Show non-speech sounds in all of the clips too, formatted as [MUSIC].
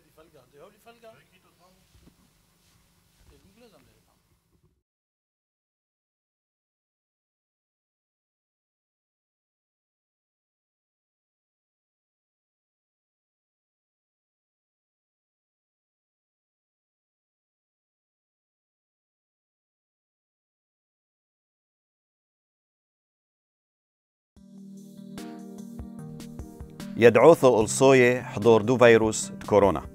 die Felge. Du hör die Felge? Det är glömde det. يدعوثو الصوية حضور دو فيروس كورونا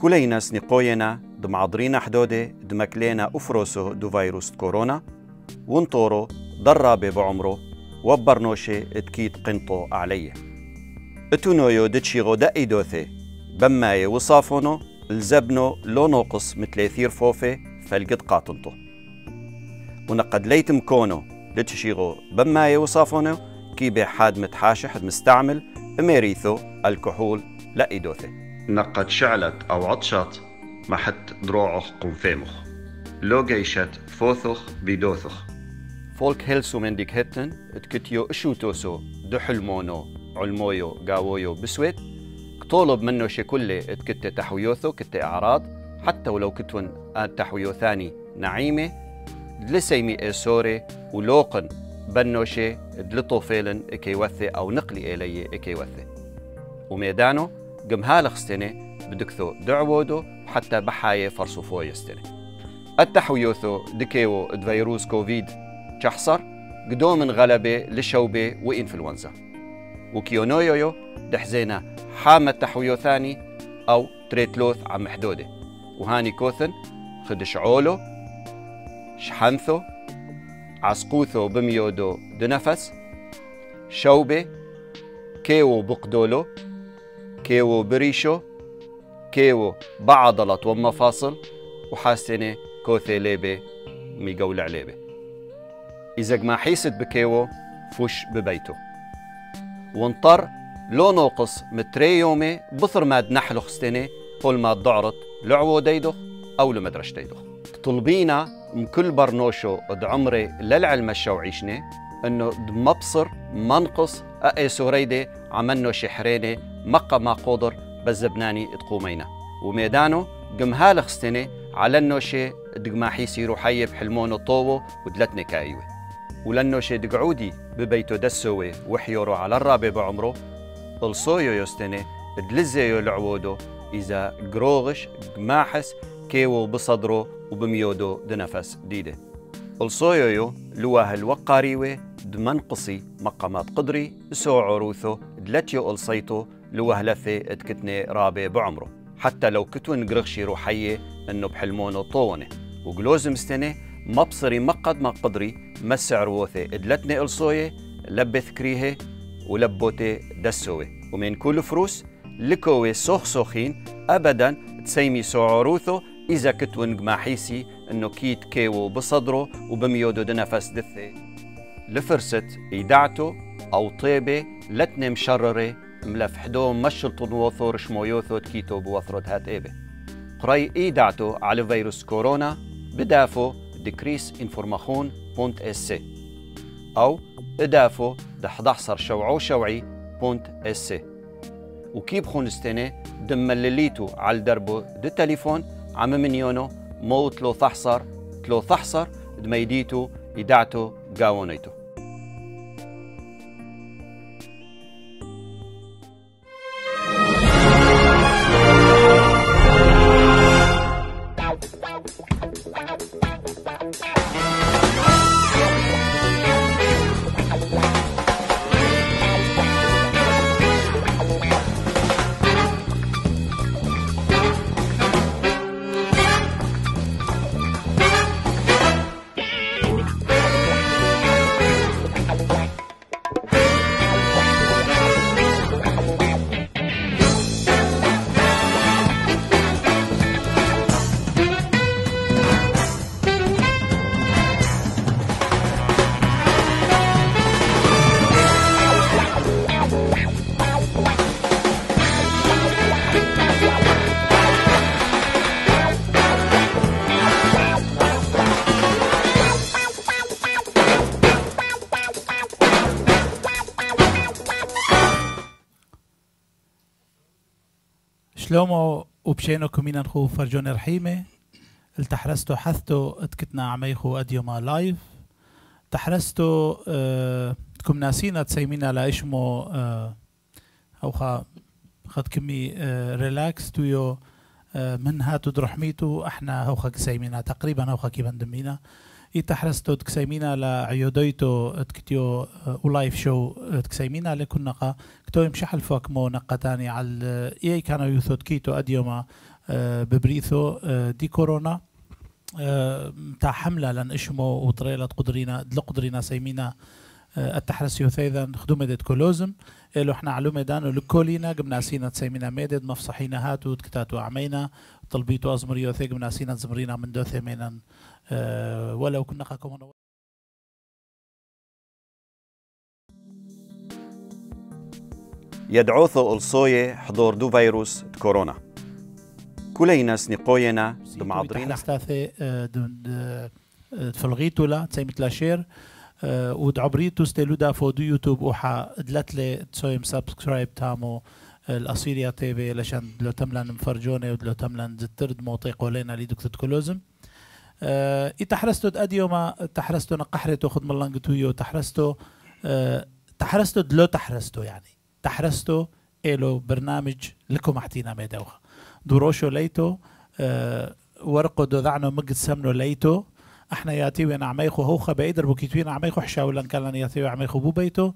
كلينس نقوينا دمعضرينا حدودة دمكلينا أفروسو دو فيروس كورونا ونطورو ضرابة بعمره وبرنوشي اتكيت قنطو عليه اتونويو دتشيغو دقي دوثي بماي وصافونو الزبنو لو نوقص مثل يثير فوفي فالقد قاطنطو ونقد ليتم كونو لتشيغو بماي وصافونو كيبي حاد متحاشح مستعمل ميريثو الكحول لا إيدوثي نقد شعلت أو عطشت ما حت دروعخ قنفيمخ لو جيشت فوثخ ديك هتن اتكتيو إشوتوسو دحلمونو علمويو قاويو بسويت. طولب منه شي كله اتكت تحويوثو كت أعراض. حتى ولو كتون تحويو ثاني نعيمة. لسيمي اسوري ولوقن بنوشي فيلن اكيوثي أو نقلي إلي اكيوثي وميدانو قم هالخستني بدكثو دعوودو حتى بحاية فرصفو يستني التحويوثو دكيو فيروس كوفيد. تحصر قدو من غلبة لشوبة وإنفلونزا. وكيونويو دحزينا حامة تحويو ثاني أو تريتلوث عم حدودة. وهاني كوثن خدش عولو شحنثو عسقوثو بميودو دنفس شوبة كيو بقدولو كيو بريشو كيو بعضلة ومفاصل وحاسنة كوثي ليبة ميقول عليبة إذا ما حيست بكيو فوش ببيته وانطر لو نوقص متري يومي بثر ما نحلخ سنة كل ما ضعرت لعوو ديدخ أو لمدرش ديدخ. طلبينا مكل برنوشو د عمري للعلم الشوعيشني إنه مبصر منقص اي سوريدي عملنو شحريني مقا ما قدر بزبناني تقومينا وميدانو قم خستني على النوشي دقماحي سيرو حي بحلمونو طوو ودلتني كايوه ولنوشي دقعودي ببيتو دسوي وحيورو على الرابع بعمره الصويو يستني دلزيو العوودو إذا قروغش قماحس كيو بصدره وبميودو دنفس ديده الصويو لواه الوقاريوه دمنقصي مقامات قدري سو عروثو دلتيو الصيتو لواه لثي اتكتني رابي بعمره. حتى لو كتون قرغشي روحية إنه بحلمونه طونه وقلوز مستني مبصري مقد ما قدري. مسع روثي ادلتني الصوية لبث كريهي ولبوتي دسوي. ومن كل فروس لكوي سوخ سوخين ابدا تسيمي سو عروثو. إذا كنت ونق ما حيسي إنه كيت كيو بصدره وبميودو دنفس دثي. لفرست إيدعتو أو طيبة لتني مشررة ملفحدو مشل طنوثو رشمويوثو تكيتو بوثرد هات إيبه. قري إيدعتو على فيروس كورونا بدافو دكريس انفورماخون بونت إس أو إدافو دحضحصر شوعو شوعي بونت إس وكيب خونستني دم الليتو على دربو دي تليفون عم منيونو مو تلو ثحصر تلو ثحصر دميديتو إدعتو قاونيتو. بشلومو وبشينو كمينا نخو فرجون رحيمة التحرستو حثتو اتكتنا عميخو اديوما لايف تحرستو آه تكم ناسينا تسيمينا لايشمو آه أو خا خد كمي آه ريلاكس تويو آه من هاتو درحميتو إحنا هوخا كسيمينا تقريبا هوخا كيبان دمينا. I تحرستو تكسيمينا لعيودويتو تكتيو ولايف شو تكسيمينا لكنا كتو يمشحل فوق مو نقتاني على اي كانوا يوثو تكيتو اديوما ببريثو دي كورونا تاع حملة لأن اشمو وطريلة قدرينا دلو قدرينا سيمينا التحرس يوثيذا خدومة ديت كولوزم إلو إحنا علومة دانو لكولينا قمنا سينا تسيمينا ميدد مفصحينا هاتو تكتاتو عمينا طلبيتو أزمر يوثي قمنا سينا زمرينا من دوثي مينا أه ولو كنا قاكم يدعوثو الصوية حضور دو فيروس كورونا. كليناس نقوينا دمعضرين استاثي تفلغيتو لا تسيمت لا شير. ودعبريتو ستيلو دا فو دو يوتيوب وحا دلتلي تسويم سبسكرايب تامو الأصيليا تي في لشان لو تملان مفرجوني ودلو تملان زترد موطي قولينا لي دكتور كولوزم تحرستو اديوما تحرستو نقحرتو خد ملانجتو يو تحرستو تحرستو دلو تحرستو يعني. تحرستو إلو برنامج لكم أحتينا ميدوها دروشو ليتو ورقو دو ذعنو مقد سمنو ليتو. أحنا ياتيو عميخو هوخا بعيدر بوكيتوين عميخو حشاولا كان ياتيو عميخو بو بيتو.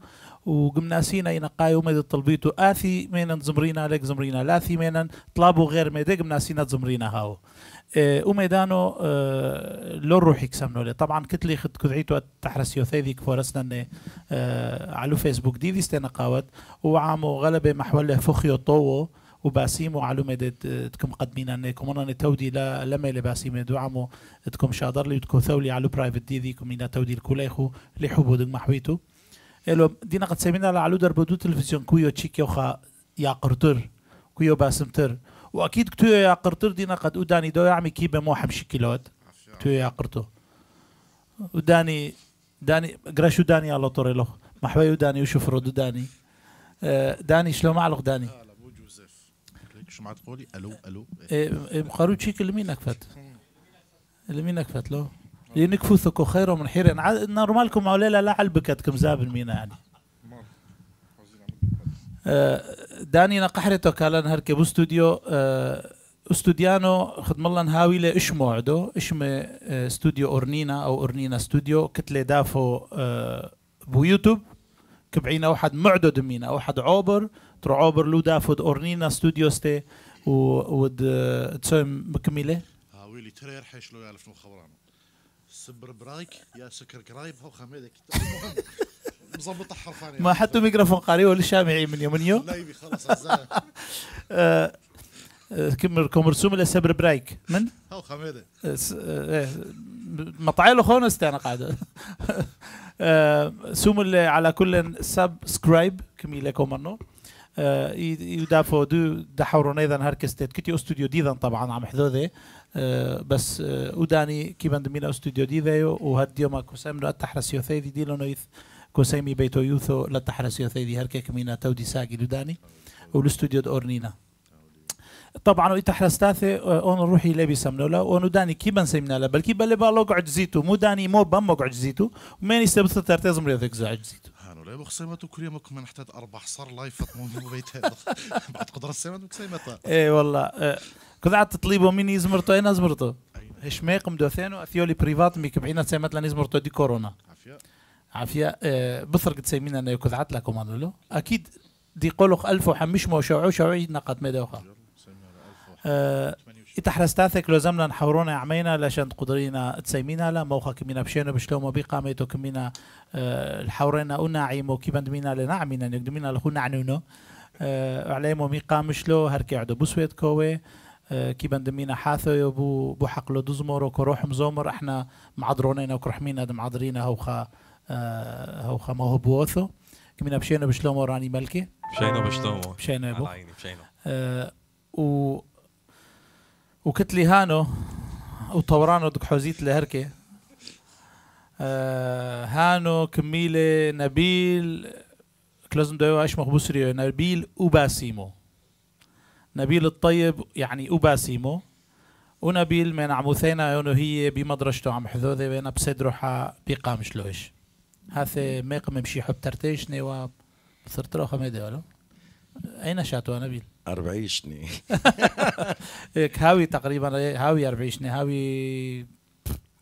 وقمنا سينا ينقايو ميد طلبيتو آثي مينا زمرينا لك زمرينا لاثي مينا طلابو غير ميدا قمنا سينا زمرينا هاو. وميدانو آه لو روحي كسمنو طبعا كتلي خد كذعيتو تحرس يوثيذي كفورسنا آه على فيسبوك. دي دي استنقاوت وعامو غلبة محوله فخيو طوو وباسيمو علومة تكم قدمينا انكم أنا تودي لا لما اللي باسيمو دوعمو تكم شادر لي تكو ثولي على برايفت دي دي كمينا تودي الكوليخو اللي حبو دق محويتو إلو دينا قد سمينا على در بدو تلفزيون. كويو تشيكي وخا يا قرطر كويو باسمتر. وأكيد كتو يا قرطر دينا قد وداني دو يعمي كيبه مو حمشي كيلوات. كتو يا قرطو. وداني داني قرشو داني على طوريلو محوي وداني وشفرو داني. داني شلو معلق داني؟ شو ما تقولي ألو ألو. مقارو تشيك لمينك فات. لمينك فات لو. لانك فوثكو خير من حير نورمالكم عوليلا لا علبكتكم زاب مينا يعني. داني نقحرتو كالان هركب استوديو استوديانو خدم الله نهاوي له إيش موعدو إيش استوديو أورنينا أو أورنينا استوديو كتله دافو بو يوتيوب كبعينا واحد معدو دمينا واحد عوبر ترو عوبر لو دافود أورنينا ستوديو ستي ود تسوي مكمله هاويلي ترير حيش لو يعرف خبرانو. سبر برايك يا سكر قرايب هو خميدك. [LAUGHS] مظبط حرفاني ما حطوا ميكروفون قاري ولا شامعي من يومنيو لا يبي خلص [LAUGHS] كم كومرسوم إلى سبر برايك من؟ هو خميده مطعيله خونست أنا قاعد. [LAUGHS] سوم اللي على كل سبسكرايب كميله كومرنو يدافعوا دو دحورون أيضا هركستيت كتي استوديو ديذا طبعا عم حذوذي بس وداني كيبان دمينا استوديو ديذا وهديو ما كوسام لو التحرس يوثيدي دي لو نويث كوسامي بيتو يوثو لا التحرس يوثيدي هركي كمينا تودي ساقي لوداني والاستوديو اورنينا طبعا ويتحرس تاثي اون روحي لبي سمنولا اون داني كيبان سيمنا لا بل كيبان لبا لوق عجزيتو مو داني مو بام عجزيتو ومين يستبث ترتزم ريوثك عجزيتو لا بخسيمته كل يوم كمان نحتاج أربع صار لايف مو بيت بعد قدر السيمات بخسيمته اي والله كذا عاد تطلبوا مني يزمرتو اين ازمرتو إيش ما يقم دوثينو اثيولي بريفات ميك بعينا سيمات لأن يزمرتو دي كورونا عافية. آه بثر قد سيمينا انه كذا عاد لكم أنا له أكيد دي قولق ألف وحمش مو شوعو شوعي نقط ميدوخا آه اتحرستاثك لو زمنا نحورونا عمينا لشان قدرينا تسيمينا لا موخا كمينا بشينا بشلومو بي قاميتو كمينا أه الحورينا وناعيمو كيف دمينا لنعمينا نقدمينا لخو نعنونو أه عليمو مي قامشلو هركي عدو بوسويت كوي. أه كيف دمينا حاثو يبو بو حقلو دزمر وكروح مزومر إحنا معذرونينا وكرحمينا معذرينا هوخا أه هوخا ما هو بوثو كمينا بشينا بشلومو راني ملكي بشينا بشلومو بشينا على عيني بشينا و وكتلي هانو وطورانو دك حوزيت لهركي هانو كميلة نبيل لازم دايو إيش مخبوسريو نبيل وباسيمو نبيل الطيب يعني وباسيمو ونبيل من عموثينا يونو هي بمدرجته عم حذوذي بينا بصدره حا بيقام شلوش هاثي ميقم مشي حب ترتيشني و صرت خميدي ولا؟ أين شاتو نبيل 40 شني. [LAUGHS] هيك هاوي تقريبا هاوي 40 شني هاوي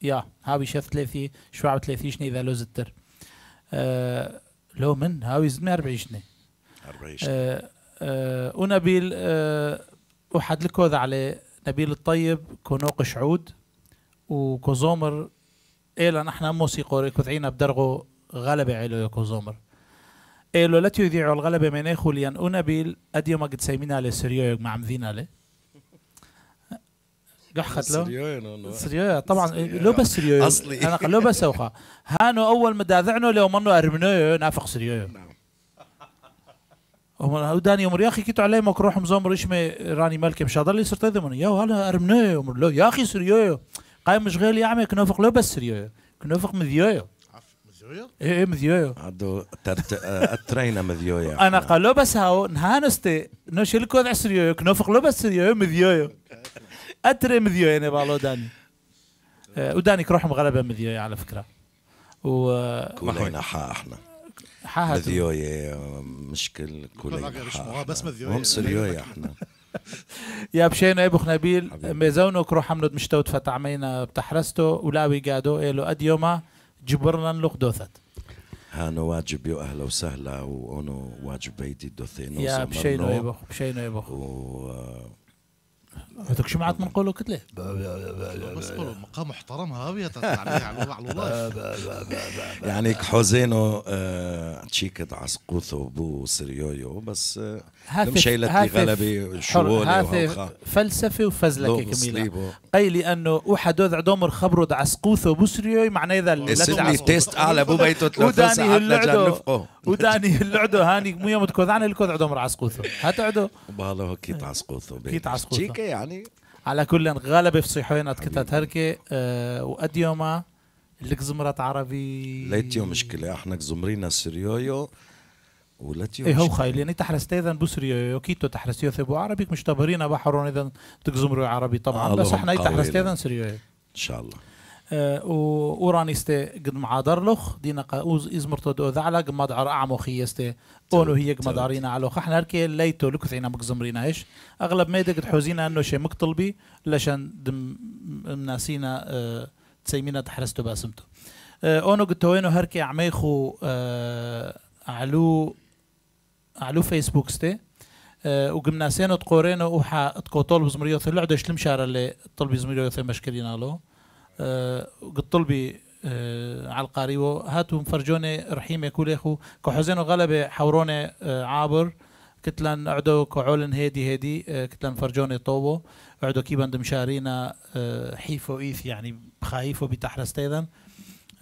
يا هاوي شف ثلاثي شواب ثلاثي شني إذا لو زتر آه لو من هاوي زدمي 40 شني. 40 شني. آه آه ونبيل وحد الكوذ عليه نبيل الطيب كونوق شعود وكوزومر إيلا نحن موسيقى كذعينا بدرغو غلبة علو يا كوزومر إيلو لا تيذيعوا الغلبة من إخو ليان ونبيل أديو ما قد سيمينا على سريو مع مذينا عليه. [LAUGHS] قحخت له؟ سريو طبعا لو بس سريو أصلي. أنا لو بس أوخا. هانو أول ما داذعنو لو منو أرمنو نافق سريو نعم. هم وداني يوم يا أخي كيتو علي مك روح مزومر اسمي راني مالكي مش هضل لي صرت يا يا هلا أرمنو لو يا أخي سريو قايم مشغل يا عمي كنوفق لو بس سريو كنوفق مذيويو عف مزيوية إيه إيه مذيويو عدو ترت... الترينا مذيويا أنا قال لو بس هاو نهانستي نو شلكو ذع سريو كنوفق لو بس سريو مذيويو اتري مذيويو أنا بالو داني وداني كروح مغلبه مذيويو على فكره و كلنا حا إحنا حاهت مذيويا مشكل كلنا حا بس إحنا. مذيويا. هم سريويا إحنا يا بشينا ابو نبيل حبيبي. ميزونو كروح حمد مشتوت فتعمينا بتحرستو ولاوي قادو إلو اديوما جبرنا نلوق دوثت هانو واجب يو أهلا وسهلا وانو واجب بيتي دوثينو يا بشينو ابو بشينو ابو و هذوك شو معت من قولو كتله بس قولوا مقام محترم هاوية على على الله يعني كحوزينو آه، تشيكد عسقوثو بو سريويو بس آه، مشيلتي غلبي شوولي هذا لو كميلة. مصليبو اي لأنه واحد دوذ عدومر خبرو دعسقوثو بوسريو معناه إذا تدعسقو. تيست اعلى بو بيتو ثلاث وداني ساعات اللعدو. لجنفقو وداني اللعدو هاني مو يوم تكوذ الكوذ عدومر عسقوثو هاتعدو وبهالو كيت عسقوثو كيت عسقوثو. يعني. على كل غلبة في صيحوين كتت هركة آه وأديوما لك زمرة عربي. ليتيو مشكلة إحنا زمرينا سريويو وليتيو إيه هو. خايل يعني تحرست اذا بوسريو كيتو تحرستيو ثبو عربي مش تبرينا بحرون اذا تكزمرو عربي طبعا. آه، بس إحنا لهم. اذا سريو إن شاء الله. آه و- ورانيستي قد معادر لخ دينا قاوز إزمرتو دو ذعلا قماد عر أعمو خيستي. اونو هي. عرينا على خ إحنا هركي ليتو لكثينا مكزمرينا إيش أغلب ميدا قد حوزينا إنه شيء مكطلبي لشان دم مناسينا آه تسيمينا تحرستو باسمتو. آه أونو قد توينو هركي عميخو آه علو علو فيسبوك ستي. آه وقمنا سينو تقورينو وحا تكو طلب زمريو ثل لعدو شلم شارع اللي طلبي زمريو ثل مشكلين له قد طلبي آه على القاريو هاتوا مفرجوني رحيم يقول اخو كحزينو غلبة حوروني آه عابر. كتلن اعدو كعولن هيدي هيدي آه كتلن فرجوني طوبو. اعدو كيبان دمشارينا آه حيفو إيث يعني بخايفو بتحرستيذن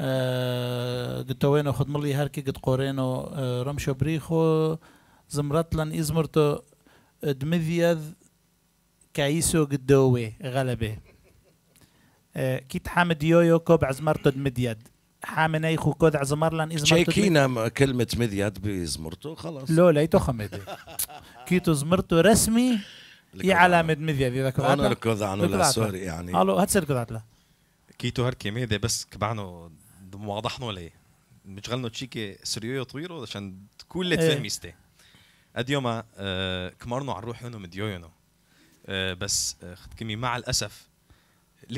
آه قد توينو خد ملي هركي قد آه رمشو بريخو زمرتلن إزمرتو دمذيذ كايسو قدوي غلبه آه، كيت حامد يويو كوب عزمرتو دمديد حامن ايخو كود دمديد. تشيكينا م- كلمة مذياد بزمرتو خلاص. لو ليتو خمدي [LAUGHS] كيتو زمرتو رسمي يا علامة مديد إذا كنت أنا عتلا ركض عنه لا عتلا. سوري يعني. ألو هات سير كنت عتلا كيتو هركي ميدي بس كبعنو واضحنا ليه مشغلنا تشيكي سريو طويرو عشان كل إيه. تفهم يستي. أديوما آه كمرنو على الروح هنا مديوينو آه بس آه خد كمي مع الأسف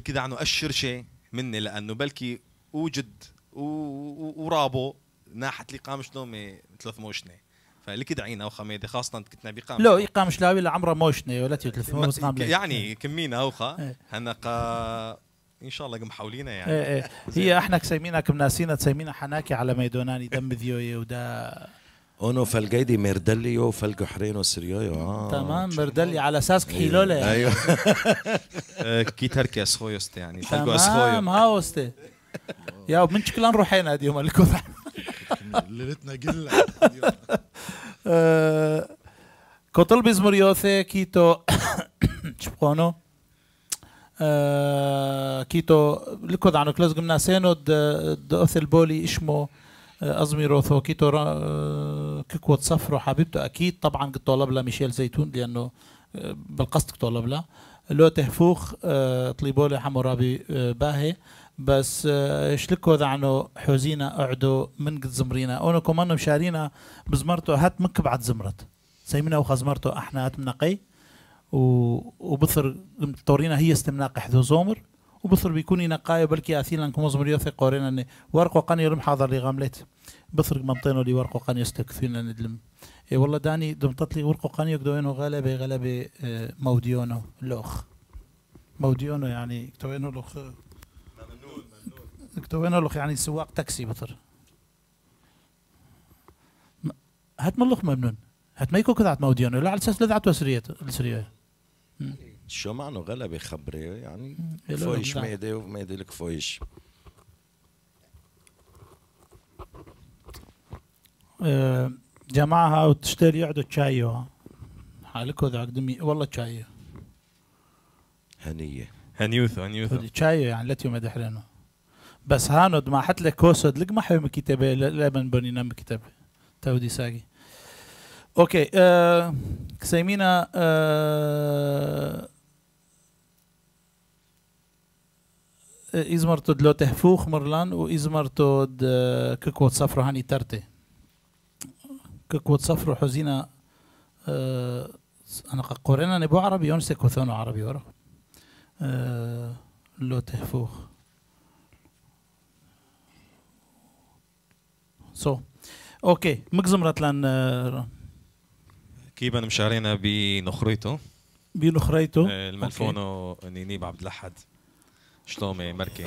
كده عنه شيء مني لأنه بلكي أوجد و- و- ورابو ناحت لي قامش نومي ثلاث موشني فاللي كده عينا وخميدي خاصة كنت نبي قام لو يقام شلاوي لعمرة موشني ولا تيو 300 بس قام لي. يعني كمينا أوخا. إيه. هنا قا إن شاء الله قم حولينا يعني. إيه إيه. هي إحنا كسيمينا كمناسينا تسيمينا حناكي على ميدوناني دم ذيوي ودا اونو فالجيدي ميردليو فالجو حرينو سريويو آه تمام مردلي على أساس يعني. أيوه آه، كي تركي اسخويوست يعني تلقوا اسخويو تمام هاوستي يا ومن شكلان روحينا اليوم الكوث ليلتنا قله آه، كوتل بزمريوثي كيتو شبقونو كيتو لكود عنو كلاز قمنا سينو د اوثل بولي اشمو ازميروثو كيتو را- آه، كيكوت صفرو حبيبته. أكيد طبعا قد طلب له ميشيل زيتون لأنه آه، بالقصد طلب لا لو تهفوخ آه، طليبولي حمورابي آه، باهي. بس شلكو ذعنو حوزينا أعدو من قد زمرينا؟ اونو كمان مشارينا بزمرتو هات مك بعد زمرت. سيمنا وخا زمرتو أحنا هات منقي وبثر تورينا هي استمناق حذو زومر. وبثر بيكوني نقايا بلكي اثيلا كم زمر يوثي قورينا أني ورقو قاني يرم حاضر لي غاملت بثر ممطينو لي ورقو قاني يستكثين ندلم. إي والله داني دمطت لي ورقو قاني يقدوينو غلبة غلبة آه، موديونو لوخ. موديونو يعني كتوينو لوخ. كتوينو لوخ يعني سواق تاكسي بثر م- هات من لوخ ممنون. هات ما يكون كذا موديونو. لا على أساس لذعت وسرية السرية. شو معنى غلبة خبري يعني. ميدي وميدي لك فويش آه، جماعة هاو تشتري يقعدوا تشايو. حالكو ذاك دمي والله تشايو. هنية. هنيوثو هنيوثو. تشايو يعني لا تيوم دحرينو. بس هانود ما حت لك كوسد لك ما حيوم كتابة لا من بني نام كتابة. تودي ساقي. أوكي آه كسيمينا آه إزمرتو دلو تهفوخ مرلان وإزمرتو د ككوت صفرو هاني ترتي. ككوت صفرو حزينة آه أنا قورينا نبو عربي يونسك وثونو عربي ورا. آه لو تهفوخ. سو أوكي مقزمرت لأن آه، كيبا مشارينا بنخريتو. بينو خريتو آه، الملفونو نينيب عبد الأحد. شلومي مركي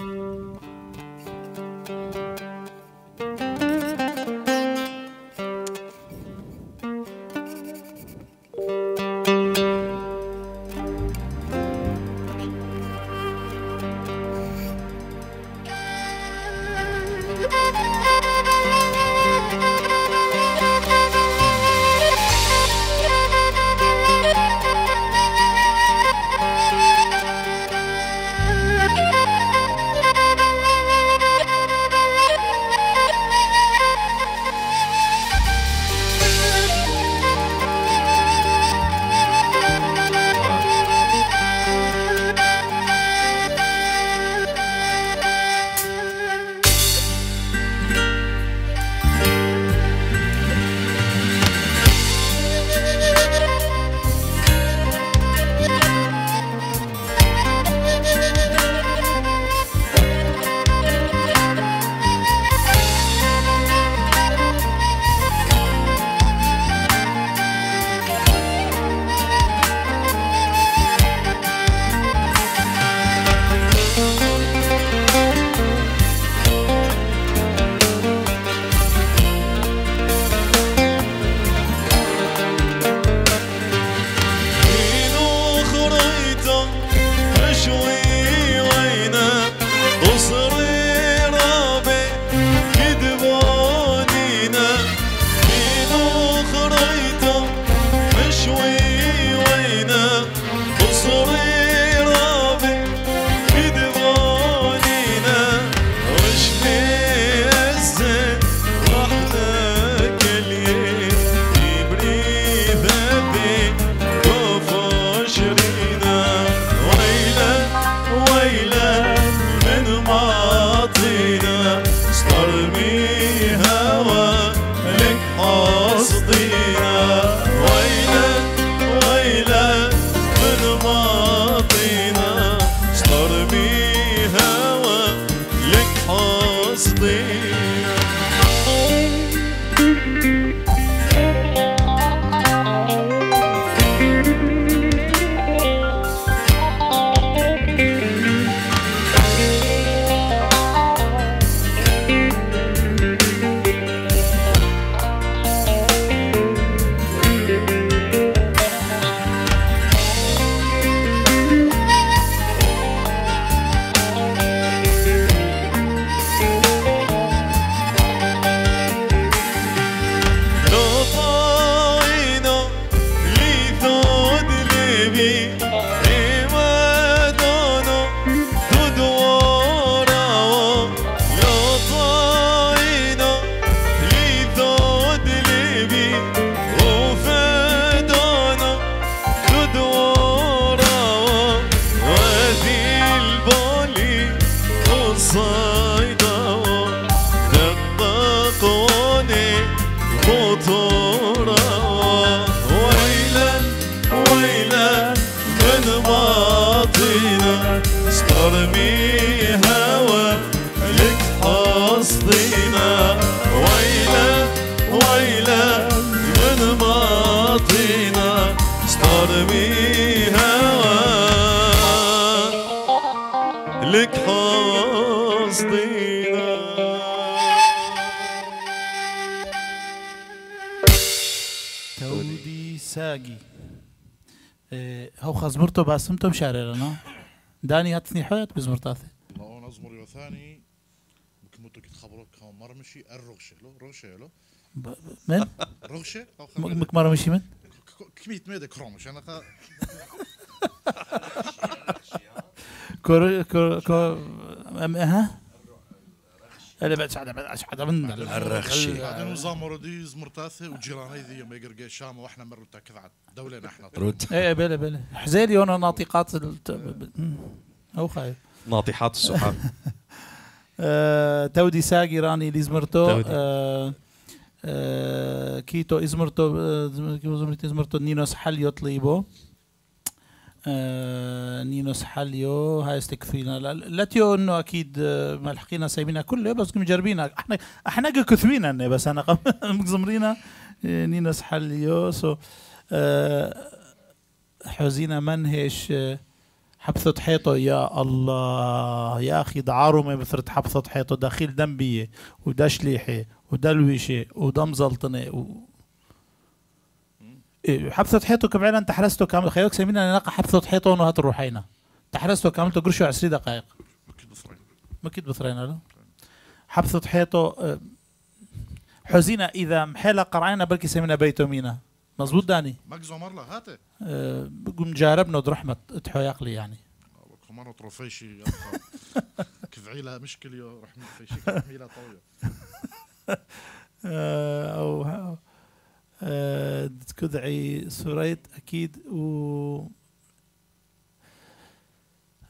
مشاري لنا داني هاتني حيات بزمرتاثي الله أنا أزمر يو ثاني ممكن كنت خبروك كان مرمشي الرغشه لو رغشة لو من؟ رغشة أو م- مكمرة مشي من؟ كميت ميدا كرومش أنا خا- كور كور كور أم- ها؟ اللي بعد شعدا بعد شعدا من الرخشي. بعدين وزامر دي زمرتاثي وجيراني ذي يوم يقرقي الشام وإحنا مروا كذا دولنا إحنا رد إيه بلا بلا. حزيري هنا ناطقات. أو خايف. ناطحات السحاب [LAUGHS] آه، تودي ساقي راني ليزمرتو. آه، آه، كيتو إزمرتو زمرت إزمرتو. نينوس حاليو طليبو. نينوس حاليو هاي استكفينا. لا- لاتيو إنه أكيد آه، ملحقينا سايبينها كله بس مجربينها إحنا إحنا كثوينا بس أنا [LAUGHS] مزمرينا نينوس حاليو سو آه، حوزينا منهش آه، حبثة حيطة يا الله يا أخي دعارو ما بثرت حبثة حيطة داخل دنبية ودا شليحة ودا لويشه ودا مزلطنه و... إيه حبثة حيطة كفعلا أنت حرسته كامل. خيوك سمينا نلقى حبثة حيطة ونهات روحينا. أنت حرسته كاملته قرشو 20 دقائق. أكيد بصرين. ما كنت بثرينا له حبثة حيطة آه، حزينة إذا محيلة قرعينا بلكي سمينا بيتو مينا مزبوط داني؟ زمر له هاته أه بقوم جاربنا ودرحمة تحو يقلي يعني. مرة طروفيشي [LAUGHS] كذعيلة مشكل يو رح فيشي كميلة طويلة [LAUGHS] آه، أو آه، كدعي سوريت أكيد و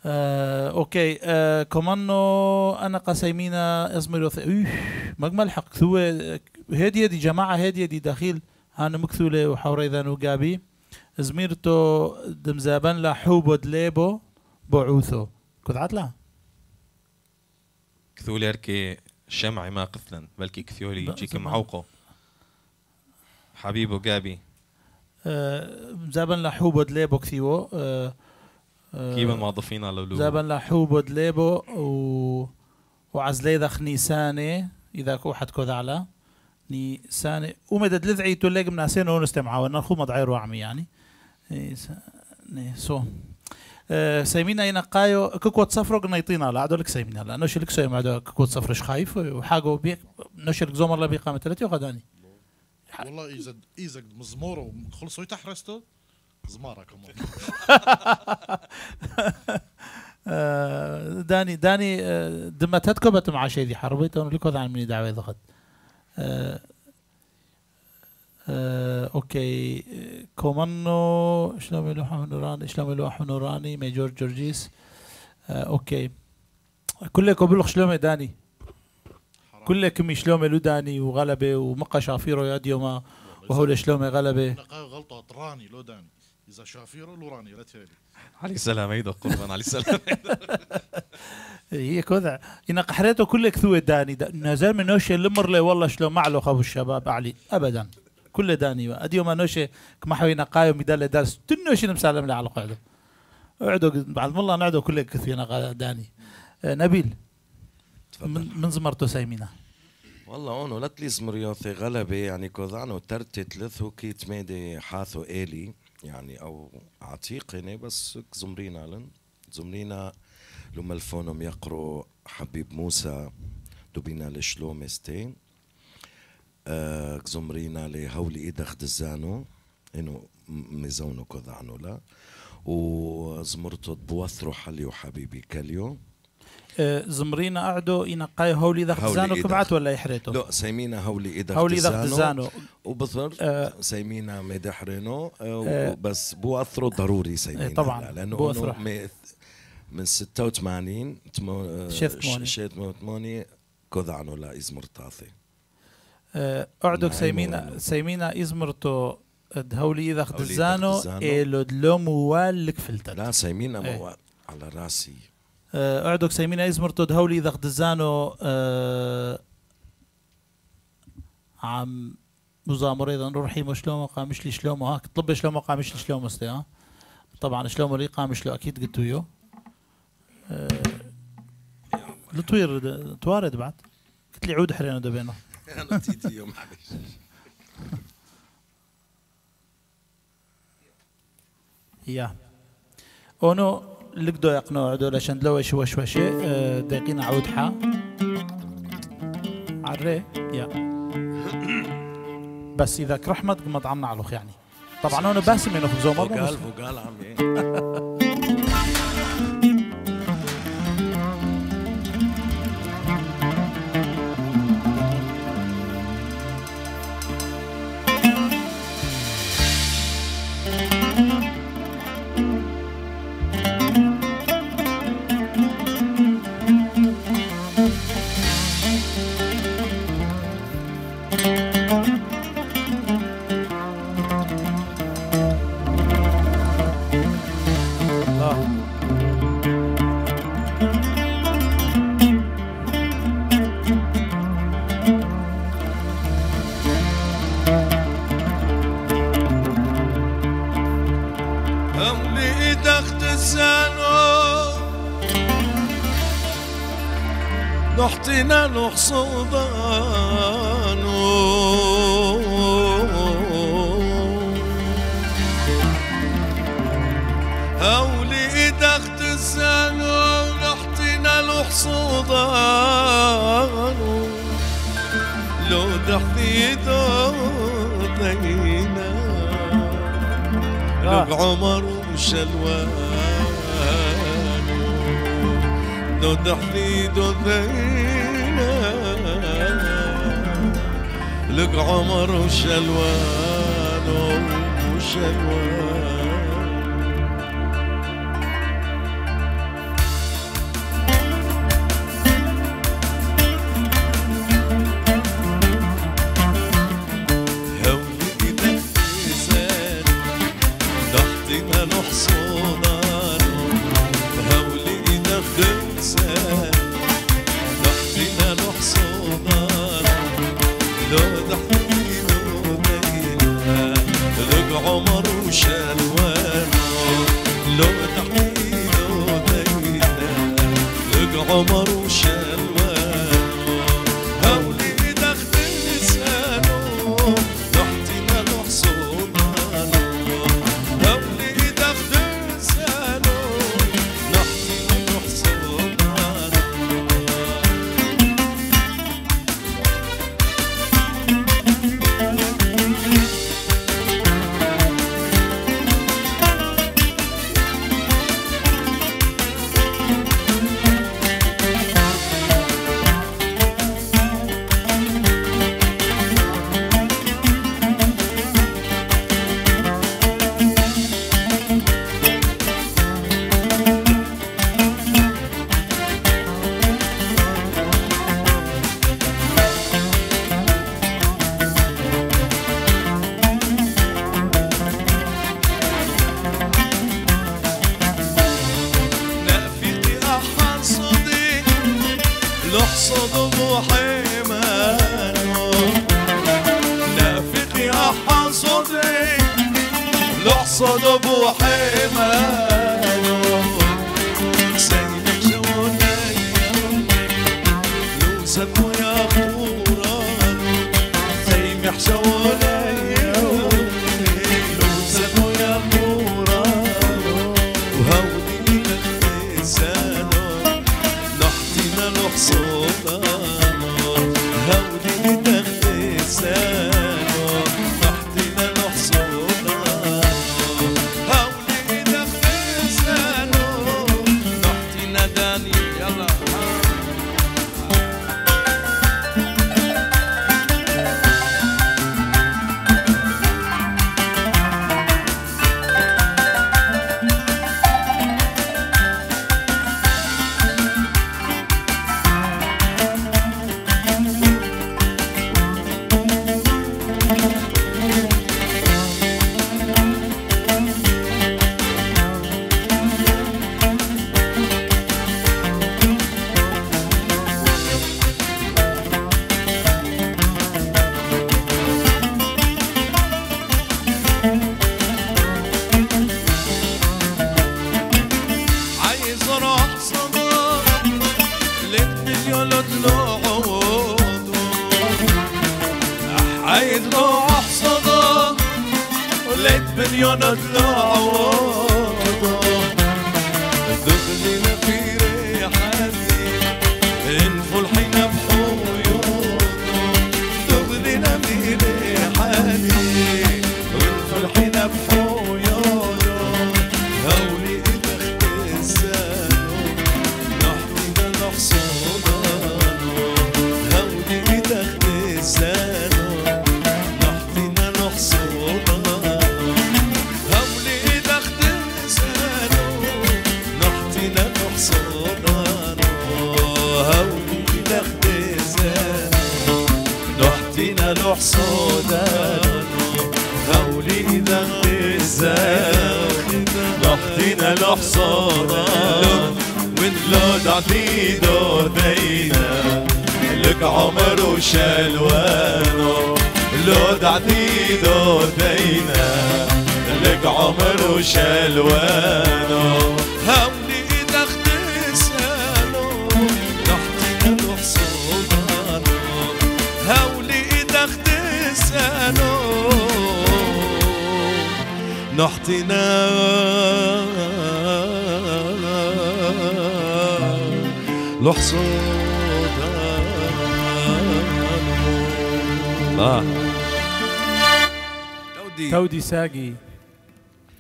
آه، أوكي آه، كمانو أنا قسيمينا ازمر مجمل حق ثو هدي دي جماعة هدي دي داخل أنا مكثوله وحوري ذا نوغابي زميرتو دمزابن لا حوبو دليبو بعوثو كنت عطلة كثولي اركي شمعي ما قثلا بلكي كثيولي لا، يجيك زمان. معوقه حبيبه جابي آه، زابن لا حوبو دليبو كثيو آه، آه، كيف الموظفين على لولو زابن لحوب ودليبو و... وعزليدا خنيساني إذا كو حد كذا على نيساني ومدد لذعي تلاقي من ناسين ونستمع ونرخو مضعير وعمي يعني. إيه س... ني سو. آه، سيمينا ينقايو كوكوت صفرق نيطينا لا عدو لك سيمينا لا. نوش لك سيم عدو كوكوت صفرش خايف وحاجو بيك نوش لك زومر لا بيقامة ثلاثة وغداني. والله إذا إذا مزمورة خلصوا يتحرستوا زمارة كمان. [LAUGHS] آه، داني داني آه، دمتتكو بت مع شيء ذي حربيت مني دعوة ضغط أوكي. آه، كومانو شلون يلوح نوراني؟ شلون يلوح نوراني؟ ميجور جورجيس. آه، أوكي. كلكم بلغ شلومي داني؟ كلكم شلومي لو داني وغلبة ومقا شافيرو يا ديوما وهو شلومي غلبة؟ نقايو غلطة طراني لو داني. إذا شافيرو لو راني لا تهيلي علي السلام هيدا قربان علي السلام [LAUGHS] هي كذا. إن قحريته كل كثوة داني. دا نزل من نوشي لمر لي والله شلون معلو خابو الشباب علي. أبدا. كل داني أديو ما نوشي كما حوي نقايو ميدال درس. تنوشي نمسالم لي على قاعدة اقعدوا بعد والله نقعدوا كل كثير داني. آه، نبيل. من, من زمرتو سايمينا والله أونو لا تليز مريوثي غلبة يعني كوذانو ترتي تلثو كيت ميدي حاثو إلي يعني أو عتيقني بس زمرينا لن. زمرينا لما الفونم يقروا حبيب موسى دوبينا لشلومستين آه زمرينا لهولي إيدخ دزانو إنو م- ميزونو كوذانو لا وزمرتو بوثرو حليو حبيبي كاليو آه، زمرينا قعدوا ينقاي هولي ذا خزانو. كبعت ولا يحريتو لا سيمينا هولي إيدخ هولي ذا خزانو وبصر آه. سيمينا مدحرنو آه. آه بس بو اثرو ضروري سيمينا طبعاً، لا، لأنه بو بو أثرو. من 86 تمو- آه، شيت ثمانية. شيت 88 كوذعنو لا ازمر طاثي آه، أعدك نعم، سيمينا. سيمينا ازمرتو دهولي إذا هولي خدزانو دزانو. إيلو دلو موال لك فلتت لا سيمينا إيه. موال على راسي آه، أعدك سيمينا ازمرتو دهولي إذا خدزانو آه، عم مزامر أيضا روحي مو شلومو قامش لي شلومو هاك طلب شلومو قامش لي استي ها طبعا شلومو لي قامش له أكيد قلتو يو آه، التوير د- توارد بعد. قلت لي عود حرينا دبينة. [LAUGHS] أنا اليوم معلش يا. أونو لقدو يقنو عدو عشان لو شوى شيء آه، دقيقين عود حا. عري. يا. بس إذا كرحمت قمت عنا على يعني. طبعا أنا باسم انه خبزو فوقال مرة فوقال عمي. نحطينا نحصدانو أولي إيدك تسانو نحطينا نحصدانو لو دحديدو دينا لك عمر وشلوان. دود حديد ودينا لك عمر وشلوان وشلوان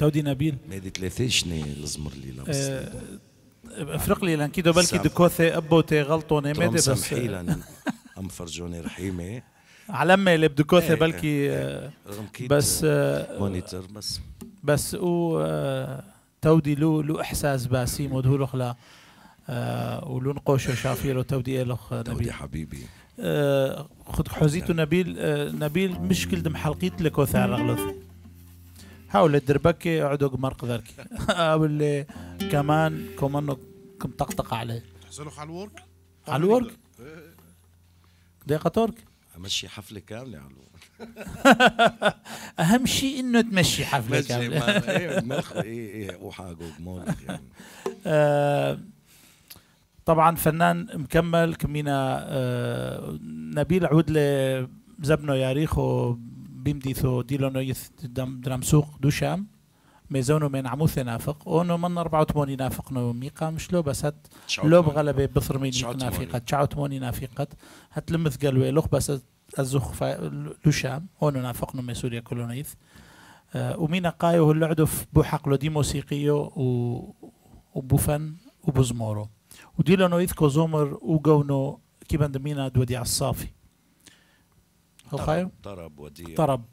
تودي نبيل؟ مادي ثلاثة شني الزمر لي لابس. آه، افرق لي لأن كيدو بلكي. دكوثي ابوتي غلطوني ميدي بس سامحي لأن أم فرجوني رحيمه على اللي بدكوثي إيه، بلكي آه، رغم كيت بس آه، مونيتور بس. بس و آه، تودي له له إحساس باسيم ودهو له خلا آه، ولو نقوشو شافيرو تودي له تودي نبيل. حبيبي. آه، خد حوزيتو نبيل آه، نبيل مشكل دم حلقيت لكو ثار رغلوثي حاول الدربكي اعدو مرق ذركي [LAUGHS] أو اللي كمان كمان كم طقطق عليه. تحسلوك على الورك على الورك دقيقة ترك أمشي حفلة كاملة على الورك. [LAUGHS] أهم شيء إنه تمشي كاملة. ما- إيه [LAUGHS] إيه إيه يعني. آه، طبعا فنان مكمل كمينا آه، نبيل عود ل زبنو بيمديثو ديلو نويث دم درام سوق دوشام ميزونو من عموث نافق اونو من 84 نافق نو ميقا مش لو بس هت لو بغلبة بثر مين. نافقة تشعة وثمانين نافقة. هت لمث قالوا لوخ بس الزخ فا دوشام اونو نافق نو مسوريا كولونيث آه، ومينا قايو عدو في بو حقلو دي موسيقيو و وبوفن وبزمورو وديلو نويث كوزومر وقونو كيبان دمينا دودي على خايو طرب وديع. طرب.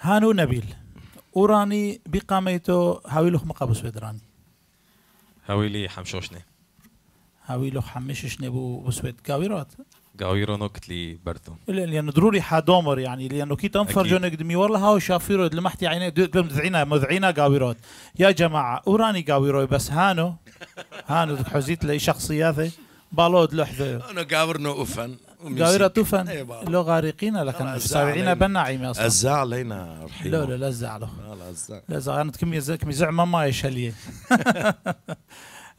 هانو نبيل وراني بقاميتو هاويلوخ مقابس ودراني هاويلي حمشوشني هاويلوخ حمشش نبو بسويد كاويرات قاويرو نوكت لي برثو لأنه ضروري حادومر يعني لأنه كي تنفر. جونك دمي والله هاو شافيرو لمحتي عيني مذعينا مذعينا قاويروت يا جماعة وراني قاويروي بس هانو. هانو حزيت لي شخصياته بالود لحظه انا قاورنا اوفن. توفن. بقى. لو غارقين لكن أنا أزع سابعين. بناعي أصلا ازع علينا رحيم. لا لا لا زعله لا لا ازع لا زعانة كمية زي كمية زعمة ما يشليه [LAUGHS]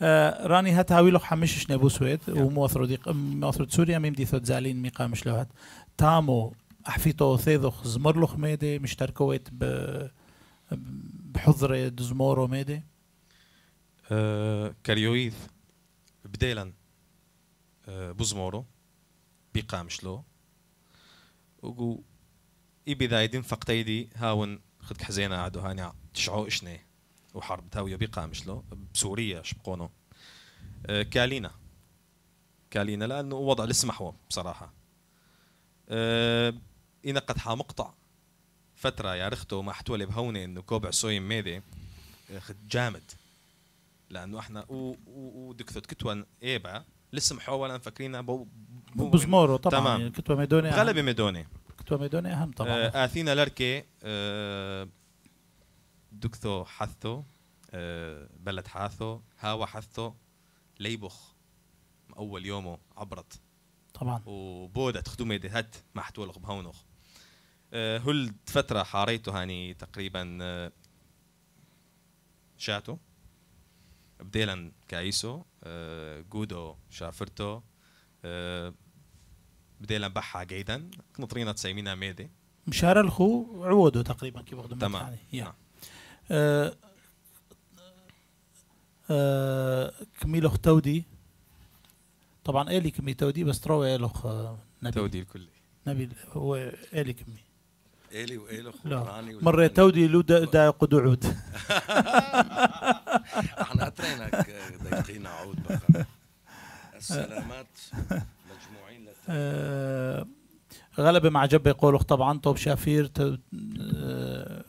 آه، راني هات هاوي له حمش شنبو سويد وموثرو دي موثرو سوريا ميم دي ثوت زالين ميقا مش لوهات. تامو أحفيتو ثيذوخ زمر له ميدي مشتركويت ب بحضرة دزمورو ميدي. آه، كاريويث بديلا آه، بوزمورو بيقامشلو وقو اي بدايدين فقتيدي هاون خد حزينة عدو هاني تشعو إشني. وحرب تاوية بيقامشلو بسوريا شبقونو. آه، كالينا. كالينا لأنه وضع لسه محوه بصراحة إنا قد حامقطع فترة يا رختو ما حتولي بهوني إنه كوبع سويم ميدي آه، خد جامد. و- و- ودكتور كتوان إيبا لسه محاولا فاكرينها بو بو- بزمورو طبعا تمام. يعني ميدوني. غلبة ميدوني. كتوة ميدوني أهم طبعا. آه آثينا لركي آه دكتو حثو آه بلد حاثو هاوا حثو ليبخ أول يومه عبرت. طبعا. وبودت خدومي دي هت ما حتولغ بهونخ آه هل فترة حاريته هاني تقريبا آه شاتو. بديلا كايسو آه جودو شافرتو آه بدي نبحها جيدا نطرينا تسيمينا ميدي مشارة الخو عوده تقريبا كيف بخدم تمام. يا. نعم. آه آه كميلو تودي. طبعا الي كمي تودي؟ بس تروي له نبي تودي الكلي. نبي هو الي كمي الي والي لا. خبراني مرة تودي دا, دا قدعود [LAUGHS] إحنا اترينك دقيقين عود بقى. [LAUGHS] السلامات. آه غلبة مع جبة يقولوا طبعا طوب شافير آه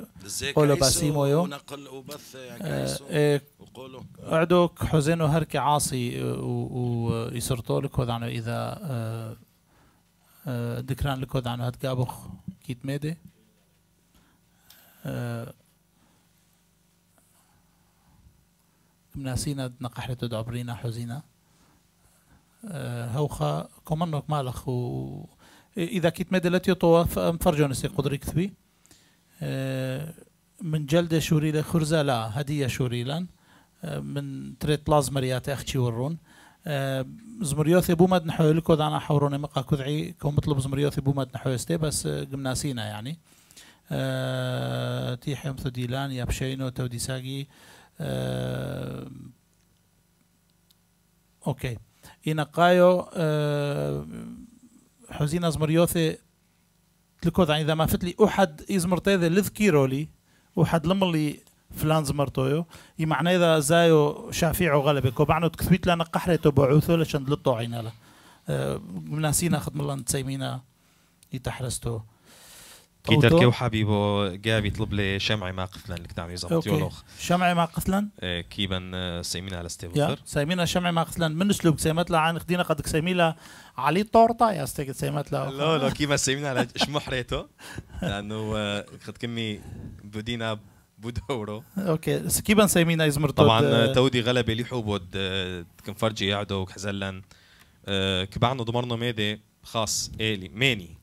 قولوا كايسو باسيمو يو. ونقل وبث يا آه إيه وقولوا عدوك حزين وهركي عاصي ويسرطوا لك هذا عنه إذا آه، آه، ذكران لك هذا عنه هتقابخ كيت ميدي. آه، مناسينا نقحلة دعبرينا حزينة آه، هوخا كومنك مالخ و إذا كيت ميدي لتيو طوا مفرجون سي قدري كثبي آه، من جلدة شوريلة خرزة لا هدية شوريلان من تريت لازمريات أختي ورون. آه، زمريوثي بومد نحو لكو دانا حوروني مقا كذعي كو مطلب زمريوثي بومد نحو استي بس آه، قمناسينا يعني. آه، تيحيم ثديلان يابشينو تودي ساقي آه، أوكي إنقايو آه، حزينة زمريوثي تلكوذ إذا ما فتلي أحد إزمر تيذي لذكيرو لي أحد لملي فلان زمرتويو ي معنى إذا زايو شافيعو غلبة كو بعنو تكثبيت لنا قحرتو بعوثو لشان دلطو عينا له. آه، مناسينا خدم الله نتسيمينا يتحرستو كيتر أوتو. كيو حبيبو جابي يطلب لي شمعي ما قفلن اللي كتعني زبط أوكي. يولوخ. شمعي ما قتلن؟ إيه، كيبن آه، سيمينا على ستيفوتر سيمينا شمعي ما قتلن. من اسلوب سيمت لها عن خدينا قد سيميلا علي طورطا يا استيك سيمت لها لا لا كيما سيمينا على شمحريتو لأنه آه، خد كمي بدينا بدورو أوكي كيف سيمينا يزمر طبعا آه، تودي غلبة لي حوبود كم فرجي يعدو وكحزلن. آه، كبعنا ضمرنا ميدي خاص إلي ماني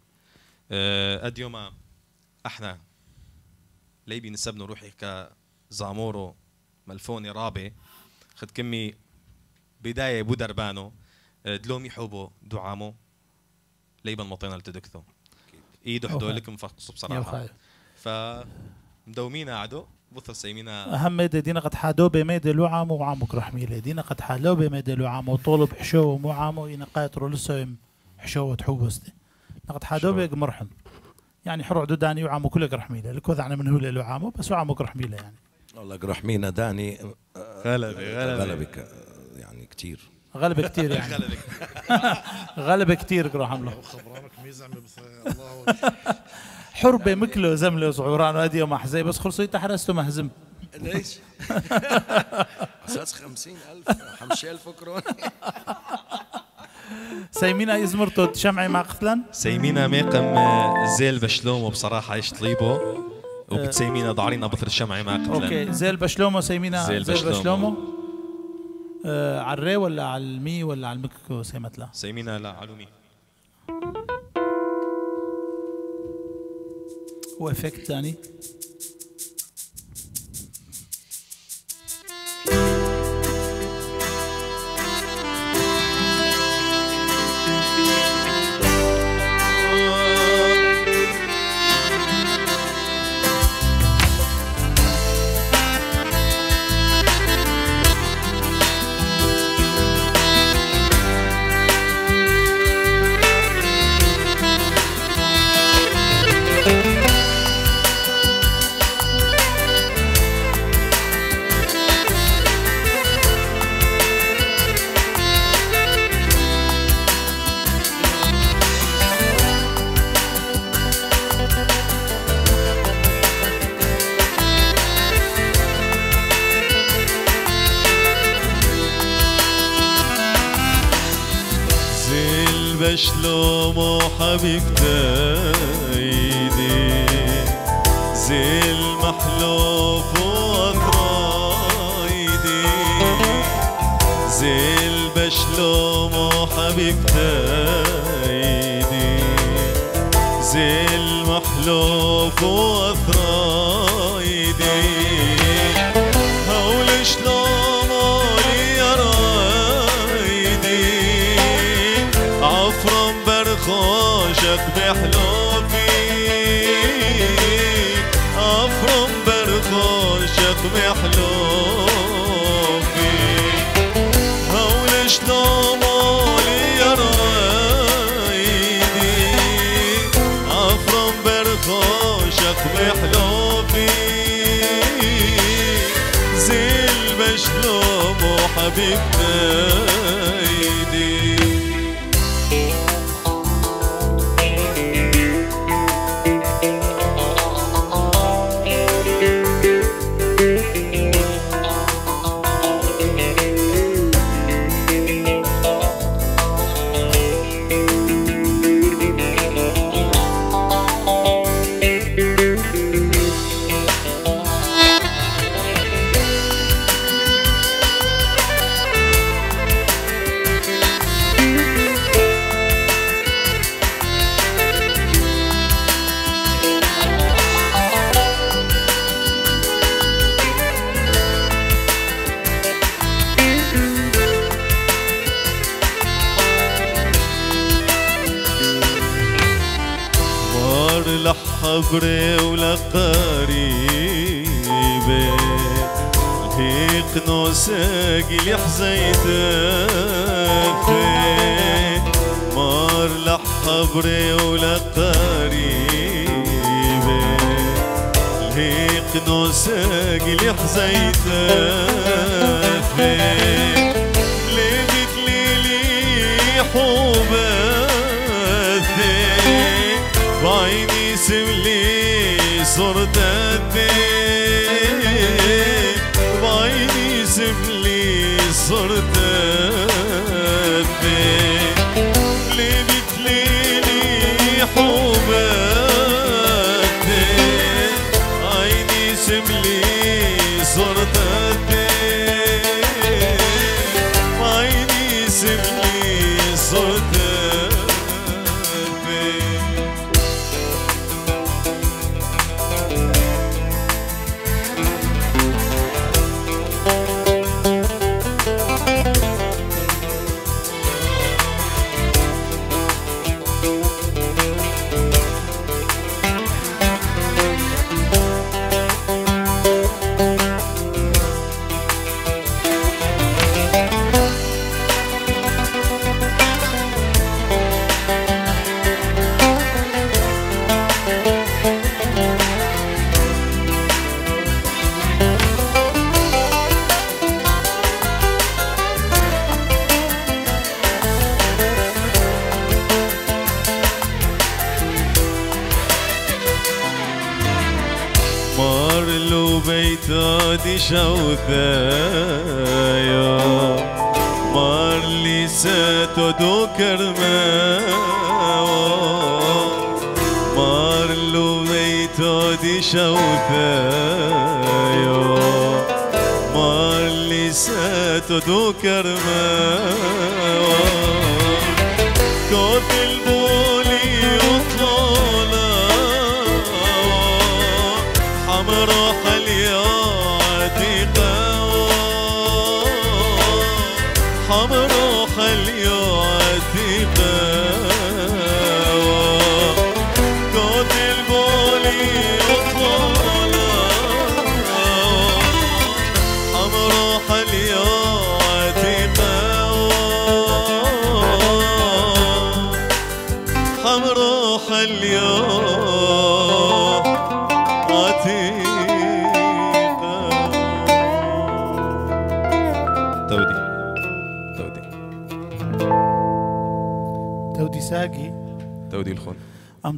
قد يوم إحنا ليبي نسبنا روحي كزامورو ملفوني رابي. خد كمي بداية بودربانو آه، دلومي حوبو دعامو. ليبا المطينة لتدكتو. إيدو حدو. لكم فقصو يا بصراحة خايف. فمدومينا عدو بث سيمينا. أهم ميدي دينا قد حادو بميدي لو عام وعامك رحميلة دينا قد حالو بميدي لو عام وطولب حشو ومو عام وإنا قايترو لسويم حشو وتحوبستي نقد حادو حشو. بيق مرحم يعني حرع دوداني وعامو كلك رحميلة لكوذ عنا من هو لو عامو بس وعامك رحميلة يعني. والله رحمينا داني غلبك يعني كتير. غلبة كتير يعني. [LAUGHS] غلبة. [LAUGHS] غلبة كتير رحم له خبرانك ميزة بث الله حربة مكلو زملو صعوران وادي وما حزي بس خلصوا تحرستو مهزم. ليش؟ [LAUGHS] أساس 50000 5000 كرون سيمينا يزمرتو شمعي مع قتلن سيمينا ماقم آه، زيل بشلومو بصراحة إيش طليبو وبتسيمينا ضعرينا بطر الشمعي ما قتلن أوكي زيل بشلومو سيمينا زيل زيل, بشلومو. بشلومو. آه على الري ولا على المي ولا على المككو سيمتلا؟ سيمينا لا علومي وافكت ثاني؟ بشلومو لو بيتادي شوثايا. مار لي ساتو دو كرماوا. مار لو بيتادي شوثايا. مار لي ساتو دو كرماوا.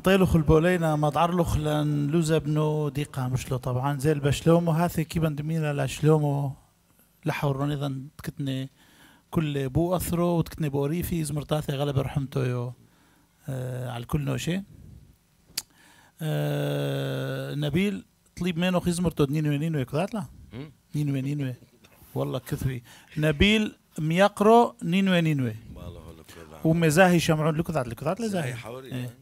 ام طيلو البولينا مضعرلخ لأن لوزا بنو ديقا مشلو طبعا. زي البشلومو هاثي كيبان دمينا لاشلومو لحور أيضا تكتني كل بو أثرو وتكتني بو ريفي زمرتاثي غلب رحمتو يو آه على الكل نوشي. آه نبيل طليب منو خزمرتو نينو نينو كذات لا مم. نينو نينو والله كثري. نبيل ميقرو بالله هو لك ومزاهي شمعون لكذات لكذات زاهي لزاهي حوري إيه.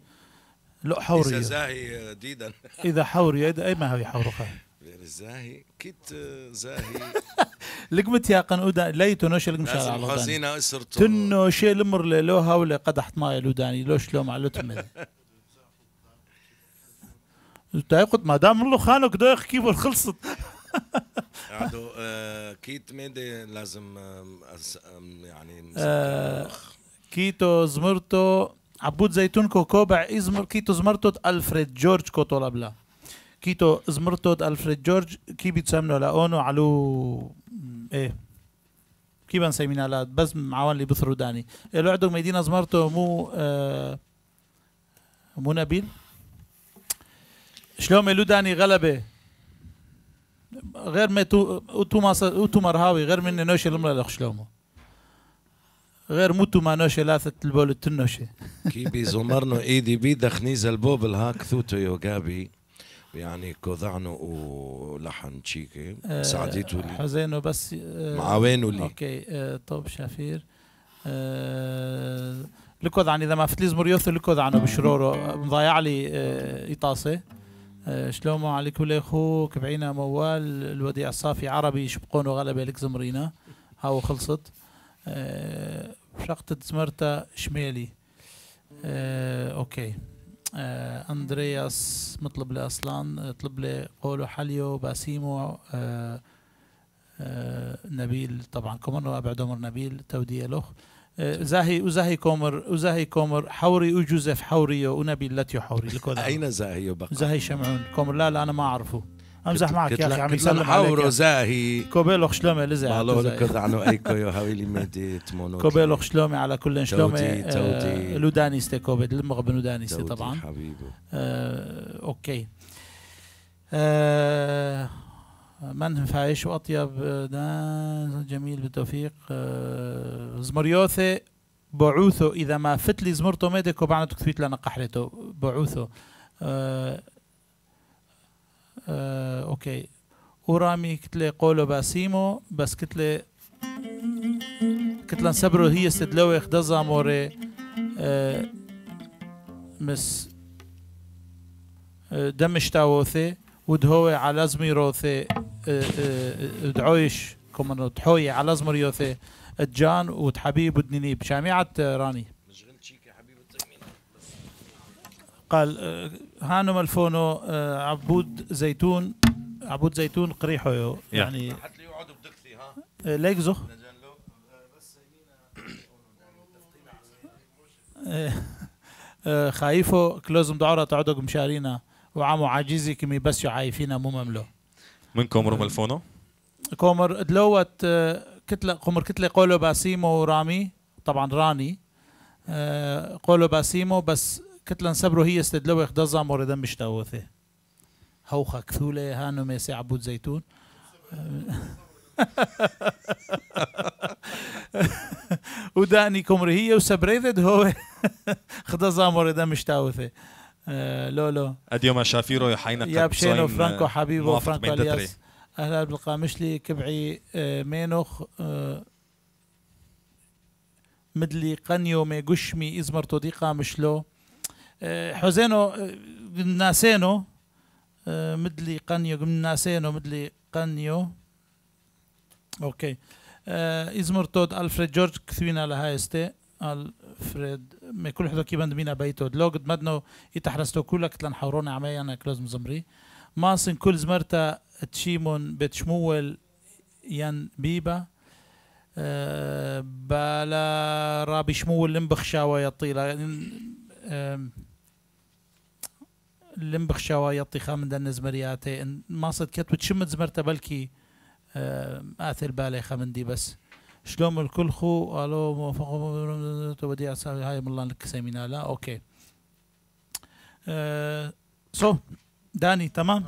لا حوري إذا زاهي ديدا. [LAUGHS] إذا حوري إذا- أي ما هي حورخه غير الزاهي كيت زاهي. [LAUGHS] لقمت يا قنودا ليتو نوش لقم شال لازم حزينة أسرته. تنو شي لمر لو هاولة قدحت ماي لو داني لو شلو مع لو تمد تاخد ما دام له خانه كده يحكي خلصت قعدوا [LAUGHS] آه، كيت ميدي لازم يعني آه، كيتو زمرتو عبود زيتون كوكوبع ازمر كيتو زمرتو ألفريد جورج كوتو لابلا كيتو زمرتو ألفريد جورج كي بيتسمنوا لاونو علو م، إيه. كي بنسمينا لا بس معاون اللي بثرو داني. اللي عندهم مدينه زمرتو مو آه مو نبيل؟ شلون ميلو داني غلبة؟ غير ما تو تو مرهاوي غير من نوش الملأ شلومو. غير موتو ما نوشي لاثة البول التنوشي [LAUGHS] كيبي زمرنو ايدي بيدا خنيزة البوبل هاك ثوتو يوغابي يعني كوذعنو ولحن تشيكي. سعديتو لي. حزينو بس آه، معاوينو لي. أوكي آه، طب شافير آه، لكوذ عن إذا ما فتليز مريوثو لكوذ عنه بشرورو. مضيع لي آه، ايطاسه آه، شلومو علي كل أخوك بعينا موال. الوديع الصافي عربي شبقونو غلبة لك زمرينا هاو خلصت. آه، شقطة زمرتا شمالي. آه، أوكي. آه، أندرياس مطلب لي أصلا طلب لي قولو حليو باسيمو آه، آه، نبيل. طبعا كومر وابعد عمر نبيل تودية له آه، زاهي وزاهي كومر وزاهي كومر حوري وجوزيف حوري ونبيل لاتيو حوري لكل أين زاهي بقى؟ زاهي شمعون. كومر لا لا أنا ما أعرفه. امزح معك يا أخي عم يسلم عليك زاهي كوبيلو شلومي لزع مالو كوذعنو ايكو يو [LAUGHS] هاويلي ميدي تمونو كوبيلو شلومي على كل شلومي تودي- تودي. آه، لو دانيستي كوبيد لمغ بنو دانيستي تودي طبعا. حبيبو. آه، أوكي. آه، من فايش وأطيب جميل بالتوفيق. زمريوثي بعوثو إذا ما فتلي زمرتو ميديكو بعد تكفيت لنا قحرته بعوثو. آه، أوكي. ورامي كتلي قولو باسيمو بس كتلي كتلن سبرو هي استدلوي خدزا موري آه، مس دمش تاوثي ودهوي على زميروثي دعويش كمان تحوي على زمريوثي الجان وتحبيب ودنينيب. شامعة آه، راني قال آه، هانو ملفونو آه، عبود زيتون عبود زيتون قريحو يعني حتى يقعدوا بدكتي ها؟ آه، ليكزو آه، خايفو كلوزم دعورة تعودوا مشارينا وعمو عاجزي كمي بس يعايفينا مو مملو. منكم روم الفونو كومر دلوت كتلة قمر كتلة قولو باسيمو ورامي طبعا راني قولو باسيمو بس كتلة نسبرو هي استدلوي خدزا موردن مشتاوثي هوخا كثولة هانو ميسي عبود زيتون. [LAUGHS] وداني كومر هي وسبريدد هو [LAUGHS] خدزا موردن مشتاوثي آه، لو لو. اديوما شافيرو يحينا يا بشينو فرانكو حبيبو فرانكو. الياس. أهلا بالقامشلي كبعي آه، مينوخ آه، مدلي قنيو مي قشمي إزمرتو دي قامشلو حزينو ناسينو مدلي قنيو ناسينو مدلي قنيو أوكي. آه، ازمرتو ألفريد جورج كثوينا لهايستي ألفريد ما كل حدا كي بندمينا بيتو لو قد مدنو يتحرستو كلك تلان حورونا عمي أنا كلوز مزمري. ماسن كل زمرتا تشيمون بتشمول ين بيبا. بالا رابي شمول لمبخ شاوى يطي خامن دن زمرياتي إن ماصد كت بتشمت زمرتا بلكي آم، آثر بالي خامن دي بس. شلوم الكل خو؟ قالوا موافقوا؟ توديع هاي من الله لك سيمينا. لا أوكي. آه سو داني تمام؟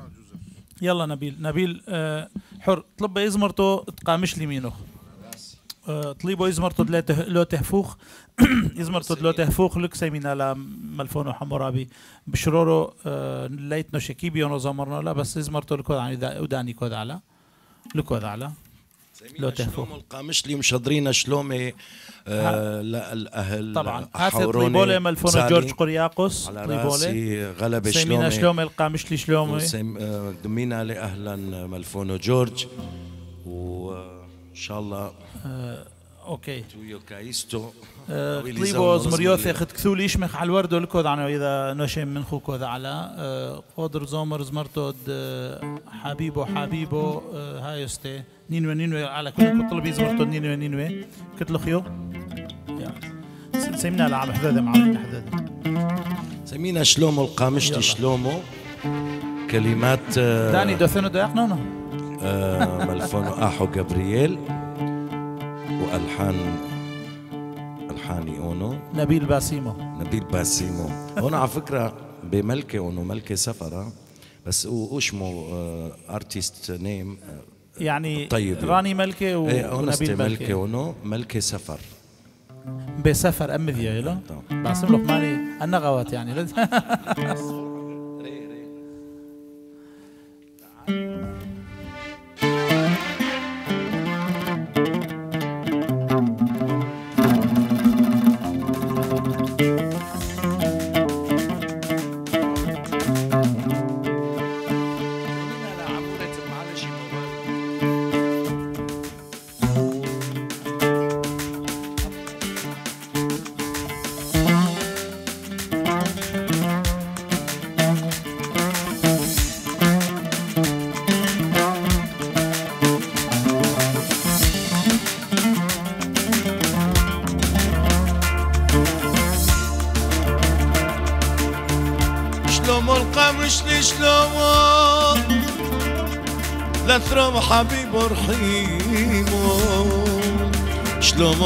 يلا نبيل. نبيل آه حر. طلب يزمرتو تقامش لي مينو. آه طليبو يزمرتو دلا ته- لو تهفوخ. [CLEARS THROAT] يزمرتو دلو تهفوخ لك سيمينا لا ملفونو حمورابي بشرورو آه ليتنو شكيبي ونو زمرنا لا بس يزمرتو لكود عن وداني كود على لكود على لو تهفو. شلوم القامشلي مشضرينا شلومي آه لا الأهل طبعا. هات ملفونو زاني جورج قرياقوس طليبولي راسي غلبة سيمينا شلومي شلومي. القامشلي شلومي آه، دمينا لاهلا ملفونو جورج. وان شاء الله. أوكي. تويو كايستو آه، طويل طليبو زمريوث زمر. اخت كثول يشمخ على الورد ولكود عنو إذا نشم من خو كود على. آه، قدر زومر زمرتود آه، حبيبو حبيبو آه، هايستي نينوي نينوي على كل طلبي زمرتود نينوي نينوي. كتلو خيو؟ يا. س- سيمنا لعب حداده معاونين حداده سمينا شلومو القامشتي. شلومو. كلمات داني دوثنو داقنونو آه، ملفونو أحو جابرييل. وألحان الحاني أونو. نبيل باسيمو. نبيل باسيمو. هون على فكرة بملكة أونو ملكة سفرة. بس هو وشمو ارتيست نيم يعني طيب. راني ملكة إيه اونستي ونبيل ملكة. ملكة أونو ملكة سفر. بسفر أم ذي يلا طبعا. باسم لقماني النغوات يعني. [LAUGHS]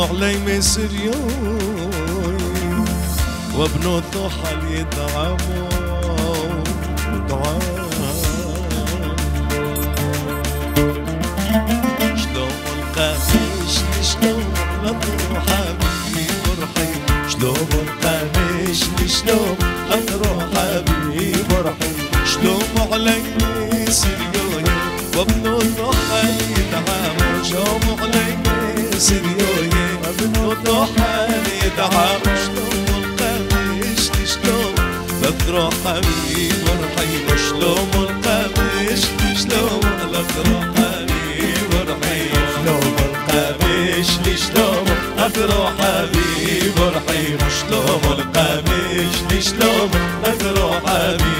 علي مسريو وابنو ثوحل يدعمو دعام شلوم القمش لي شلوم لا ثروم حبيب رحيم شلوم القمش لي شلوم لا ثروم حبيب رحيم شلوم علي سريوي وابنو ضحى يدعم شلوم علي وابنو ضحى يدعم شلوم القمش لي شلوم لا ثروم حبيب رحيم شلوم القمش لي شلوم لا ثروم حبيب رحيم شلوم القمش لي شلوم أثرو حبيب رحيم شلوم القمش لي شلوم أثرو حبيب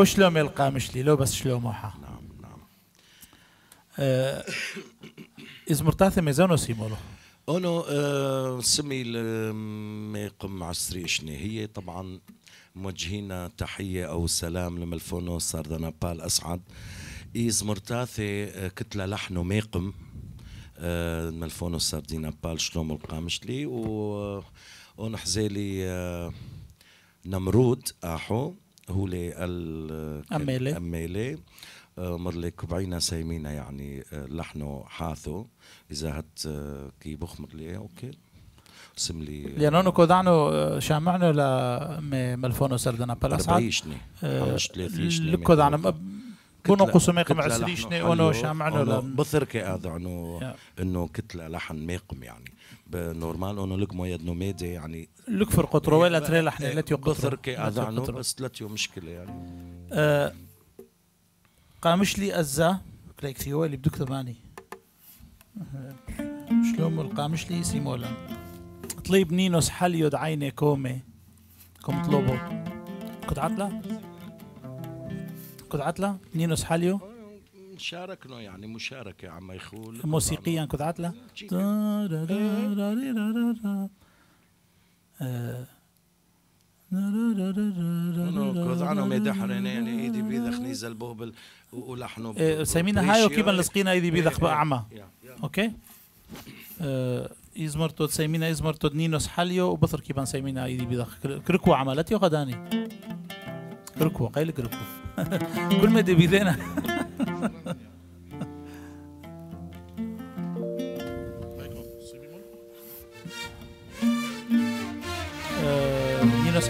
الفو شلوم القامش لي لو بس شلومو حا نعم نعم. آه، إذ مرتاثة ميزانو سيمولو؟ أونو آه، سمي الميقم عسري شني هي طبعا موجهين تحية أو سلام لملفونو ساردنا بال أسعد. إيز مرتاثي آه، كتلة لحن وميقم آه، ملفونو ساردينا بال شلوم القامشلي و ونحزيلي آه، نمرود أحو هو لي ال أميلي. أميلي آه، مرلي كبعينا سايمينا يعني آه، لحنه حاثو. إذا هت آه، كي بخمر أوكي. سملي لأنه كودانو شامعنو سردنا خمس ثلاثيشني لكودانو بونو كتلة- قسو ميقم كتلة عسريشني لحنه اونو حلو. شامعنو بثركي هذا. إنه كتلة لحن ميقم يعني. نورمال أنه لقمو يدنو ميدي يعني لكفر قطرو ولا تري لحن التي هذا عنه قطرو بس لتيو مشكلة يعني. آه، قامش لي أزا كليك ثيو اللي بدك ثماني شلوم القامش لي سيمولا طليب نينوس حليو دعيني كومي كم طلبوا كنت عتلة كنت عتلة نينوس حليو شاركنا يعني مشاركة عم يخول. موسيقيا كنت عتلة آه. كوزعنا ميدحرن يعني إيدي بيدخ نيزل بوبل ولحنه إيه، سمينا هاي وكيبا لصقينا إيدي بيدخ بأعمى. أوكي. آه، إزمرتو سيمينا إزمرتو نينوس حاليو وبثر كيبان سيمينا إيدي بيدخ. كر- كركو عملتي غداني؟ كركو قيل كركو كل ما دي بيدينا آه، نينوس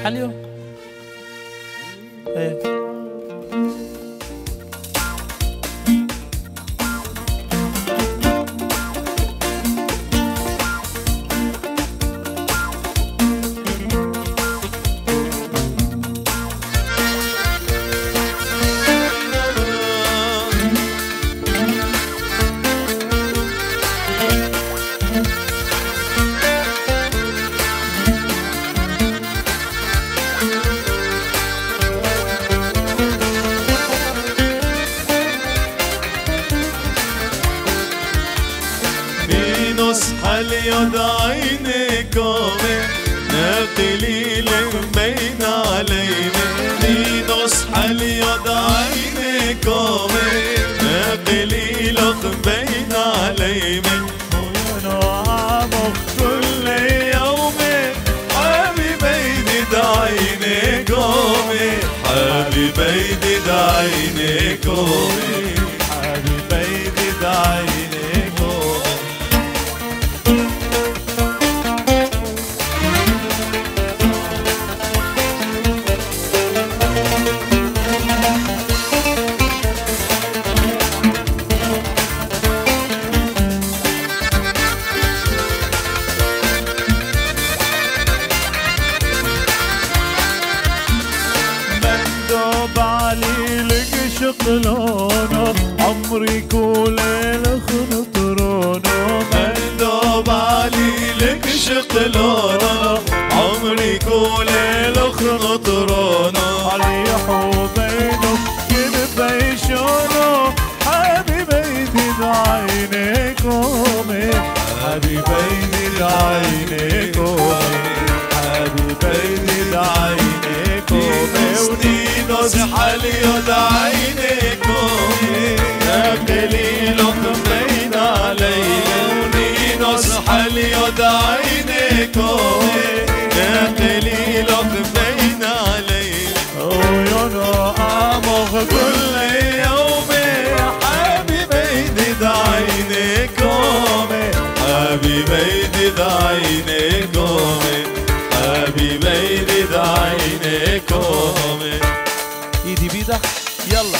بين علينا ونعمق كل يوم. حبيبي دعينكم حبيبي دعينكم حبيبي حبيبي دد عينيكم ايدي بيدك يلا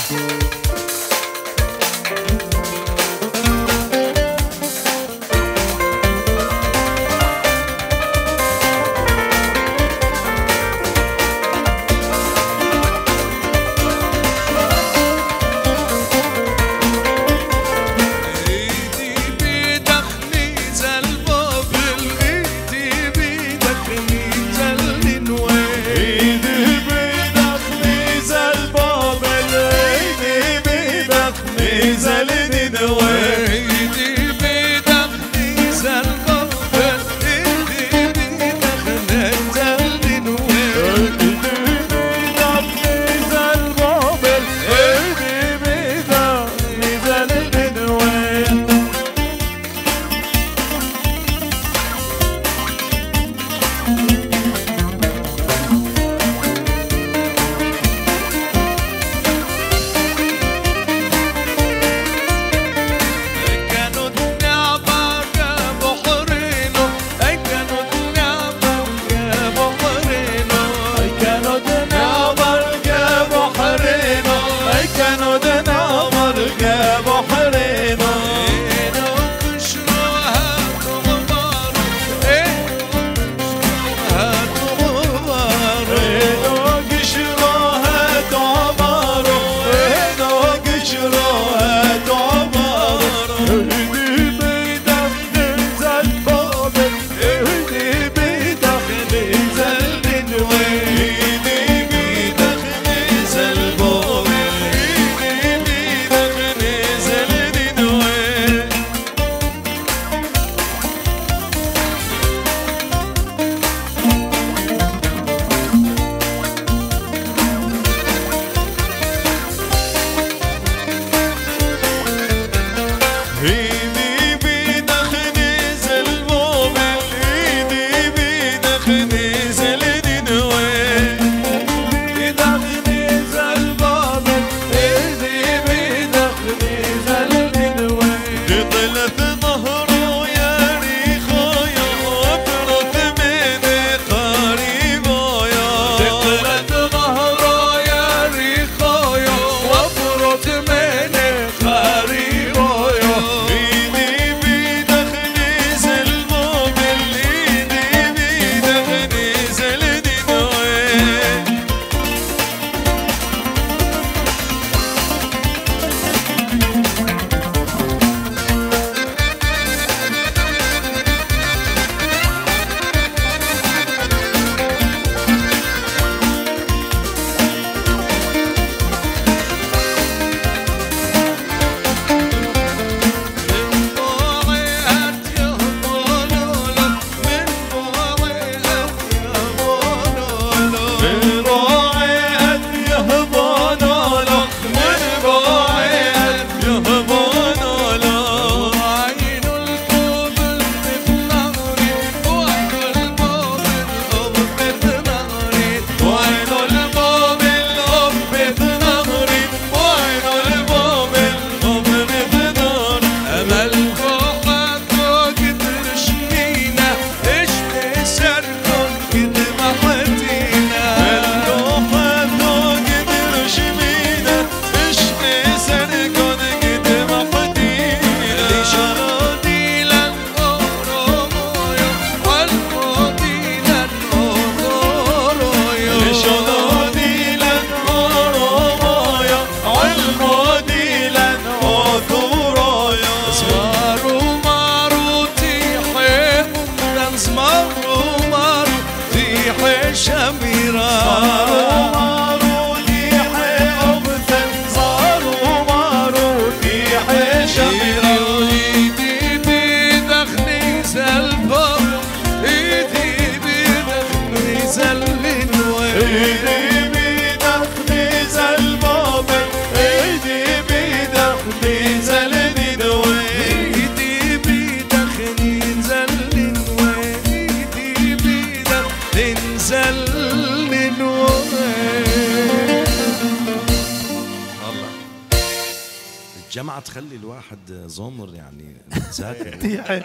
الجامعة تخلي الواحد زومر يعني [LAUGHS] ذاكر. تيحي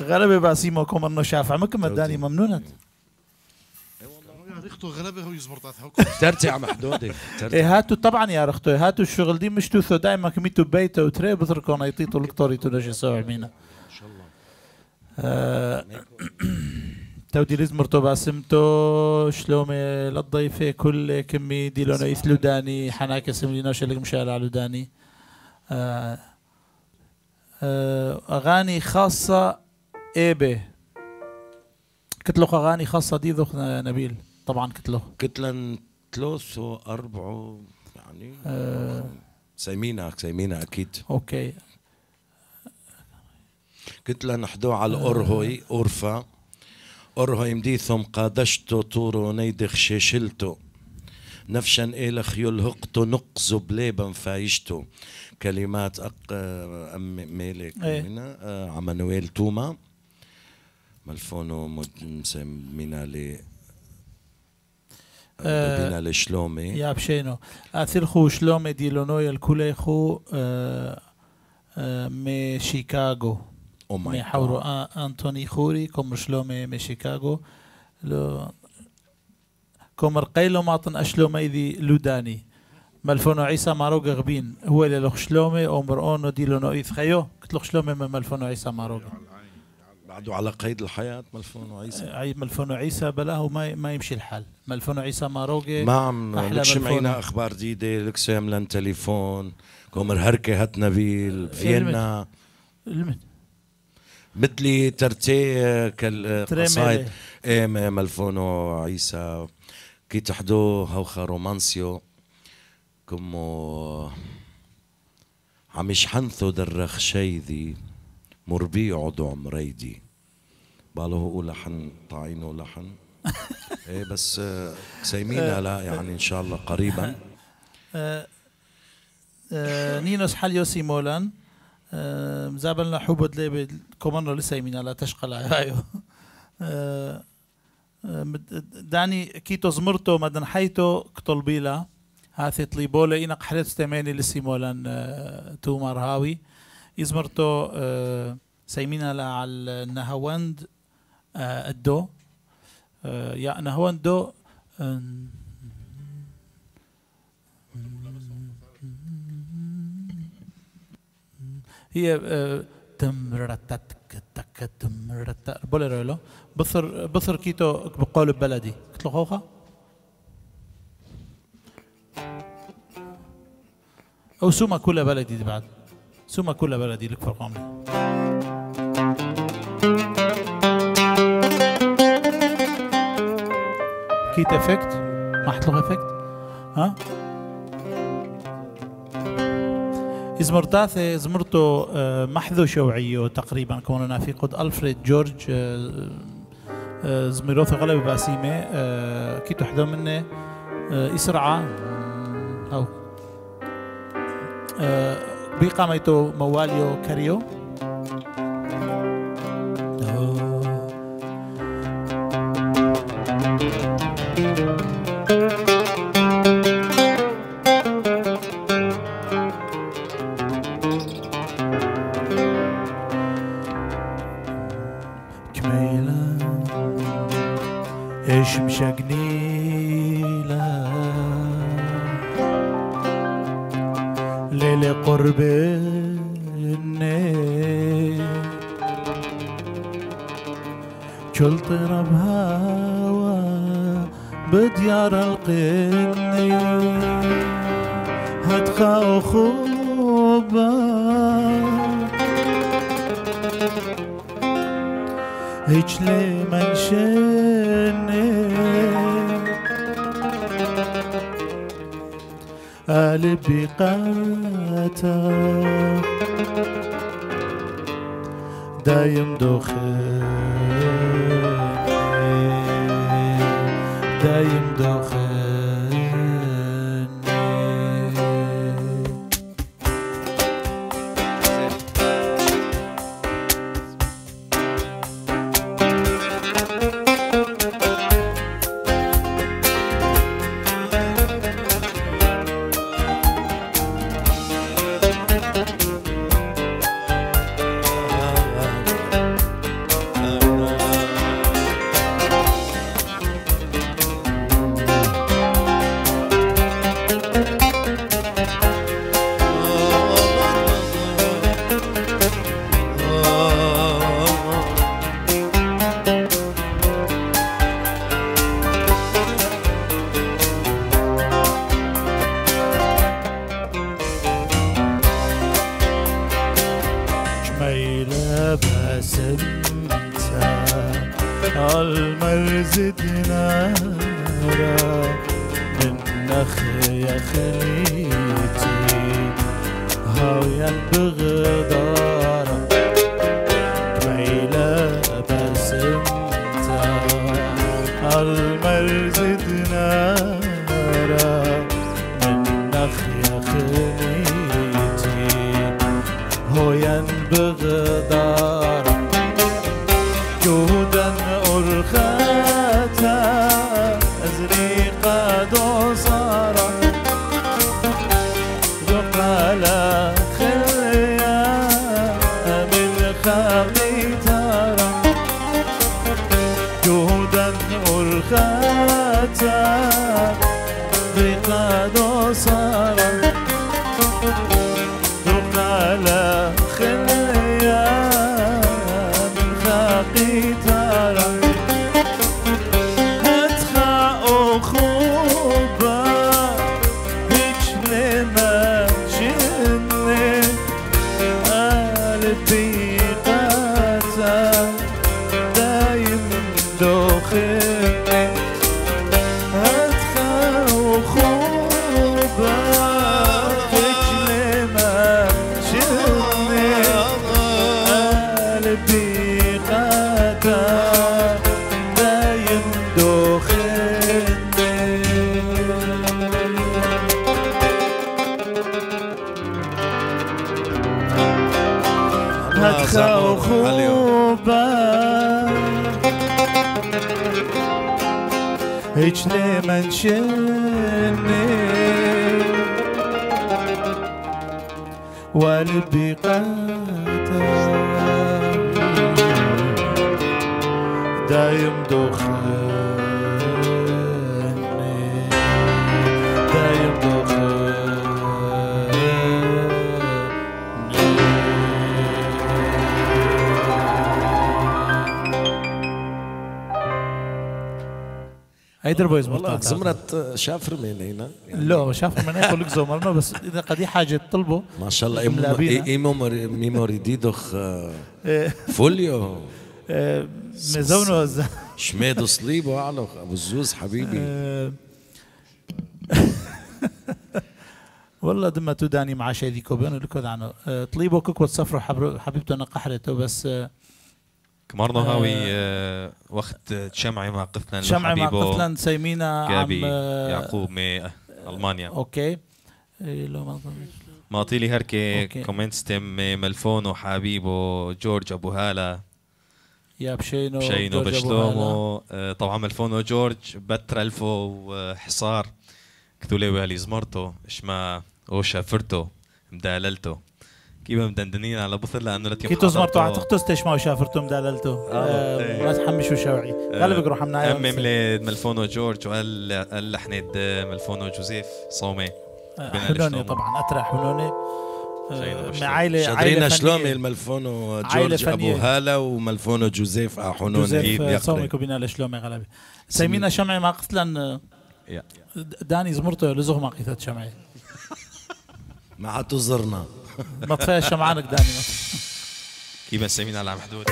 غلبة باسيمو كوم إنه شافع. ممكن مداني ممنونة. ريختو غلبه هو يزمر تاعها ترتي عم حدودي ترتي. إيه هاتوا طبعا يا رختو هاتوا الشغل دي مش توثو دايما كميتو بيتو وتري بتركون يطيطوا الكتوري تنجي سوى مينا. إن شاء الله. آه، تودي لزمرتو باسمتو شلومي للضيفة كل كمي ديلونا يثلو داني حناك سملينا شلق مشال على داني. أغاني خاصة إيبة. كتلوخ أغاني خاصة دي ذوق نبيل. طبعا كتلوخ. كتلن ثلاث وأربعة يعني. آه، سيمينا سيمينا أكيد. أوكي. كتلن نحدو على الأرهوي أورفا أرهوي مديثم قادشتو طورو نيدخ شيشلتو. نفشا إلى خيول هقتو نقزو بليبا فايشتو. كلمات أق أم ميلك إيه. منا آه، عمانويل توما. ملفونو مد- مسمينا لي آه، بينا لشلومي يا بشينو. أثير خو شلومي ديلونوي الكولي خو آه، آه، مي شيكاغو. مي ماي حورو أنتوني خوري كومر شلومي مي شيكاغو. لو كومر قيلو ماطن أشلومي ذي لوداني. ملفونو عيسى ماروغ غبين هو اللي لوخ شلومي اومر اونو ديلونو ايث خيو كتلوخ شلومي من ملفونو عيسى ماروغ بعده على قيد الحياة ملفون وعيسى عي ملفونو عيسى بلاه ما ما يمشي الحال ملفونو عيسى ماروغي ما عم أحلى لك ملفونة. معينا أخبار جديده لك ساملن تليفون كومر هركه هات نبيل فيينا المن مثلي ترتي كالقصايد. إيه ملفونو عيسى كي تحدو هوخا رومانسيو كمو عم يشحنثو درخ شيذي مربي عضو عمريدي. باله هو لحن طاعينه لحن. [LAUGHS] إيه بس آه، سيمينا لا يعني إن شاء الله قريبا. [LAUGHS] آه، آه، نينوس حاليوسي مولان. آه، مزابلنا حوبد ليبي كومانو لسه يمينا لا تشقل [LAUGHS] آه، آه، مد- داني كيتو زمرتو مدن حيتو كتلبيلا هاثي طليبولا إنق حلت ستماني لسي مولان آه، تو مرهاوي يزمرتو آه، سيمينا على النهاوند آه، الدو. يا نهاوند دو هي تمرتتك تك تمرت بوليرو له بثر بثر كيتو بقول بلدي. قلت له خوخه أو سوما كلها بلدي دي بعد. سوما كلها بلدي لك فرقان كيت افكت ما حط له افكت ها؟ إزمرتاثة زمرتو آه، محذو شوعيو تقريبا كوننا في قد ألفريد جورج آه، آه، زميروثو غلبة بأسيمة آه، كيتو حدا منه آه، إسرعة أو آه، بيقا ميتو مواليو كاريو هيدر بويز مرتاح زمرت شافر من هنا. يعني لا شاف من لك زمرنا بس إذا قد حاجة تطلبه ما شاء الله ملابينا. ايمو ميموري ديدوخ إيه، فوليو. آه، مزونه وز- شميد صليبه على أبو الزوز حبيبي. [LAUGHS] والله دم توداني مع شيء ذيكو بين لكو عنه طليبو كوكو تصفروا حبر- حبيبته أنا قحرته بس كمارنو آه. هاوي وقت شمعي مع قثلان شمعي مع قفلان سيمينا عم جابي آه، يعقوب من ألمانيا. أوكي. إيه، ما ما اعطيلي هركي أوكي. كومنت ستيم ملفونو حبيبه جورج أبو هالة. يا بشينو بشينو. بشلومو. آه، طبعا ملفونو جورج بترلفو وحصار كتوليوي هالي زمرتو اشما وشافرتو مداللتو. كيف مدندنين على بطل لأنه لتيم كي تزمرتو حضرته. عتقتوس تشمعوا شافرتم دللتو آه، إيه. ما تحمشوا شوعي غالبك روح أمي منايا مليد ملفونو جورج وقال قال لحنيد ملفونو جوزيف صومي حنوني. طبعا اترى حنوني آه،. مع شادرينا عائله شلومي الملفونو عائلة جورج أبو. هالة وملفونو جوزيف احونون جوزيف آه،. صومي كوبينا لشلومي غالبي سيمينا شمعي ما قتلن آه، يا. داني زمرته لزغ ما قيثت شمعي ما عاد زرنا ما طفى شمعانك داني كيف مسمين على محدود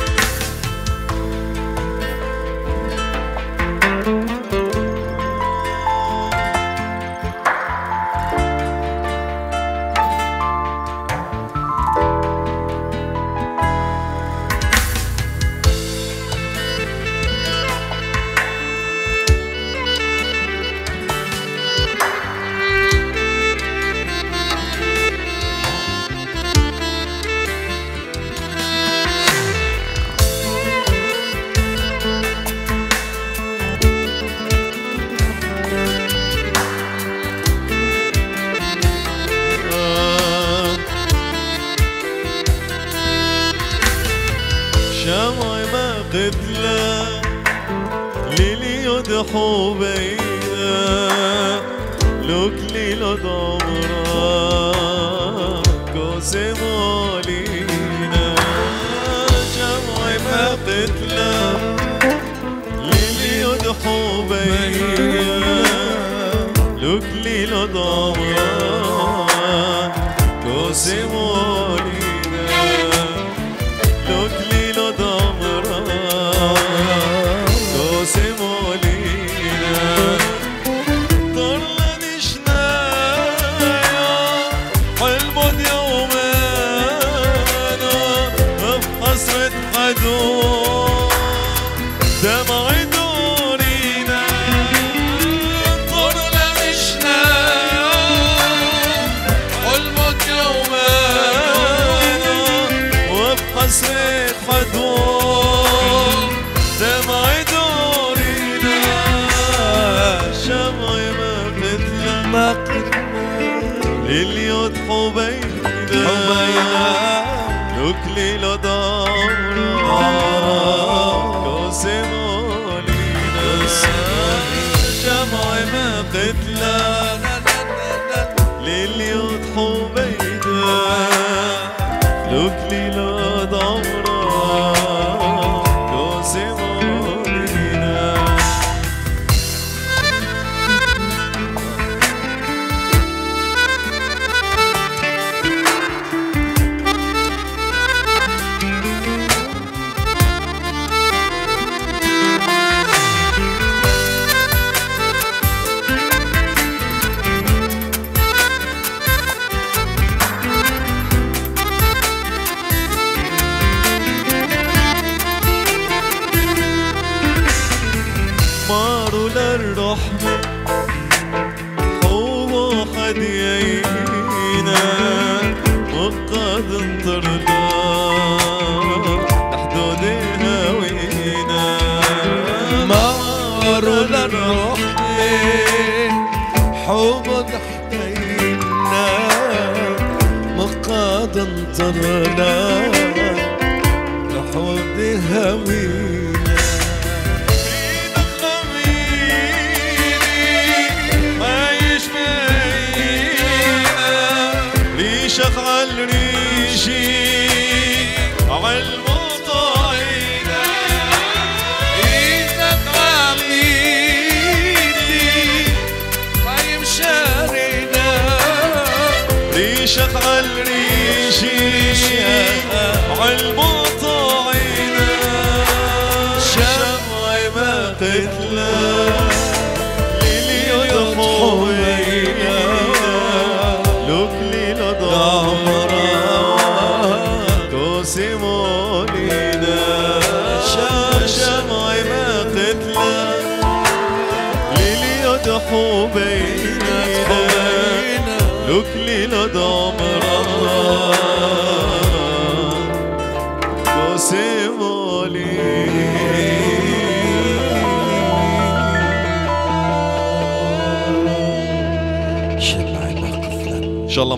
morning. لوك ليلة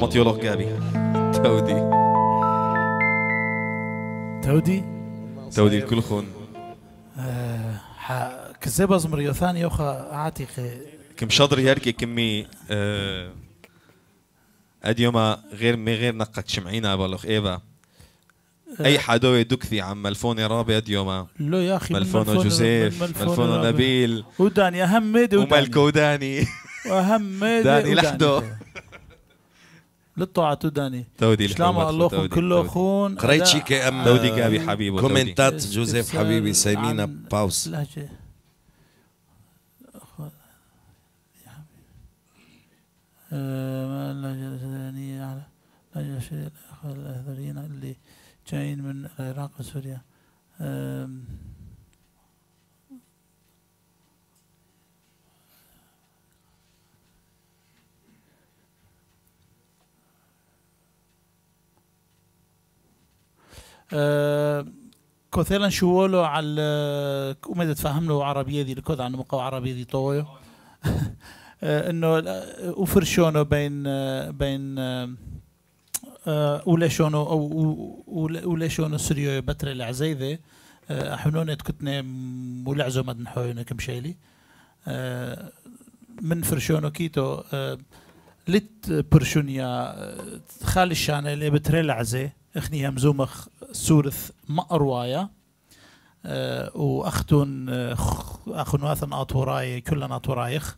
مطيولوك جابي تودي. تودي؟ تودي الكل خون. آه، كذابة زمريو ثانية وخا عاتق كم شطر يركي كمي آه، اديوما غير مي غير نقت شمعينا بلوخ إيفا أي حدوي دكثي عم ملفوني رابي اديوما لو يا أخي ملفونو ملفون- جوزيف ملفونو. نبيل وداني أهم ميدي وداني. وملكو داني وأهم ميدي داني. لحدو. للطاعة وداني تودي سلام الله كله. خون قريت شي كي ام تودي جابي حبيبة تودي. كومنتات جوزيف حبيبي سايمينا عن باوس. لهجة آه، اللهجة السودانية على لهجة الشريعة الأخوة الأهذريين اللي جايين من العراق وسوريا. آه، كوثيلا شوولو على كوميد تفهم له عربية دي الكود عن مقاو عربية دي طويو [LAUGHS] آه، إنه لا- وفرشونو بين آه، بين آه، آه، ولا شونو أو و- ولا ولا شونو سريو بتر العزيذة أحنون كتنا ولعزو مدن حوينا كم شيلي. آه، من فرشونو كيتو آه، لت برشونيا آه، خال الشانة اللي بتريل عزي اخني همزومخ سورث مقروايا آه، واختون آه، اخون واثن أطوراي كلنا أطورايخ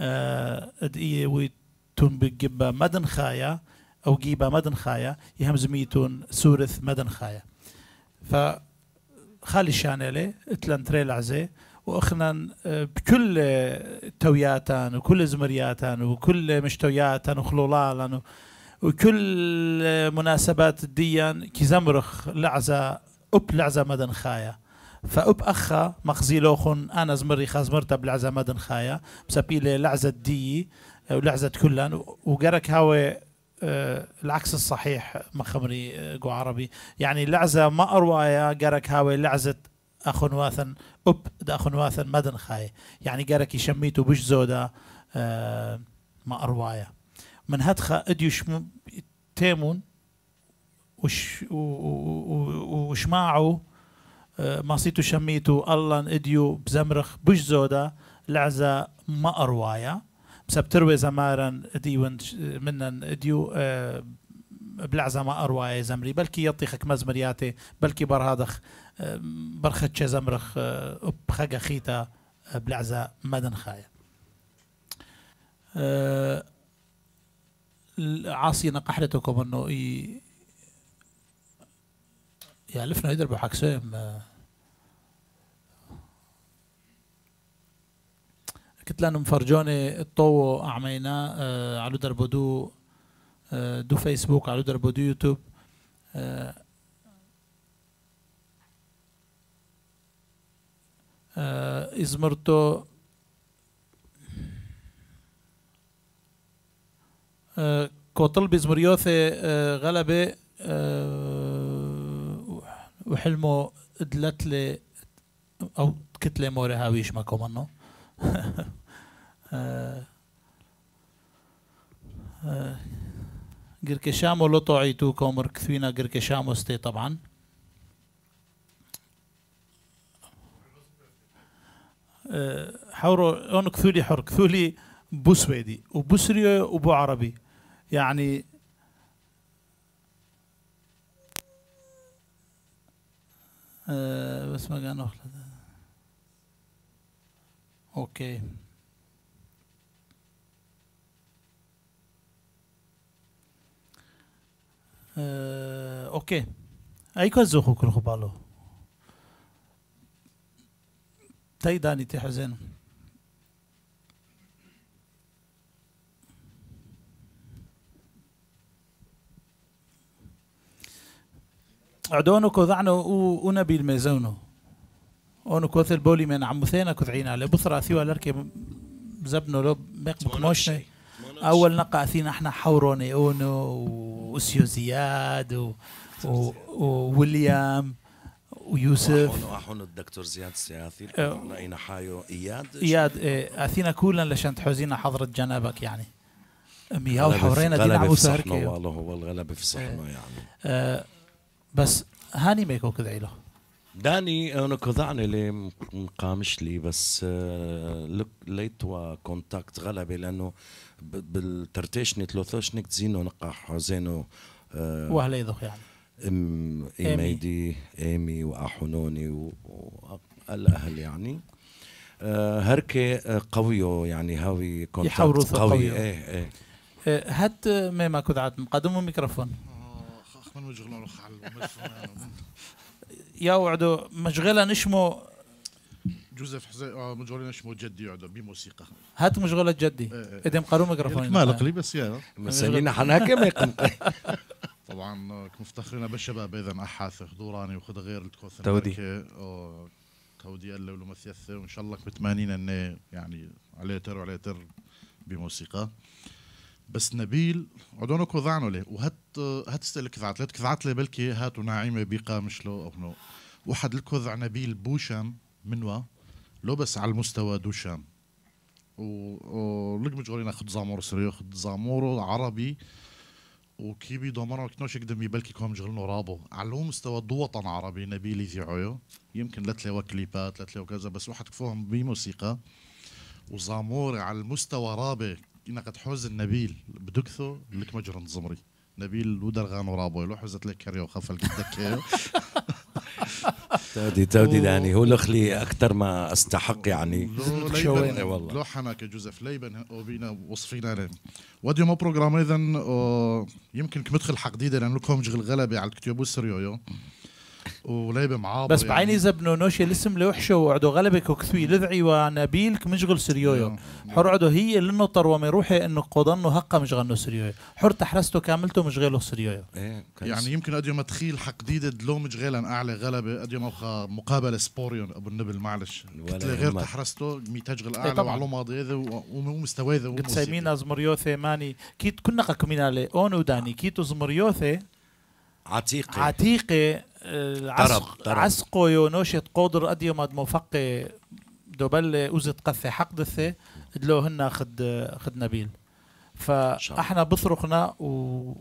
آه، أدئي ويتون بجيبا مدن خايا أو جيبا مدن خايا يهمزميتون سورث مدن خايا ف خالي الشانيلي اتلن تريل عزي واخنا آه، بكل توياتان وكل زمرياتان وكل مشتوياتان وخلولالان و- وكل آه، مناسبات الديان كي زمرخ لعزة أب لعزة مدن خايا. فأب أخا مخزيلوخن أنا زمري خازمرتا بلعزة مدن خايا. بسبيلي لعزة دي آه، ولعزة كلان. وقرك هاوي آه، العكس الصحيح مخمري آه، قو عربي. يعني لعزة ما أروايا قرك هاوي لعزة أخن واثن أب دا أخن واثن مدن خاي يعني قرك يشميتو بش زودا آه، ما أروايا. من هدخة اديوش تيمون وش وشماعو آه، ماسيتو شميتو الله اديو بزمرخ بش زودا لعزة ما أروايا. بسبب تروي زمارا ديون منن اديو آه، بلعزة ما أروايا زمري. بلكي يطيخك مزمرياتي بلكي برهادخ آه، برختش زمرخ بخقة خيتا بلعزة مدن خايا. آه، عاصي نقحلتكم إنه ي... يالفنا يدربوا حكسهم آه. قلت لهم فرجوني الطو أعمينا آه على دربو دو آه دو فيسبوك على دربو دو يوتيوب آه آه إزمرتو آه كوطل بزمريوثي آه غلبة آه وحلمو ادلت لي أو كتلة موري هاويش ما [LAUGHS] آه قركشامو لطو عيتو كومر كثوينا قركشامو ستي طبعا. حورو اون كثولي حر كثولي بو سويدي وبو عربي. يعني آه بس ما نخلد أوكي. آه أوكي. اي كوزوخو كل خبالو تاي داني تحزن عدونو كوذعنو ونبي الميزونو اونو كوث البولي من عمثينا كذعينا لبثرة ثيوا لركي زبنو لو ميق بكموشني أول نقا أثينا إحنا حوروني اونو وسيو زياد و... و... وويليام ويوسف أحون الدكتور زياد السياثي أه. رأينا حايو إياد. إياد إيه، أثينا كلنا لشان تحوزينا حضرة جنابك يعني. مياو حورينا دينا عمو سهركي والله هو الغلبة في صحنه يعني. آه بس هاني ميكو كذعيلو داني أنا كذعني لي مقامش لي بس آه، ليتوا كونتاكت غلبة لأنه بالترتيشني تلوثوشنك تزينو نقع حوزينو آه، واهلا يذوق يعني إم. إيميدي إيمي وأحونوني و- والاهل يعني. آه، هركي قويو يعني هاوي كونتاكت قوي. إيه إيه. هات ميما كذعات مقدمو ميكروفون. من مشغلون خال مش- يا وعدو مشغلة نشمو جوزيف حزين آه مجولين اسمه جدي يقعد بموسيقى. هات مشغلة جدي. إيه، إيه. آدم قارو ميكروفون ما لقلي بس يا. مسلينا حناكي ما يقم [LAUGHS] طبعا آه، مفتخرين بالشباب اذا احاث دوراني وخذ غير الكوث تودي. تودي ألا ولو مثيثة وإن شاء الله متمانين انه يعني عليه تر وعليه تر بموسيقى. بس نبيل عدونو كوذعنو لي. وهات هات استقل كذعت لت كذعت لي بلكي هاتو ناعمة بيقا مش لو أو نو. واحد الكوذع نبيل بوشام منوا لو بس على المستوى دوشام. ولق مجغولين اخد زامور سريو خد زامورو عربي. وكيبي دومرو كنوش يقدم يبلكي كوم مجغلنو رابو. على مستوى دو وطن عربي نبيل يذيعوه يمكن لتلي كليبات لتلي وكذا بس واحد كفوهم بموسيقى. وزاموري على المستوى رابع إنك قد حوز النبيل بدكثو لك مجرن زمري نبيل ودرغان ورابو لو حوزت لك كريو خفل قدك تودي تودي داني هو لخلي أكثر ما أستحق يعني. والله. لو حناك جوزيف ليبن وبينا وصفينا لهم. ودي ما بروجرام اذا يمكن كمدخل حق جديده لأن لكم جغل غلبة على الكتيوب والسريويو وليبن معابر بس بعيني زبنو نوشي الاسم لوحشه وعدو غلبك وكثوي لذعي ونبيل مشغل سريويو. حر عدو هي للنطر وما يروحي إنه قضنو هقا مشغلنو سريويو. حر تحرسته كاملته مشغله سريويو. إيه كويس. يعني يمكن أديو ما تخيل حق جديده لو مجغيلا أعلى غلبة أديو ما مقابلة سبوريون أبو النبل معلش. ولا قلت له غير. تحرسته ميتجغل إيه أعلى طبعاً. وعلو ماضي ذا ومستوى ذا قد سايمينا زمريوثي ماني. كيت كنا قكمينا لي اونو داني كيتو زمريوثي عتيقة عتيقة العسق طرب. عسقو يو نوشة قودر اديو ماد موفقي دوبل اوزت قثي حق دثي دلو هنا خد خد نبيل. فأحنا بصرخنا و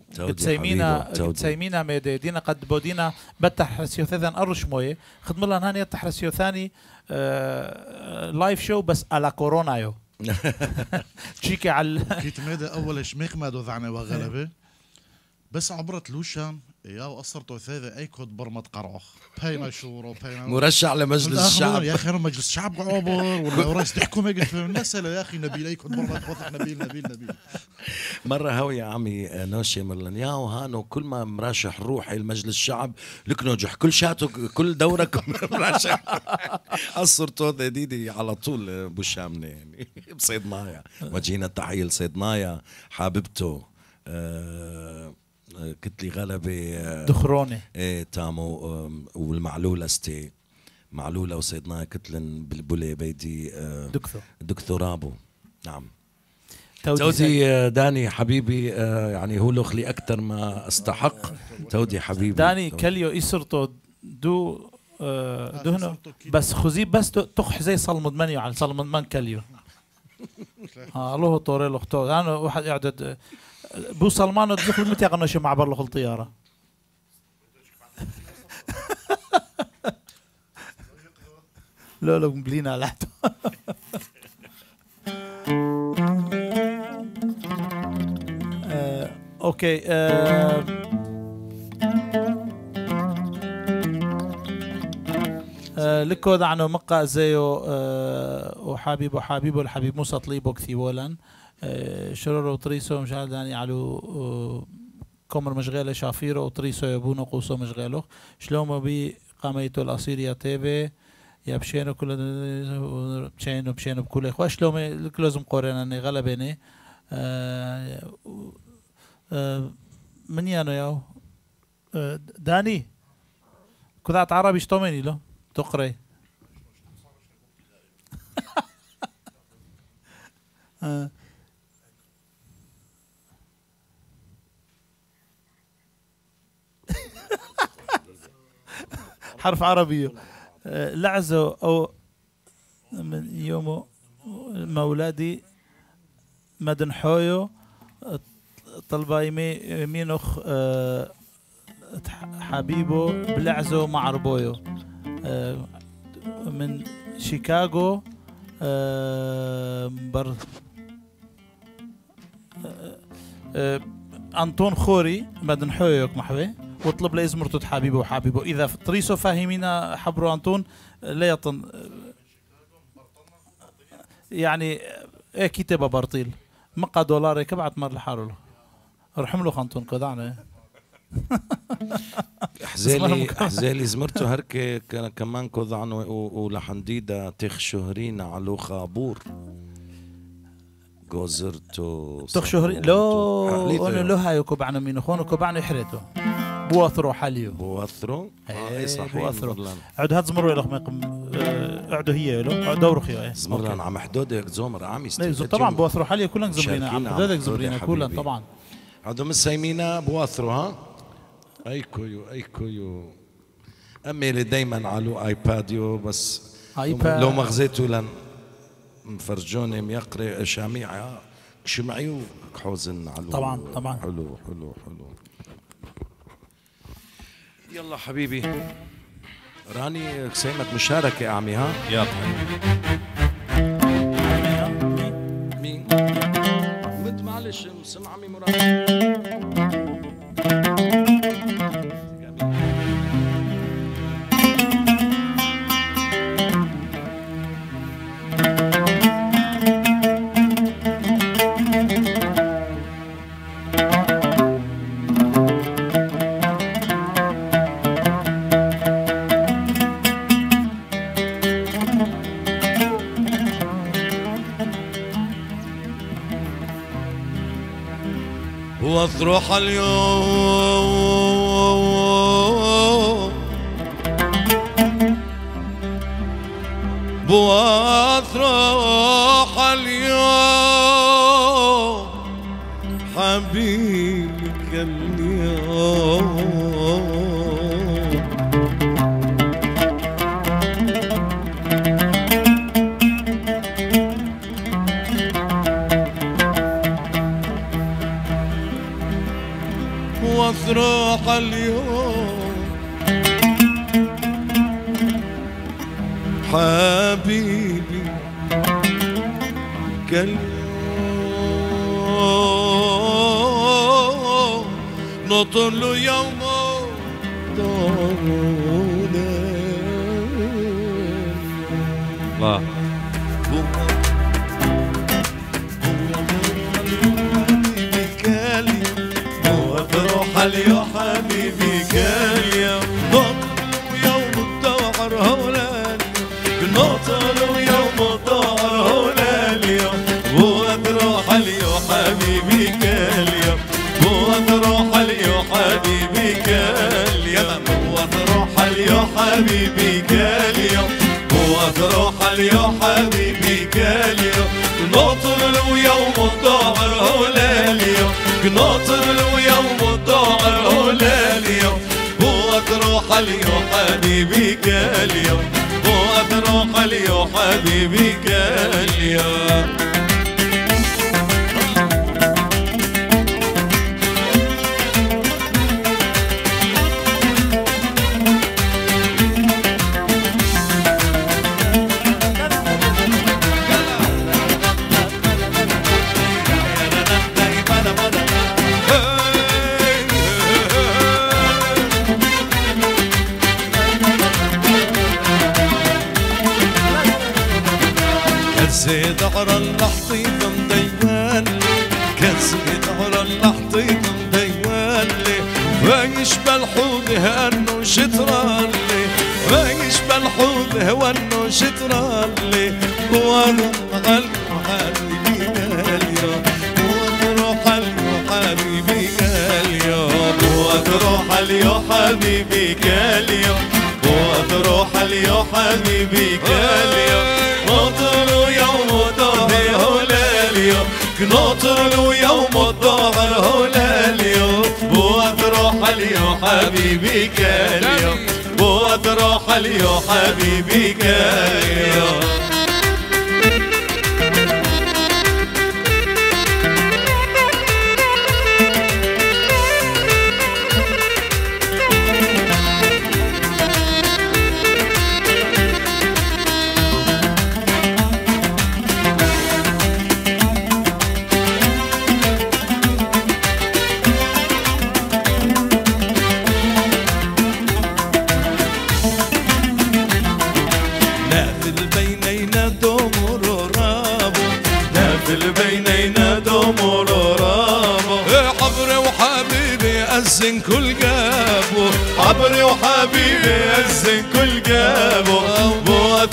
سايمينا ميدي دينا قد بودينا بتح رسيو ثاني أرش موية. خدم لنا هاني يتح رسيو ثاني آه لايف شو بس على كورونا يو. [LAUGHS] تشيكي على كيت ميدا أول شميق ما دو ذعنا وغلبة. بس عبرت لوشان يا وأصرتو ثاذا أي كود برمت قرعخ بينا شورو بينا مرشح لمجلس الشعب. يا أخي مجلس الشعب عبر ولا [LAUGHS] رئيس تحكم الناس يا أخي نبيل أي كود برمت وثق نبيل نبيل نبيل. مرة هو يا عمي نوشي مرلن يا وهانو كل ما مرشح روحي لمجلس الشعب لك نوجح كل شاتو كل دورة [LAUGHS] مرشح. أصرتو ديدي على طول بوشامنة يعني. بصيدنايا وجينا تحية لصيدنايا حاببته آه، آه، كتلي غلبة آه، دخروني إيه تامو آم، والمعلولة استي معلولة وصيدنايا كتلن بالبولي بيدي آه، دكتور. دكتورابو نعم. تودي تودي داني حبيبي آه، يعني هو لخلي أكثر ما أستحق. تودي حبيبي. داني كليو إسرتو دو آه دهنو بس خزي بس تخ زي صلمد منيو على صلمد من كليو. [LAUGHS] آه الله طوري له أنا واحد قاعد بو سلمان دخل متى قنو شي معبر له الطياره [LAUGHS] لا لا مبلينا لحتو [LAUGHS] آه، أوكي آه، آه، لكو دعنو مقا زيو آه، وحبيب وحبيب والحبيب موسى طليبو كثيولا شرور وطريسو مش عارف داني علو آه، كومر مشغيلة شافيرو وطريسو يبونو قوسو مشغيلو شلومو بي قاميتو الأصيريا تيبي يا بشينو كل بشينو بشينو بكل إخوة شلومي لك لازم قورينا اني غلبيني آه، آه، من يانو ياو داني كذات عربي شتوميني له تقري آه. [LAUGHS] [LAUGHS] حرف عربي. لعزو أو من يوم مولادي مدن حويو طلبا يمي مينوخ آه، حبيبه بلعزو مع ربويو. آه، من شيكاغو بر أنطون خوري بدن حويوك محوي واطلب لي ازمرتو حبيبه وحبيبه. إذا طريسو فاهمينا حبرو أنطون لا يطن. يعني إيه كتابة برطيل مقا دولار كبعت مر لحاله ارحم له خنطون كدعنا حزالي حزالي زمرتو [LAUGHS] هركة كان كمان كوضعن ولحنديدة تخ شهرين على خابور. جوزرتو تخ شهري لو أنا. لو هاي كوبعنا مين خونو كوبعنا يحريتو بوثرو حاليو. بوثرو؟ إيه، إي صحيح بوثرو. زمرلان عد هاد زمرو يلخ ميقم عدو هي له دورو خيو إيه. زمرلان عم حدودك زومر عم لا، يستفيد طبعا بوثرو حاليا كلن زمرينا عم عم حدودك حدود زمرينا كلن. طبعا. عندهم السيمينا بوثرو ها؟ أي كويو أي كويو. أمي اللي دايما على ايباديو بس آيباد. لو مغزيتو لن مفرجوني ميقري شاميع شمعي وحوزن علو طبعاً، طبعاً. حلو حلو حلو. يلا حبيبي. راني سيمت مشاركة أعمي ها؟ يا يلا مين؟ بنت معلش مسمع عمي مراد. واطرح اليوم. واطرح واطرح اليوم. حبيبي كاليوم نطل يوم اليوم حبيبي كاليوم واطرح اليوم حبيبي كاليوم نطل يوم الدهر اليوم ناطر اليوم الدهر هولا اليوم واطرح اليوم حبيبي اليوم واطرح اليوم حبيبي اليوم كسيت هانو شطران لي وايش بالحوض هوانو شطران لي وأنا غل حبيبي وأروح اليوم حبيبي اليوم. وأروح اليوم حبيبي اليوم. وأروح اليوم حبيبي اليوم. ناطر يوم هولا اليوم. ناطر يوم الظهر هولا واطرح اليوم حبيبي اليوم واطرح اليوم حبيبي اليوم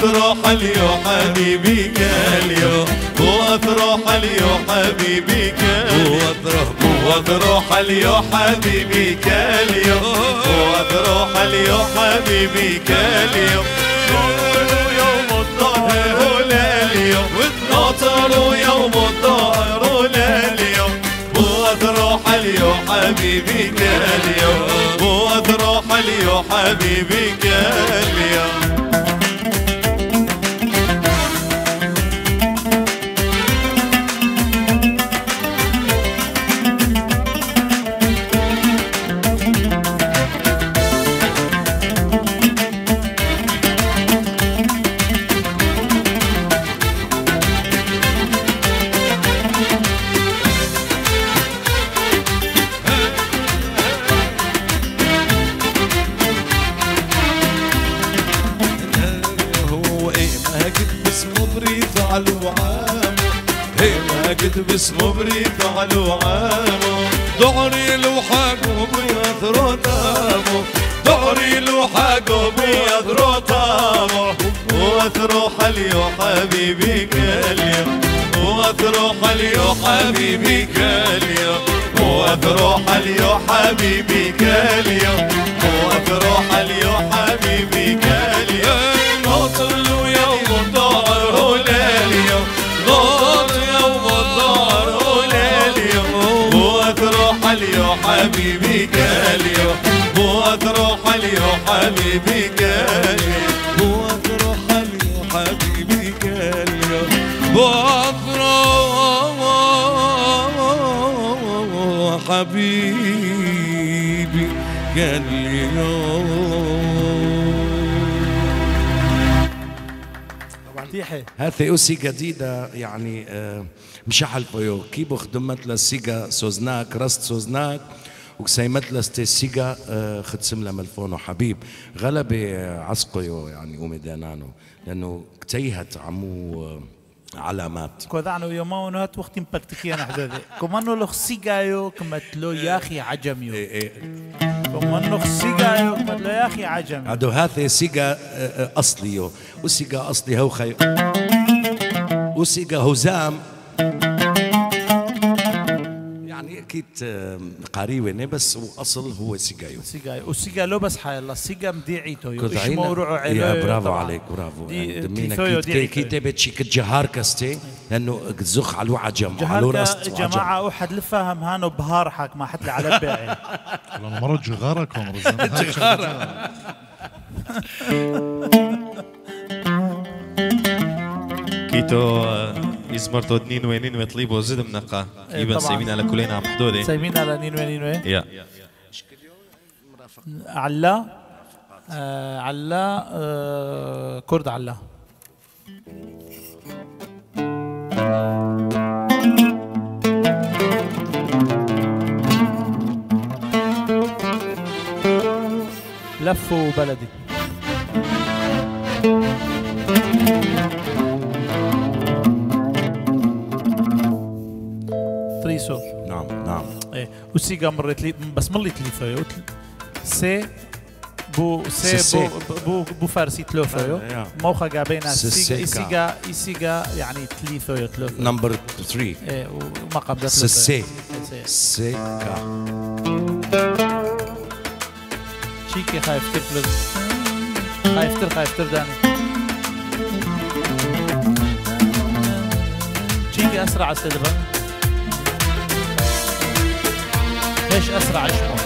واطرح اليو حبيبي كاليو واطرح اليو حبيبي كاليو واطرح اليو حبيبي كاليو واطرح اليو حبيبي كاليو ناطر يوم الظهر اليوم ناطر يوم الظهر اليوم واطرح اليوم حبيبي اليوم. واطرح اليوم حبيبي اليوم. حبيبي كاليوم واثروح اليو حبيبي كاليوم واثروح اليو حبيبي له يوم يوم الدار ولاليوم واثروح اليو حبيبي كاليوم واثروح اليو حبيبي كاليوم تيحي هذه أوسي جديدة يعني آه، مشحل بيو. كيبو خدمت لسيجا سوزناك رست سوزناك وكسيمت لستي سيجا آه، خدسم لها ملفونو. حبيب غلبة آه، عسقيو يعني أمي دانانو لأنه كتيهت عمو آه، علامات. كودعنو يومون هات وقت مبكتكيان حدودي كمانو لخ سيجايو كمتلو يا أخي عجميو. إيه إيه. كمانو لخ سيجايو كمتلو يا أخي عجميو. عدو هذا سيجا آه، آه، أصليو. وسيجا أصلي هو خي وسيجا هزام أكيد آه، قريبة بس وأصل هو سيجايو. سيجا وسيجا لو بس حي الله. سيجا مديعيتو يو كنت إشمو روعو عليه يا برافو طبعاً. عليك برافو. دي يعني دمينا دي كي تبت شي كجهار كستي لأنه تزخ على الوعى جمع على راس جماعة واحد لفهم هانو بهار حك ما حد لي على الباعي [LAUGHS] لأنه مرة جغارك ومرة [LAUGHS] [LAUGHS] كيتو آه، يزمرتو دنين وينين ويطلبوا زد منقا. إيه، يبن طبعاً. سيمين على كلنا عم حدودي سايمين على نين وين نين وين. يا. علا آه علا آه كرد علا. لفوا بلدي. إيه وسيجا مرت لي بس مليت لي فيو. سي بو سي- سي بو بو بو فارسي تلوفيو آه،. موخا جابينا سي- سيجا سيكا. إيسيجا إيسيجا يعني تليثويو تلوفيو نمبر 3 إيه وما قبل سي سي. سيكا شيكي خايف تفلت خايف تر خايف تر داني. شيكي أسرع سيلفا ليش أسرع شمو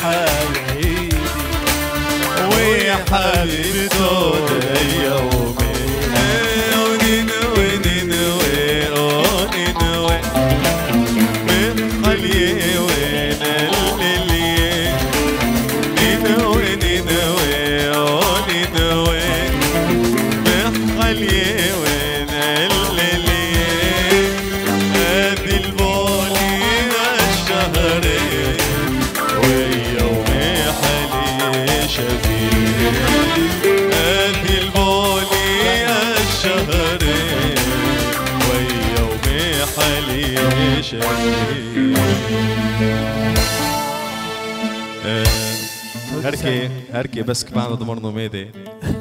حبيبي ويا حبيبي دوت يومي هركي هركي بس كمان ضمرنا ميدي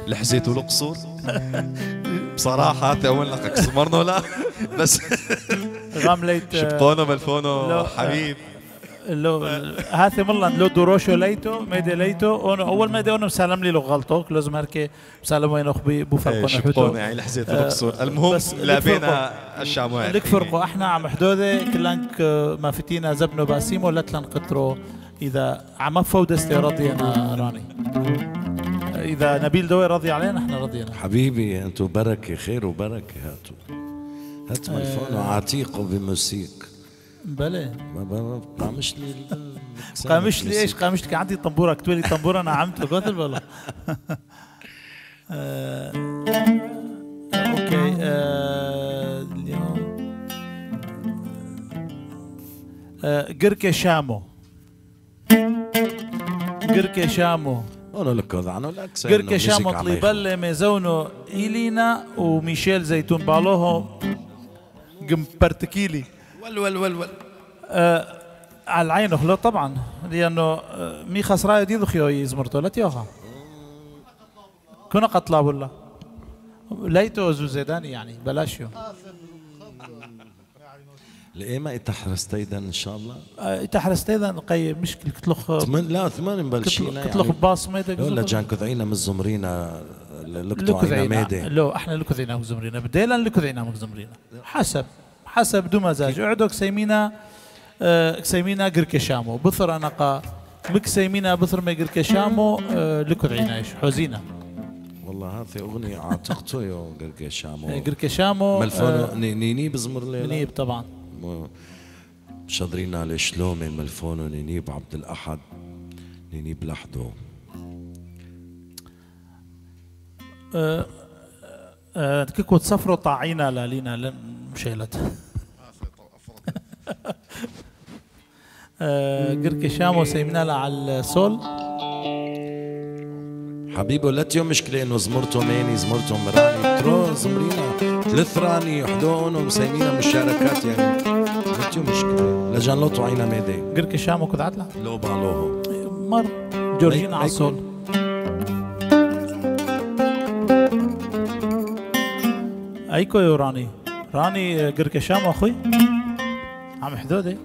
لحزيت القصور بصراحة تأول لك سمرنا لا بس غامليت [LAUGHS] شبقونه ملفونه لا. حبيب. لو هاتي ملان لو دروشو ليتو ميدي ليتو. أنا أول ما دي أنا مسلم لي لو غلطوك. لازم هركي مسلم وين أخبي بو إيه، فرقون شبقونه حوتو يعني لحزيت آه، القصور المهم بس لك لابينا الشاموال لك فرقو. إحنا عم حدودة كلانك ما فتينا زبنو باسيمو لتلن قطرو إذا عم فودة استيرادي أنا راني. إذا نبيل دوي راضي علينا إحنا رضينا حبيبي انتو بركة خير وبركة هاتوا هات ملفون وعتيقه بموسيق بلى. ما بقامش لي قامش لي [LAUGHS] إيش؟ قامش لي عندي طنبورة كتولي طنبورة أنا عملت قتل ولا آه، أوكي آه، اليوم. آه، قركة شامو. قركة شامو. أنا لك عنه الاكس قركة شامو طليبلة ميزونو إيلينا وميشيل زيتون بالوهم قم برتكيلي ول ول ول ول آه على العين خلو طبعا لأنه آه، مي خسرايا دي ذخيو يزمرتو لا تيوها كنا قتلا ولا؟ ليتو زوزيداني يعني بلاشيو. لإيما اتحرستيدا إن شاء الله؟ آه تحرست أيضا قي مشكل كتلخ ثمان لا ثمان مبلشينا كتلخ يعني باص ميدا ولا جان كذعينا من زمرينا ذينا ميدي لو إحنا لكو ذينا مزمرينا بديلا لكو ذينا مزمرينا حسب حسب دو مزاج. اعدو كسيمينا آه كسيمينا قركة شامو بثر أنا قا مكسيمينا بثر ما قركة شامو آه لكو ذينا حوزينا والله هذه أغنية عاتقته يا قرقي شامو قركة شامو ملفونو آه ني- نينيب زمر ليلة؟ منيب طبعا. شادرين على شلومي ملفونو نينيب عبد الأحد نينيب لحده آه، آه، كيكو تسفروا طاعينا لالينا مشيلت [LAUGHS] قركي شامو سيمنا على السول حبيبي لا تيوم مشكلة انه زمرتهم ماني زمرتهم مراني. ترو زمرينا ثلاث راني وحدون ومسيمينا مشاركات يعني. لا تيوم مشكلة. لجان لوتو عينا ميدي. قركي شامو كنت عتلة لو بالوهو مر. جورجينا. السول ايكو يا راني؟ راني قركي شامو أخوي؟ عم حدودي.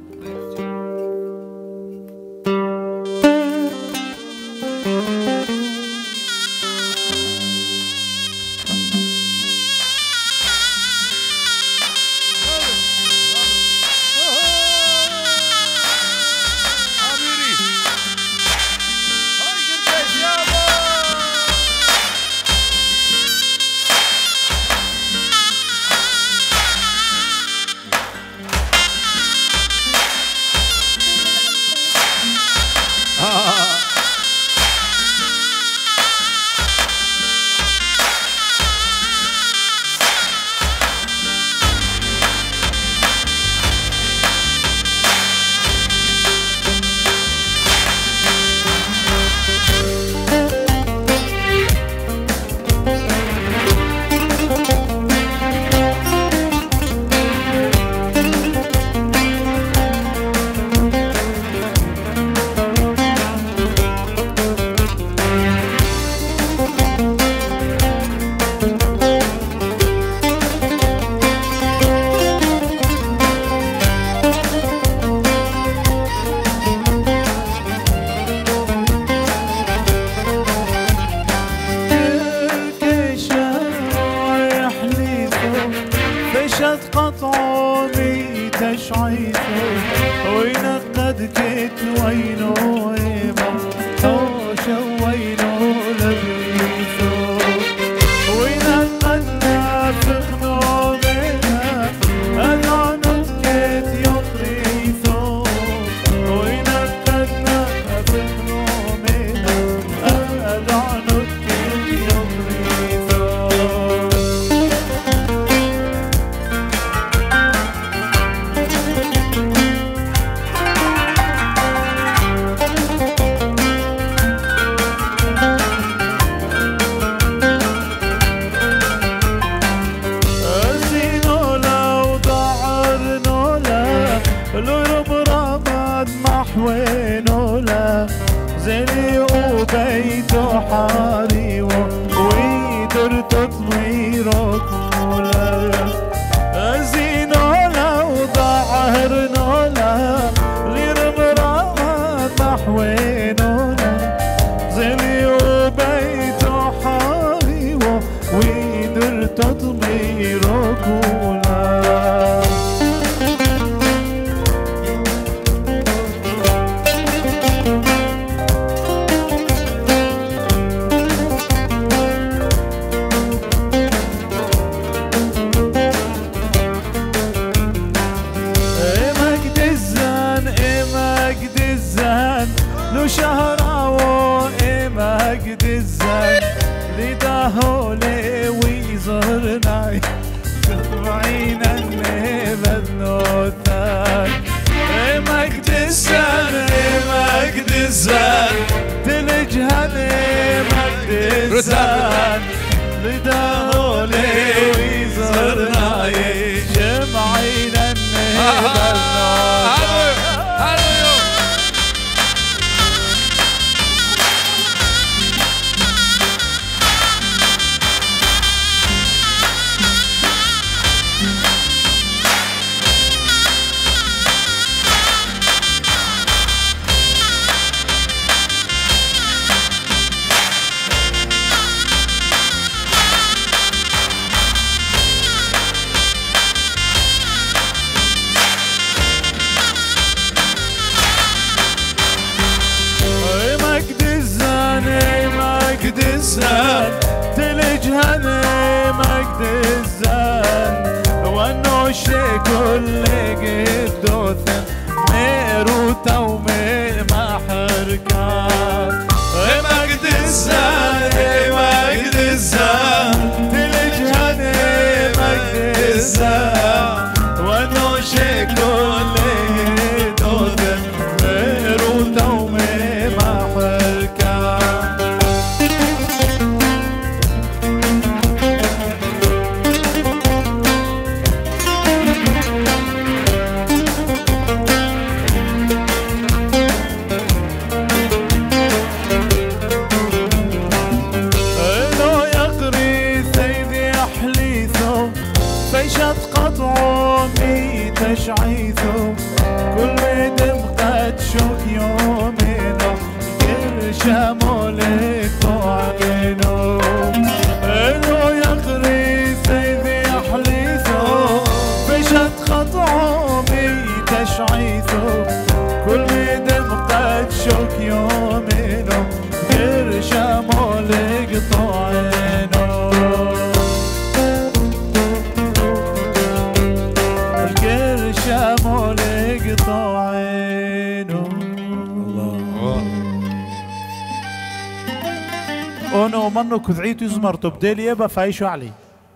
زمرتو بديل يبا فايشو علي.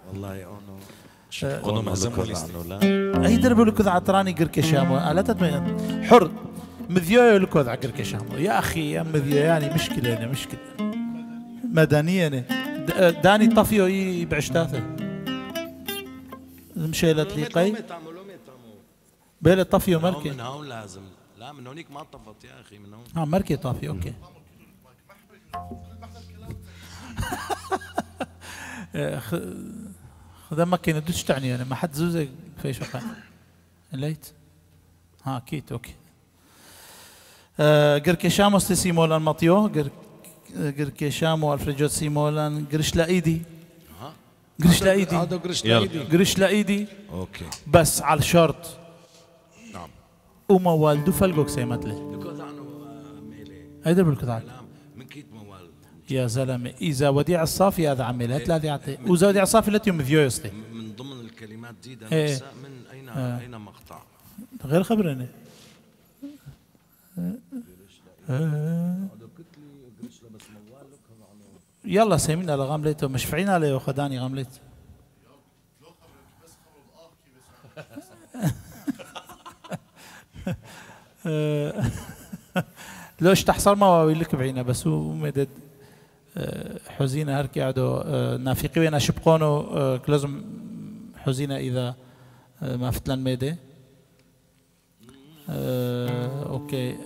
والله أونو. كونوا مهزموا لي لا أي دربو لكذ عطراني قركة شامو. الاتت حر مذيو لكذ عقركة شامو. يا أخي يا مذيو يعني مشكلة أنا مشكلة. مدنية أنا د- داني طفيو يي بعشتاته. مشيلة ليقي بيلة طفيو مركي. من هون لازم. لا من هونيك ما طفت يا أخي من هون. آه مركي طافي أوكي. آه، خ- خذ مكة ندوش تعني أنا ما حد زوزك في شقة ليت ها أكيد أوكي آه، قركي شامو استسي مولان مطيو قر- قركي شامو الفريجوت سي مولان قرش لا ايدي قرش لا ايدي هذا قرش. لايدي قرش لا ايدي أوكي بس على الشرط نعم وما والدو فلقوك سيمت له لكوز عنه آه، ميلي هيدا لا من كيت موال يا زلمة إذا وديع الصافي هذا عمي لا لا يعطي وإذا وديع الصافي لا تيوم فيو يصلي من ضمن الكلمات دي ده إيه. نفسها من اين آه. أين مقطع؟ غير خبرني يلا سيمينا لغاملته مشفعين عليه وخداني غاملت [LAUGHS] [LAUGHS] لو اشتحصر ما واويلك بعينا بس هو مدد. حزينة هركي عدو آه، نافقي وين شبقونو آه، لازم حزينة إذا آه، ما فتلن ميدي أوكي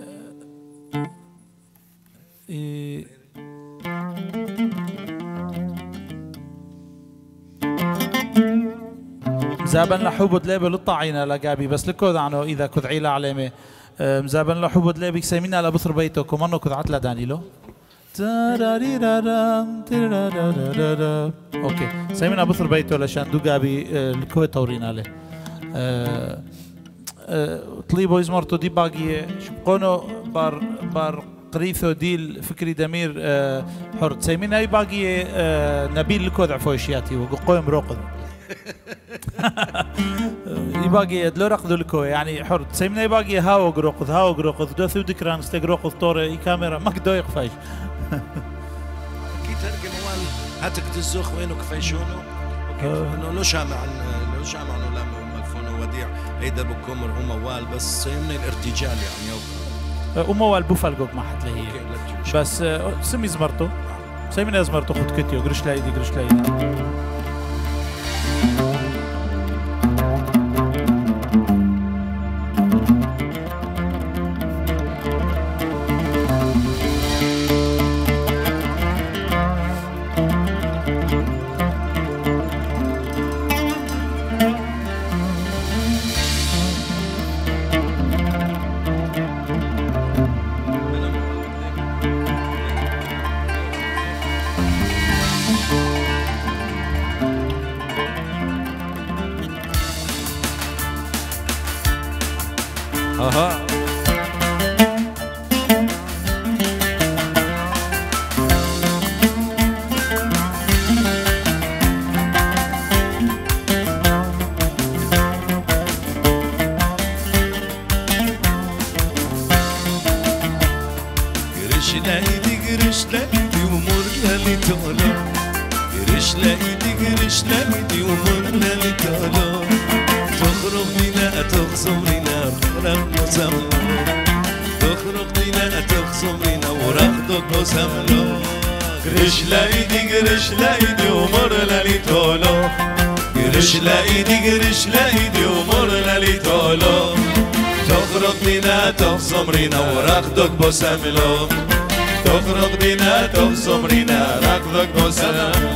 مزابن لحوبد ليبي للطعينة لقابي بس لكود عنو إذا كذ عيلة علامة مزابن لحوبد ليبي سيمينا لبصر بيتو كمانو كذ عتلا دانيلو. أوكي سيمينا بصر بيتو لشان دو قابي آه، الكوي تورينا له طليبو يزمرتو دي باقي شبقونو بار بار قريثو ديل فكري دمير حر سيمين اي باقي نبيل الكود عفوشياتي وقويم روقذ يباقي يدلو رقدو لكو يعني حر سيمين اي باقي هاو قروقذ هاو قروقذ دو ثو دكران استقروقذ طور اي كاميرا ما قدو يقفاش كفاي شونو؟ أوكي. آه. إنه لو شامع لو شامع إنه لا ملفون وديع. هيدا بكمر هو موال بس يمني الارتجال يعني أو- ومو البوفال جوك ما حد لهي. بس آه، سمي زمرتو. سيمين زمرتو خد كتيو قرش لايدي قرش لايدي رينا ورقدك بسملو تخرج بنا تخصم رينا رقدك بسملو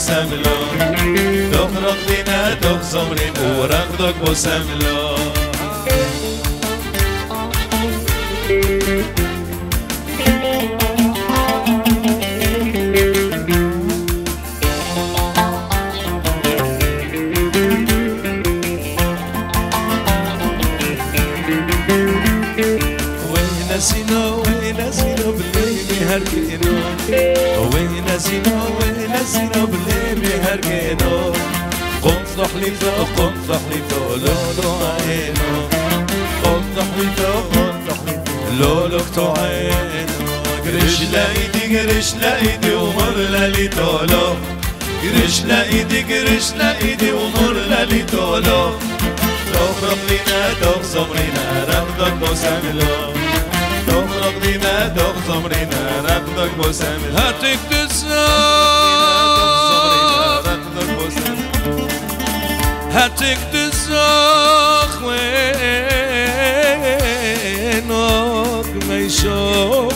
رغدك وسملو تخرج بينا لينا ورغدك وسملو لولو عينو قمت لحليتو قمت لحليتو لولو عينو قرش لايدي قرش لايدي ومر لالي تولو قرش لايدي قرش لايدي ومر لالي تولو تخرج لينا تخصم لينا رفضك مساملو تخرج لينا تخصم لينا رفضك مساملو هاتك مساملو هاتك تساخ وينك ما يشوف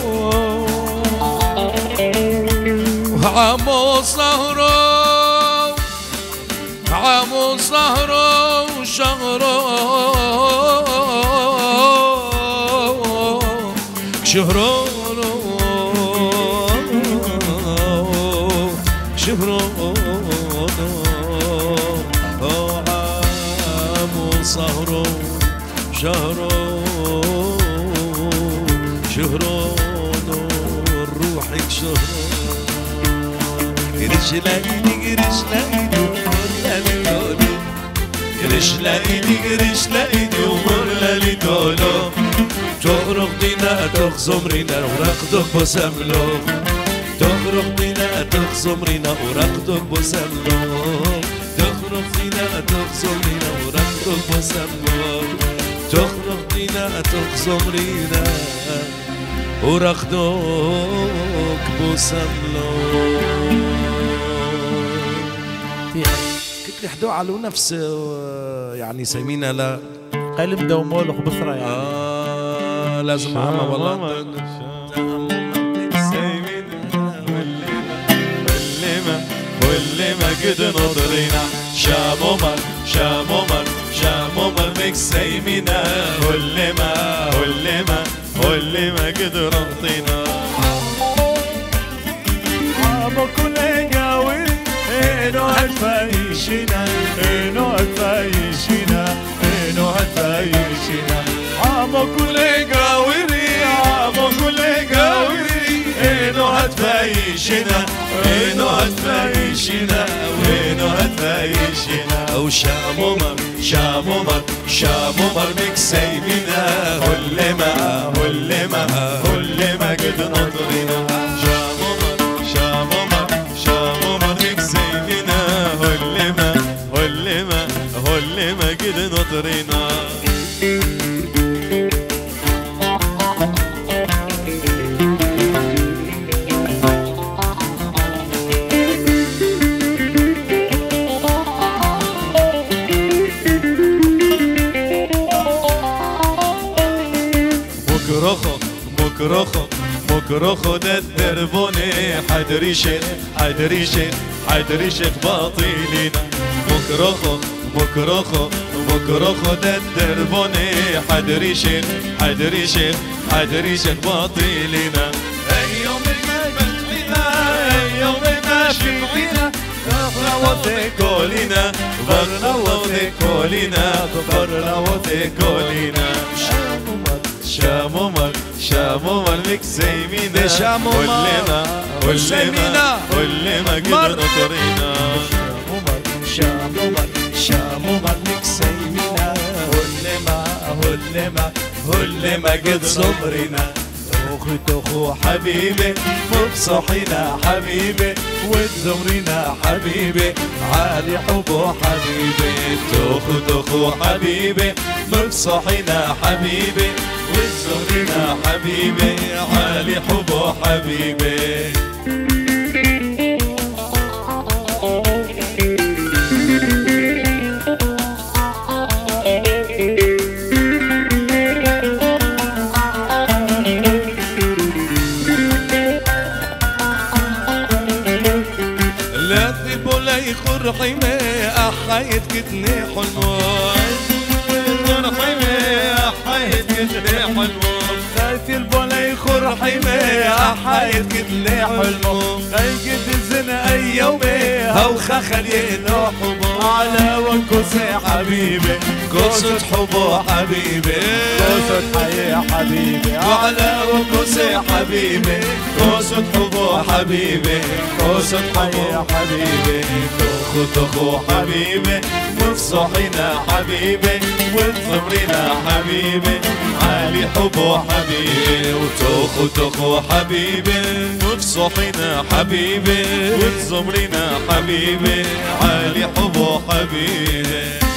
عمو صهره عمو صهره وشهره شهره شهره قرش لايدي قرش لايدي ومر لولو قرش لايدي قرش لايدي ومر لالي تولو تغرق دينا تخزم رينا ورقدك بسملو تغرق دينا تخزم رينا ورقدك بسملو تغرق دينا تخزم رينا ورقدك بسملو تغرق دينا تخزم رينا ورقدك بسملو كنت حدو على نفس يعني سمينا لا. قلب دومول بصرة يعني. آه لازم عمى والله. قد نطرينا شامومر شامومر شامومر مكسيمنا ولما ولما ولما قد نطينا هتفايشنا إنو هتفايشنا إنو هتفايشنا عمو كل قاوري عمو كل قاوري إنو هتفايشنا إنو هتفايشنا إنو هتفايشنا وشامومر شامومر شامومر مكسيمنا هلما هلما هلما قد نطرنا مكرخو ده الدربوني حدريشك حدريشك حدريشك باطيلنا مكرخو مكرخو مكرخو ده الدربوني حدريشك حدريشك حدريشك باطيلنا ايوم المجلنا ايوم ما شفنا برناوتي كولينا برناوتي كولينا برناوتي كولينا شامومر شامومر مكسيمينا شامومر. ولما ولما مكسيمينا. ولما مر. قد نطرينا شامومر شامومر شامومر مكسيمينا هلما هلما هلما قد صبرنا اخو تخو حبيبي مبصحينا حبيبي وتزمرنا حبيبي عالي حبو حبيبي. تخو تخو حبيبي مبصحينا حبيبي وتزمرنا حبيبي عالي حبو حبيبي. حمي أحايد كتني حلمون يخر حمي أحايد كتني حلمون خايف البولا يخر حمي أحايد كتلي حلمو خيقد الزن أي يومي. هو خخل ينوحبو على وكوسي حبيبي. قصة حبو حبيبي. قوسة حي حبيبي. وعلى وكوسي حبيبي. قصة حبو حبيبي. قصة حبو حبيبي. تخو تخو حبيبي. مفصحينا حبيبي. وتضمرينا حبيبي. عالي حبو حبيبي. وتخو تخو حبيبي مفصحينا حبيبي وتزمرينا حبيبي عالي حبو حبيبي.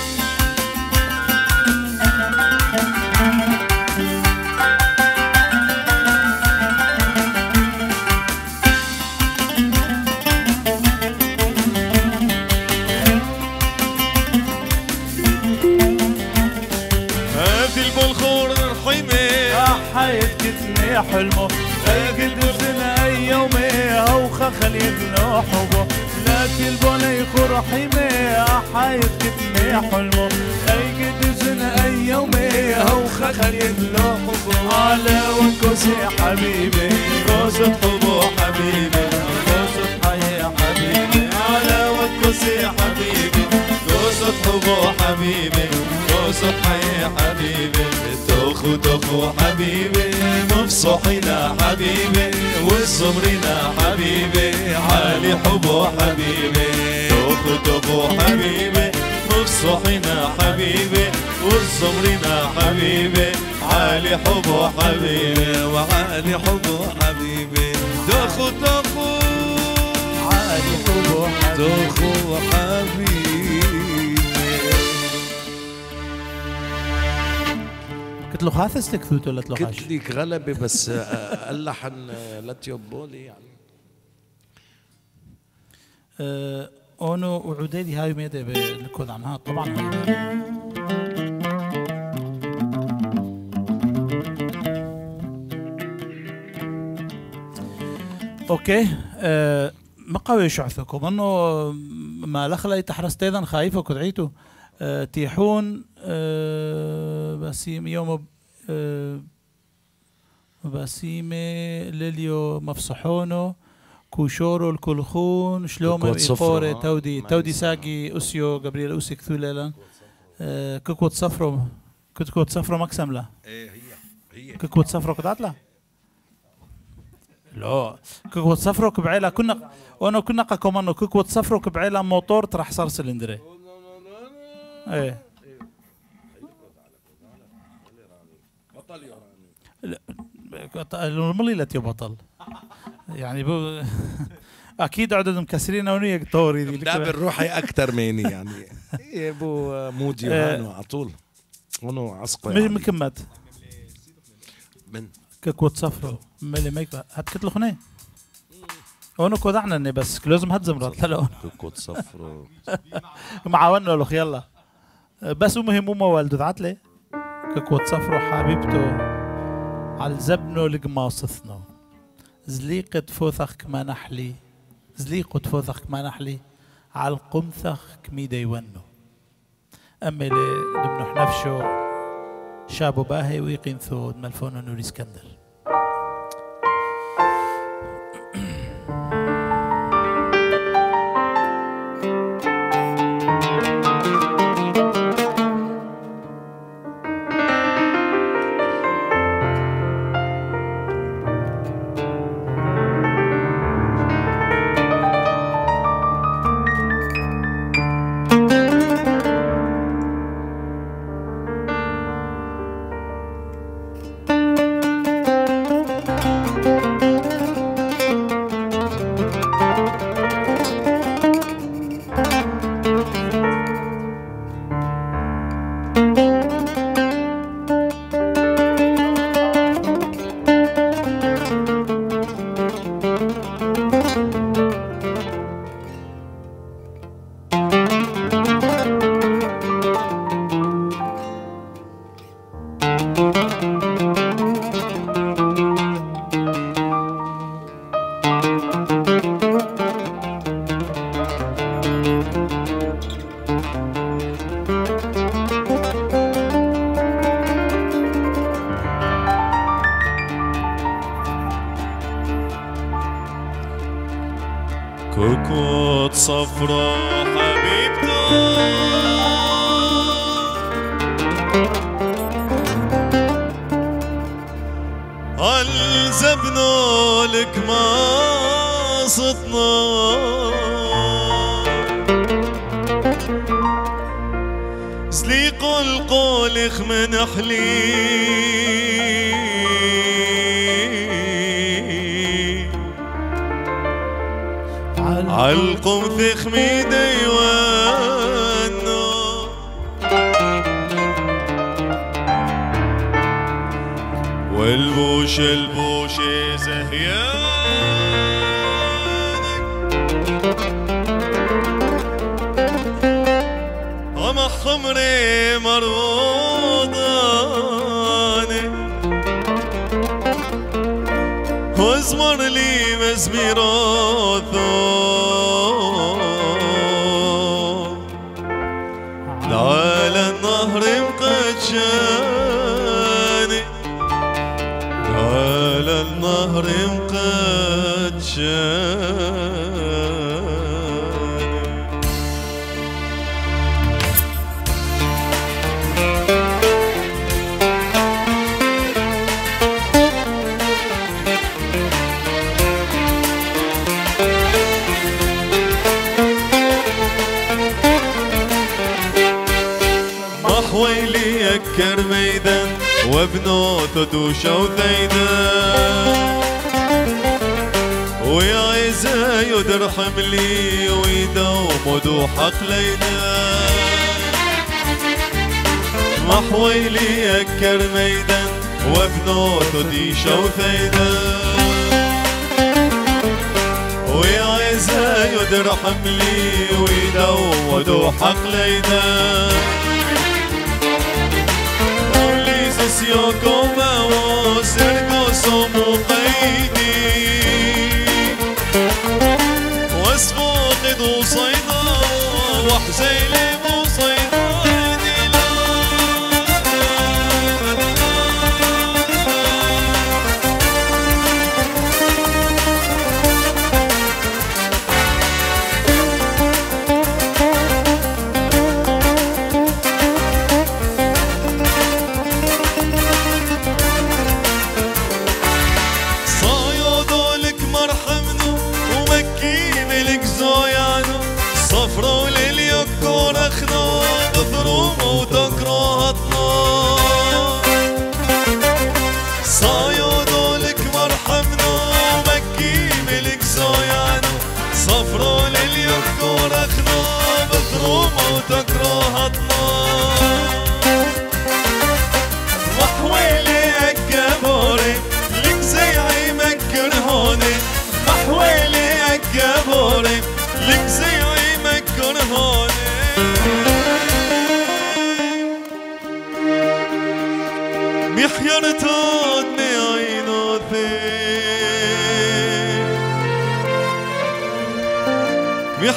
حلمو خيقد الزن أي يومي هو خخل ينوحبو لكن البولا يخر حمي حيت كتني حلمو خيقد الزن أي يومي هو خخل ينوحبو على وكوسي حبيبي. قصة حبو حبيبي. قوسة حي حبيبي. على وكوسي حبيبي. قصة حبو حبيبي. قصة حي حبيبي. تخو حبيبي مفصحينا حبيبي والزمرنا حبيبي عالي حبو حبيبي. تخو تخو حبيبي مفصحينا حبيبي والزمرنا حبيبي عالي حبو حبيبي وعالي حبو حبيبي. تخو تخو عالي حبو حبيبي تخو حبيبي. قلت له خاثس تكثوت ولا تلو قلت لك غلبة بس آه، اللحن آه، لا تيبولي يعني. أه أونو وعديدي هاي ميدي بالكود عنها. طبعا أوكي أه ما قوي شعثكم. أنه ما لخلي تحرست أيضا خايفه كدعيتو أه تيحون بسيم يوم بسيمة ليليو مفصحونو كوشورو الكلخون صفرا. إيقوري تودي تودي ساقي أسيو جبريل أوسي كثوليلا آه، كوكوت صفرو كوكوت صفرو مكسم لا إيه هي هي كوكوت صفرو قطعت لا لا كوكوت صفرو كبعيلا كنا وانا كنا قاكم انه كوكوت صفرو كبعيلا موتور ترح صار سلندري إيه الملي لا بطل يعني بو [LAUGHS] أكيد عدد مكسرين ونية طوري دي. ده بالروحي أكثر مني يعني. [LAUGHS] إيه ابو مودي وهانو على طول. هونو عسقه مش يعني. مكمت من؟ كوت صفرو. ملي ميكو هتكت له خنيه هونو كودعنا اني بس لازم هتزم رات لا كوت صفر [LAUGHS] معاونا له يلا. بس مهم وما والده ذعت لي كوت صفرو حبيبته على الزبنو لقماصثنو زليقة فوثخ كما نحلي زليقة فوثخ كما نحلي على القمثخ كميدا يونو. أما اللي دمنو حنفشو شابو باهي ويقين ثود ملفونو نوري إسكندر.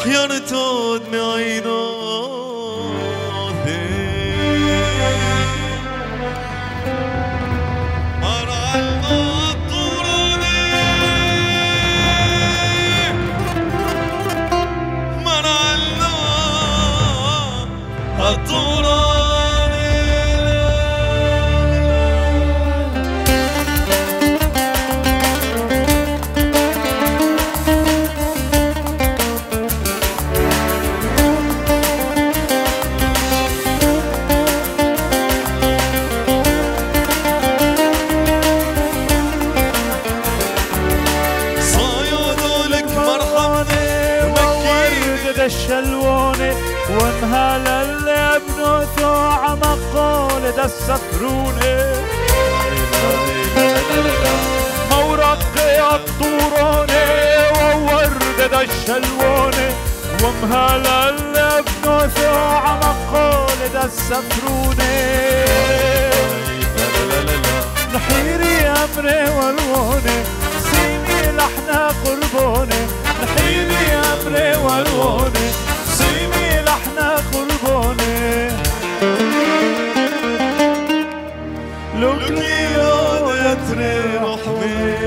하얀 الطرونة مرقع الطرونة ووردة الشلوانة ومهلا الابن ثوع مقالة السفرونة نحيري أمري والوانة سيمي لحنا قربانة نحيري أمري والوانة سيمي لحنا قربانة لوك ليا نتري رحبي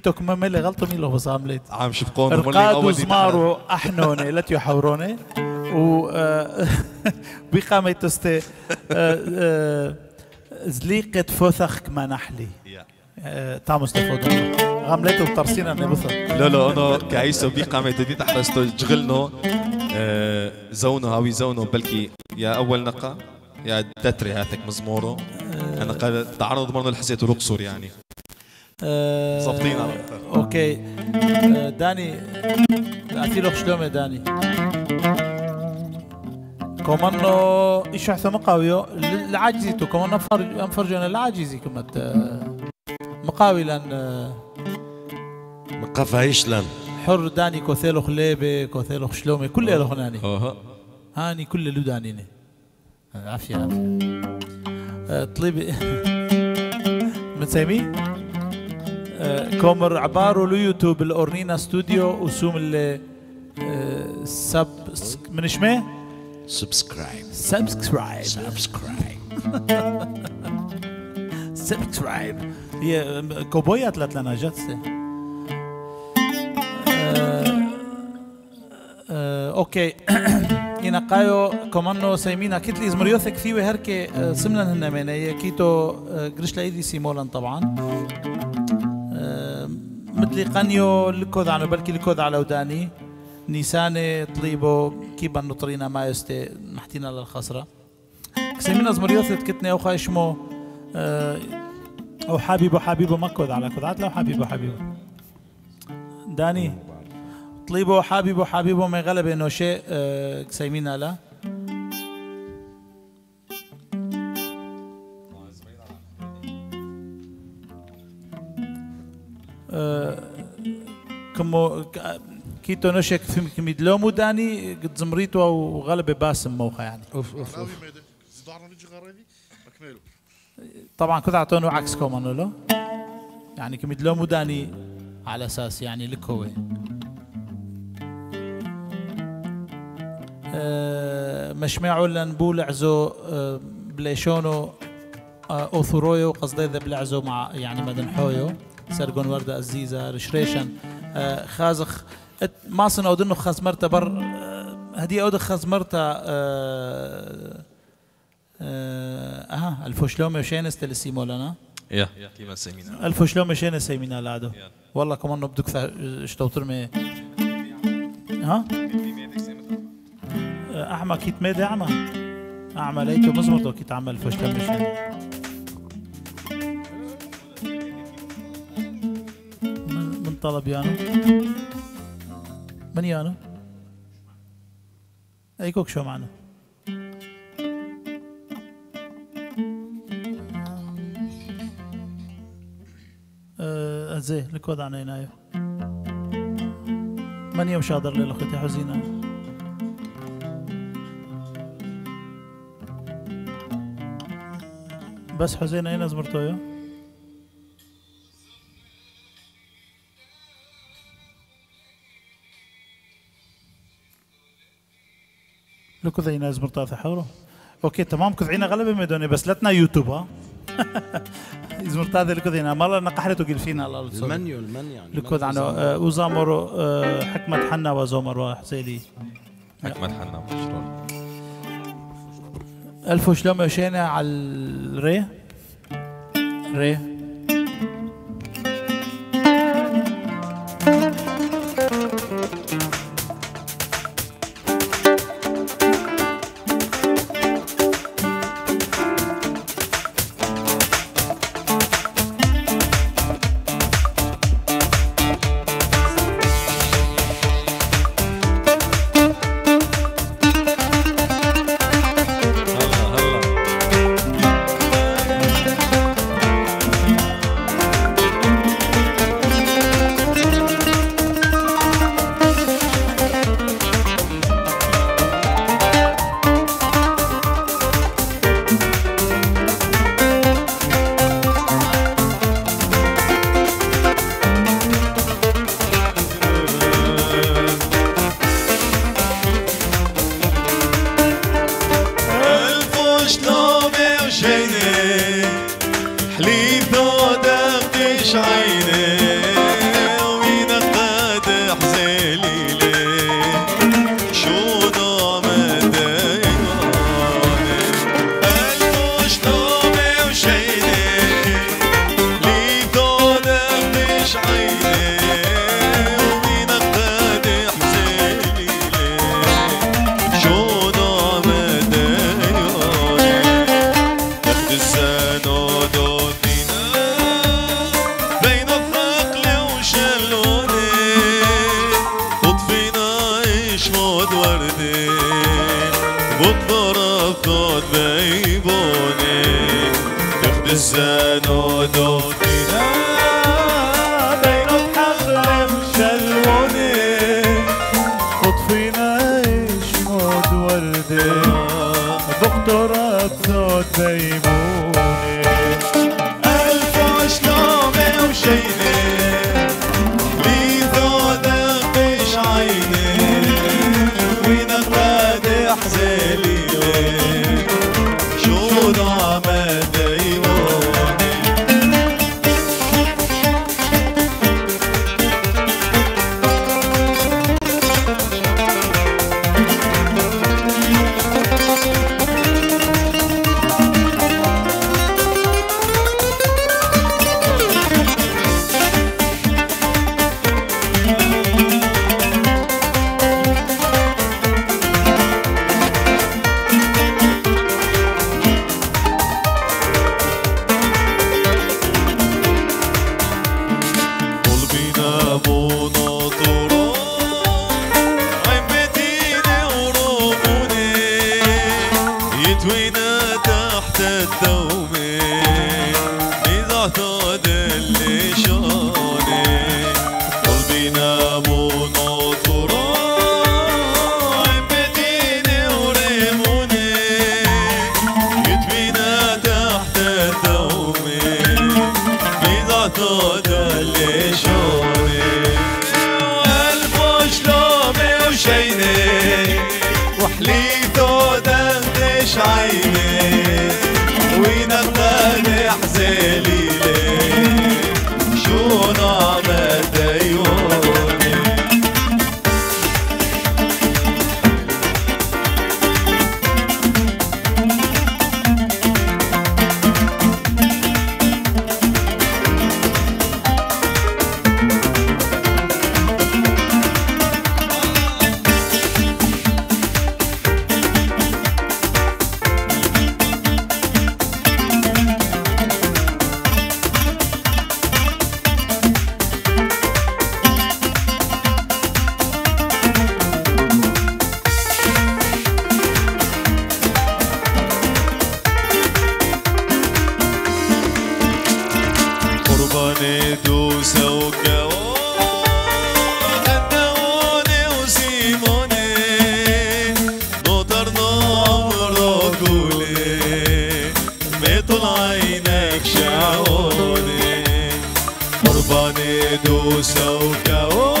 كيتو كما ملي غلطة مين لو بس عملت عم شفقون رقاد زمارو أحنوني لا يحوروني و آه، [LAUGHS] بقامة تستي زليقة فوثخ كما نحلي. آه، تاموس تفوض غملته بترسينا نبثر لا لا أنا كعيسو بي قامت تدي تحرستو جغلنو آه، زونو هاوي زونو بلكي يا أول نقا يا دتري هاثك مزمورو. أنا قال تعرض مرنا الحسيت الاقصر يعني. آه، ظابطين على أوكي داني اعطي له شلومه داني كمانو إيش حث مقاويو لعاجزيتو كمان انفرج انفرجونا لعاجزي كمت آه، مقاوي لأن مقفايش لن حر داني كوثيلو خليبه كوثيلو شلومه كل له هناني أها هاني كل له دانيني عافيه عافيه طلبي متسامي آه، كومر عبارو لو يوتيوب الأورنينا ستوديو وسوم اللي آه، سب من شمه؟ سبسكرايب سبسكرايب. سبسكرايب [LAUGHS] سبسكرايب. هي كوبويات لنا جاتسه آه، آه، أوكي. [COUGHS] ينقايو كمانو سيمينا. كيت لي زمريوثك فيوي هركي آه، سملن هن مينية كيتو آه، قرش لأيدي سيمولن طبعا. آه، مثلي قنيو لكوذ عنو بلكي لكوذ على وداني. نيساني طليبو كيبا نطرينا ما يستي نحتينا للخسرة. سيمينا زمريوثت كتني اوخا اشمو آه، أو حبيبو حبيبو ما كوذ على كوذات لو حبيبو حبيبو. داني طليبو حبيبو حبيبو ما غلب إنه شيء آه، سيمينا لا كمو كيتو نشك في كميدلومو داني قد زمريتو وغلبة باسم موخا يعني اوف اوف اكملوا طبعا كنت اعطونه عكس كومان له يعني كميدلومو داني على أساس يعني لك هو آه، مشمعو لنبولعزو آه، بليشونو آه، اوثرويو قصدي ذا بلعزو مع يعني مدنحويو سرقون وردة أزيزة رشريشن. آه، خازخ. ماسن أو دنو خاز مرتا بر آه، هدي اود خاز مرتا آه، آه، أها الفوشلومي وشينس تلسي مولانا يا. كيما سمينا الف شلوم شينس سيمينا لادو والله كمان بدك اشتوتر مي ها؟ احمى كيت ميدي اعمى اعمى ليته مزمرته كيت عمل فشلم مشان طلب يانو؟ من يانو؟ ايكوك شو معنا آه، زي لكود عنا ينايو؟ من يوم شاطر ليلة أختي حزينة؟ بس حزينة اين زمرتويو؟ لكو ذا يناز مرتاثة حوره أوكي تمام. كذعينا غلبة ميدوني بس لتنا يوتيوب ها. [LAUGHS] زمرتاثة لكو ذا مالا نقحرتو قل فينا على الصوت. المنيو المن يعني لكود عنو وزامرو حكمة حنا وزومر وحسيلي حكمة حنا مشروع ألف وشلوم وشينا على الري. ري. dusau kau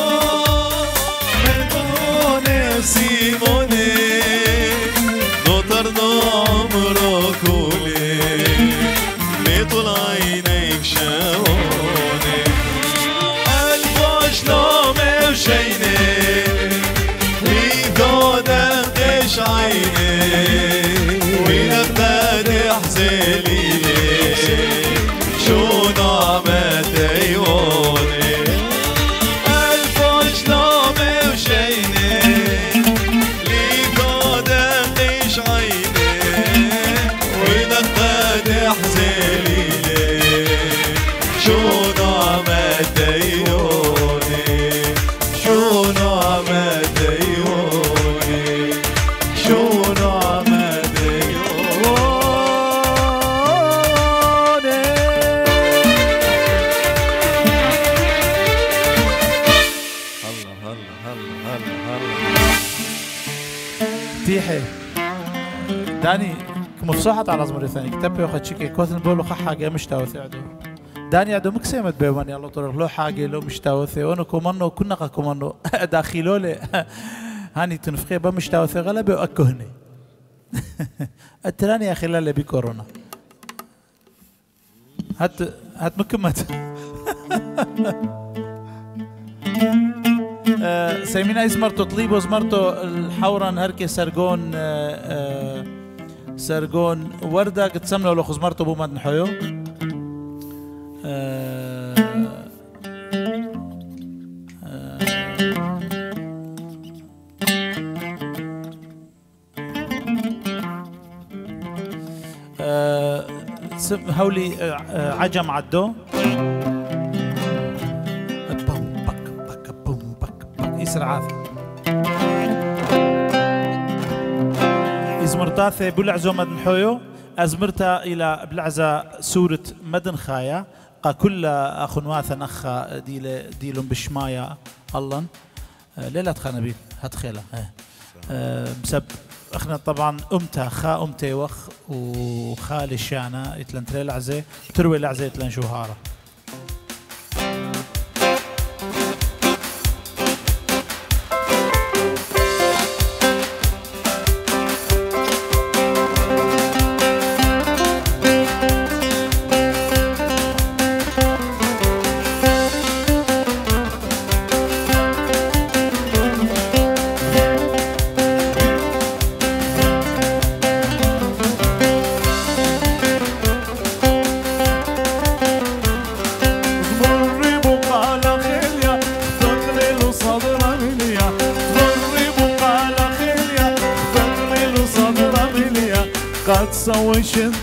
صحت على زمر ثاني. كتب ياخد شكي كوثن بولو خا حاجة مش توثي عدو داني عدو مكسيمة بيوان يلا طرق لو حاجة لو مش توثي ونو كومانو كنا قا كومانو [LAUGHS] داخلو لي [LAUGHS] هاني تنفخي با مش تاوثي غلبي وأكهني [LAUGHS] التراني يا خلال بي كورونا هات هات مكمت آه، سيمينا إزمرتو طليبو زمرتو الحورا هركي سرقون أه أه سرقون وردة قد سمنوا لو خزمرتو بو مدن حيو آه، آه، هولي آه، عجم عدو. يسرع عاث إزمرتاثة بلعزو مدن حويو أزمرتا إلى بلعزة سورة مدن خايا قا كل أخنواثا أخا ديل ديلهم بشمايا الله. ليلة خنبيل هتخيلة آه، بسب. إخنا طبعا أمتا خا أمتي وخ وخالي الشانة يتلن تري لعزة تروي لعزة يتلن شوهارة.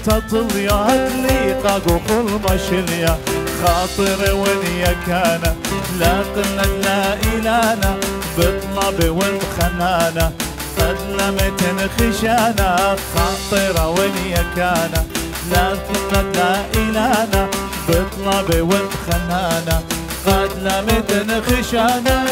سويش انت طليا تليقا قخل مشليا خاطر ونيا كان لا قلنا لا إلانا بطلب والخنانة قد لمت خشانة خاطر ونيا كان لا قلنا لا إلانا بطلب والخنانة قد لمت خشانة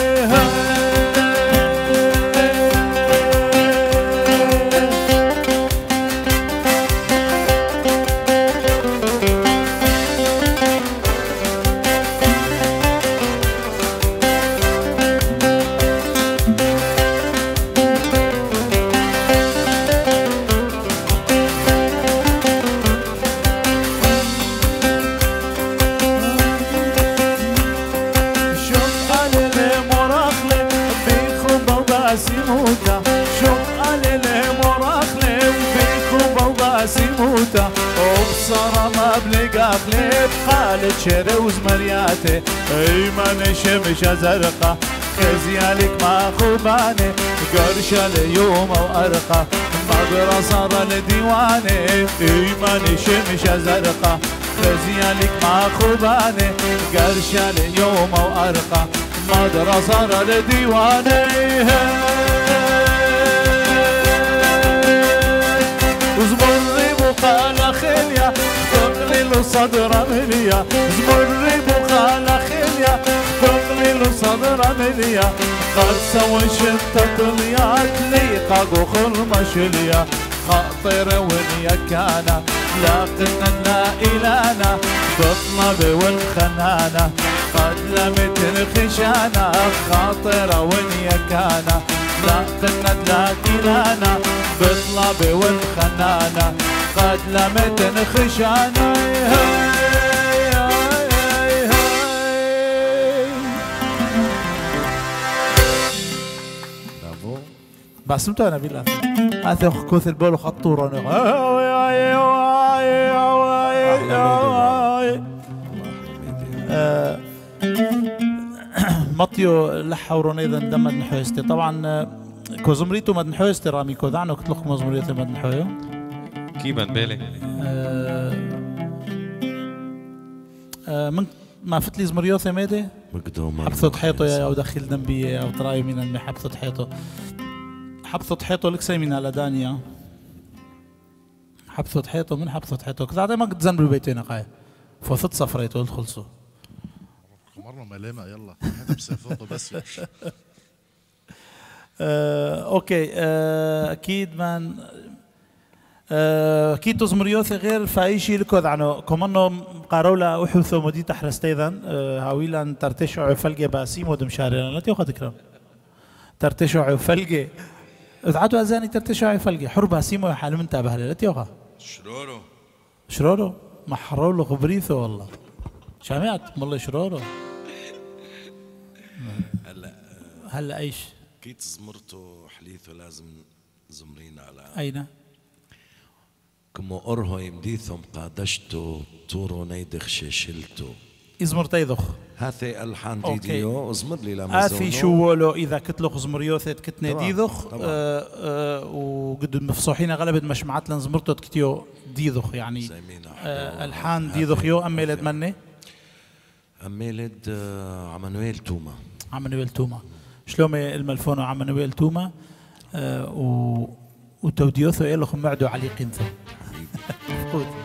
بلقاخلة بحالة شروز مرياتي ايمن شمشة زرقاء خزيالك ما خباني قرشة ليوم وأرقى مقرى صار الديواني ايمن شمشة زرقاء خزيالك ما خباني قرشة ليوم وأرقى مدرسة لديواني وزمري بقال خليا تقلل صدر مليا زمري بقال خليا تقلل صدر مليا سويش انت طليات ليقا قخل مشليا خاطر ونيا كان لا قلنا لا إلانا بالطلب والخنانة قد لمت الخشانة. خاطر ونيا كان لا قلنا لا إلانا بالطلب والخنانة قد لمت الخشانة برافو بعسمتو أنا بلا هذا كوث البول خطورة آه، مطيو لحورو أيضا دم مدن حويستي طبعا آه، كو زمريتو مدن حويستي رامي كو دعنو كتلق مزمريتو مدن حويو كيبا بالي. آه، آه، من ما فتلي زمريوثي ميدي؟ مقدوم حبثت حيطه يا أو دخيل دنبيه أو تراي من المي حبثت حيطه حبثت حيطه لك سي من على دانيا. حبثت حيطه من حبثت حيطه كذا ما قد زنبوا بيتنا قاية فوثت صفريته خلصوا مرة ملامة يلا. هذا بس. [LAUGHS] آه، أوكي. آه، أكيد من آه، أكيد تزمريوثي غير فاي شيء لكو عنو كمانو قارولا وحوثو مدي تحرستي ذن آه، هاويلا ترتشو عفلقة باسيم ودم شاري لا تيوخا تكرم ترتشو عفلقة ادعتوا أزاني ترتشو عفلقة حر باسيمو حال من تابه لا تيوخا شرورو. شرورو؟ محرولو خبريثو والله. شامعت؟ مالله شراره هلا هلا إيش؟ كيت زمرته حليثه لازم زمرين على اين كمو أرهو يمديثم قادشتو تورو نيدخ شلتو ازمر تيضخ هاثي ألحان. ديديو ازمر لي لما آثي شو لو اذا كتلخ كتنا ديذخ طبعاً. آه آه وقد مفصوحين غلبت مش معتلن زمرتو كتيو ديذخ يعني آه الحان ديذخ يو ام ميلد مني أميلد عمانويل توما عمانويل توما شلومي الملفونو عمانويل توما و وتوديوثو إلخ معدو علي قنثو 不。[LAUGHS]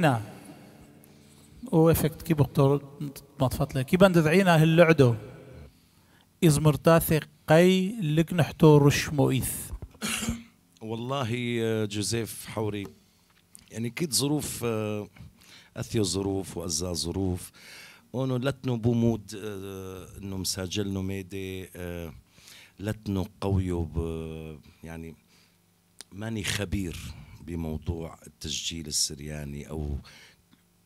كيبن دذعينا وافكت كي بختار مطفت له كيبن دذعينا هاللعدو ازمرتاثي قي لك نحتو رش مويث والله جوزيف حوري يعني كيد ظروف آه، أثيو ظروف وأزا ظروف. أونو لتنو بمود آه، انه مساجلنو ميدي آه، لتنو قويو يعني ماني خبير. بموضوع التسجيل السرياني أو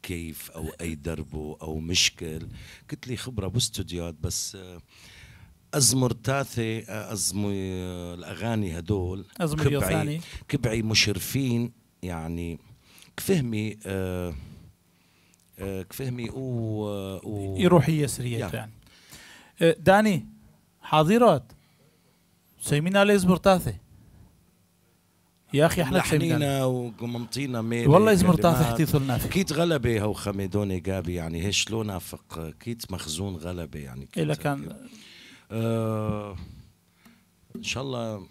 كيف أو أي دربو أو مشكل قلت لي خبرة باستوديوهات بس آه، ازمر تاثي آه، ازمي آه، الأغاني هدول أزمر كبعي. كبعي مشرفين يعني كفهمي آه آه كفهمي و, و يروحية سرية يا. يعني داني حاضرات سيمينا ليز مرتاثة يا أخي إحنا لحنينا وقممطينا ميلي والله إذا مرتاثة كلمات. حتي ثلنا فيك كيت غلبة هو خميدوني جابي يعني هيش شلو نافق كيت مخزون غلبة يعني كيت إلا كان آه إن شاء الله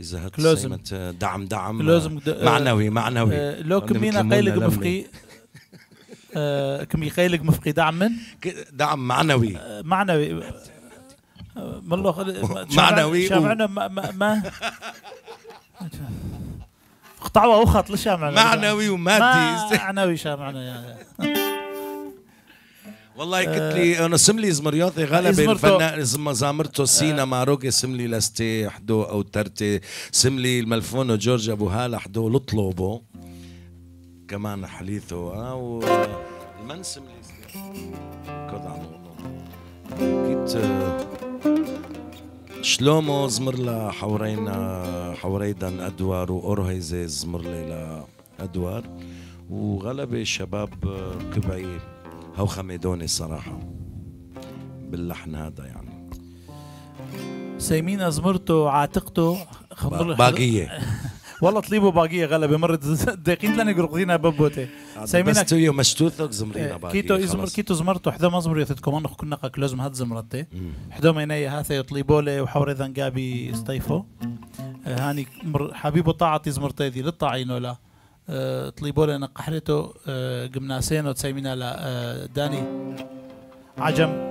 إذا لازم. سيمة دعم دعم لازم آه، معنوي معنوي. آه، لو كمينا قيلق. مفقي آه، كمي قيلق مفقي دعم من؟ دعم معنوي. آه، معنوي. آه، من معنوي شامعنا ما ما, ما [LAUGHS] اقطعوا وخط لشامعنا معنوي ومادي. معنوي شامعنا يعني [LAUGHS] والله قلت لي أنا سملي زمرياطي غلبة زمرتو. الفنان زم- زامرتو سينا ماروكي سملي لستي حدو أو ترتي سملي الملفونو جورج أبو هالة حدو لطلبو كمان حليثو آه و من سملي شلومو زمر لا حورينا حوريدا ادوار واورهيزي زمر لي ادوار وغلبة شباب كبعي هو خميدوني الصراحة باللحن هذا يعني سيمين ازمرته عاتقته باقية والله طليبه باقيه غلبه مرت [LAUGHS] دقيقة لنا يقرقدينا ببوتي سيمينا بس تويو مشتوثك زمرينا باقية كيتو ازمر. كيتو زمرتو حدا مزمر يثتكم انه كنا قك لازم هاد زمرتي. حدا ميني هاثا يطلبوا لي وحور اذا قابي استيفو. آه، هاني حبيبو طاعتي زمرتي ذي للطاعين ولا آه، طلبوا لنا قحرته آه، قمناسين وتسيمينا لا. داني عجم.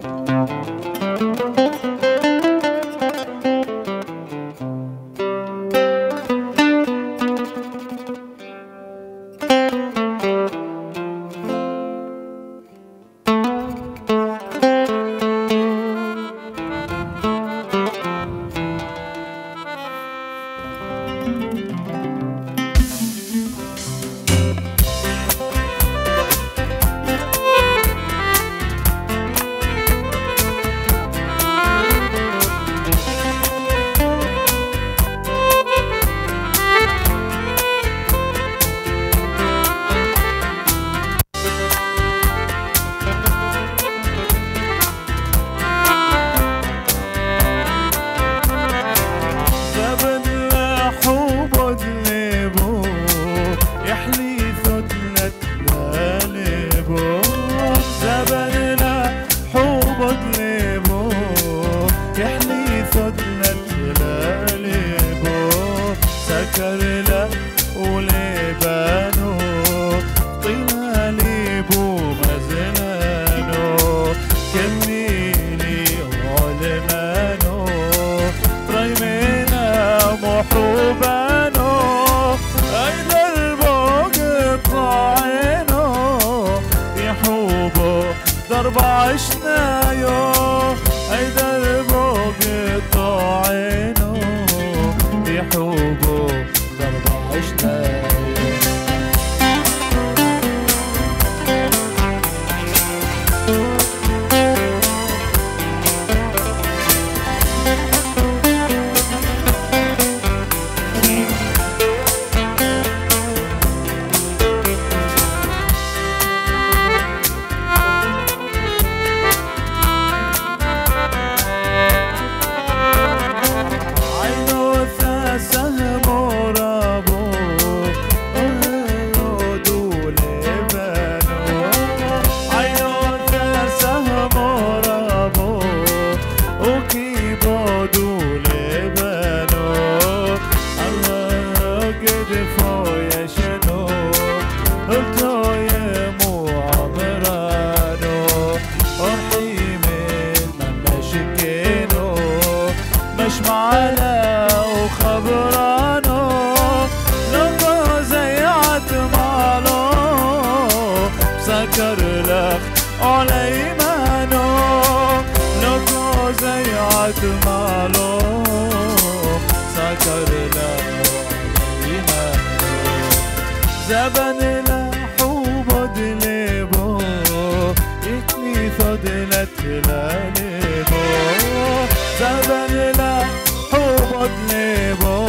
زبن لا حوبد ليبو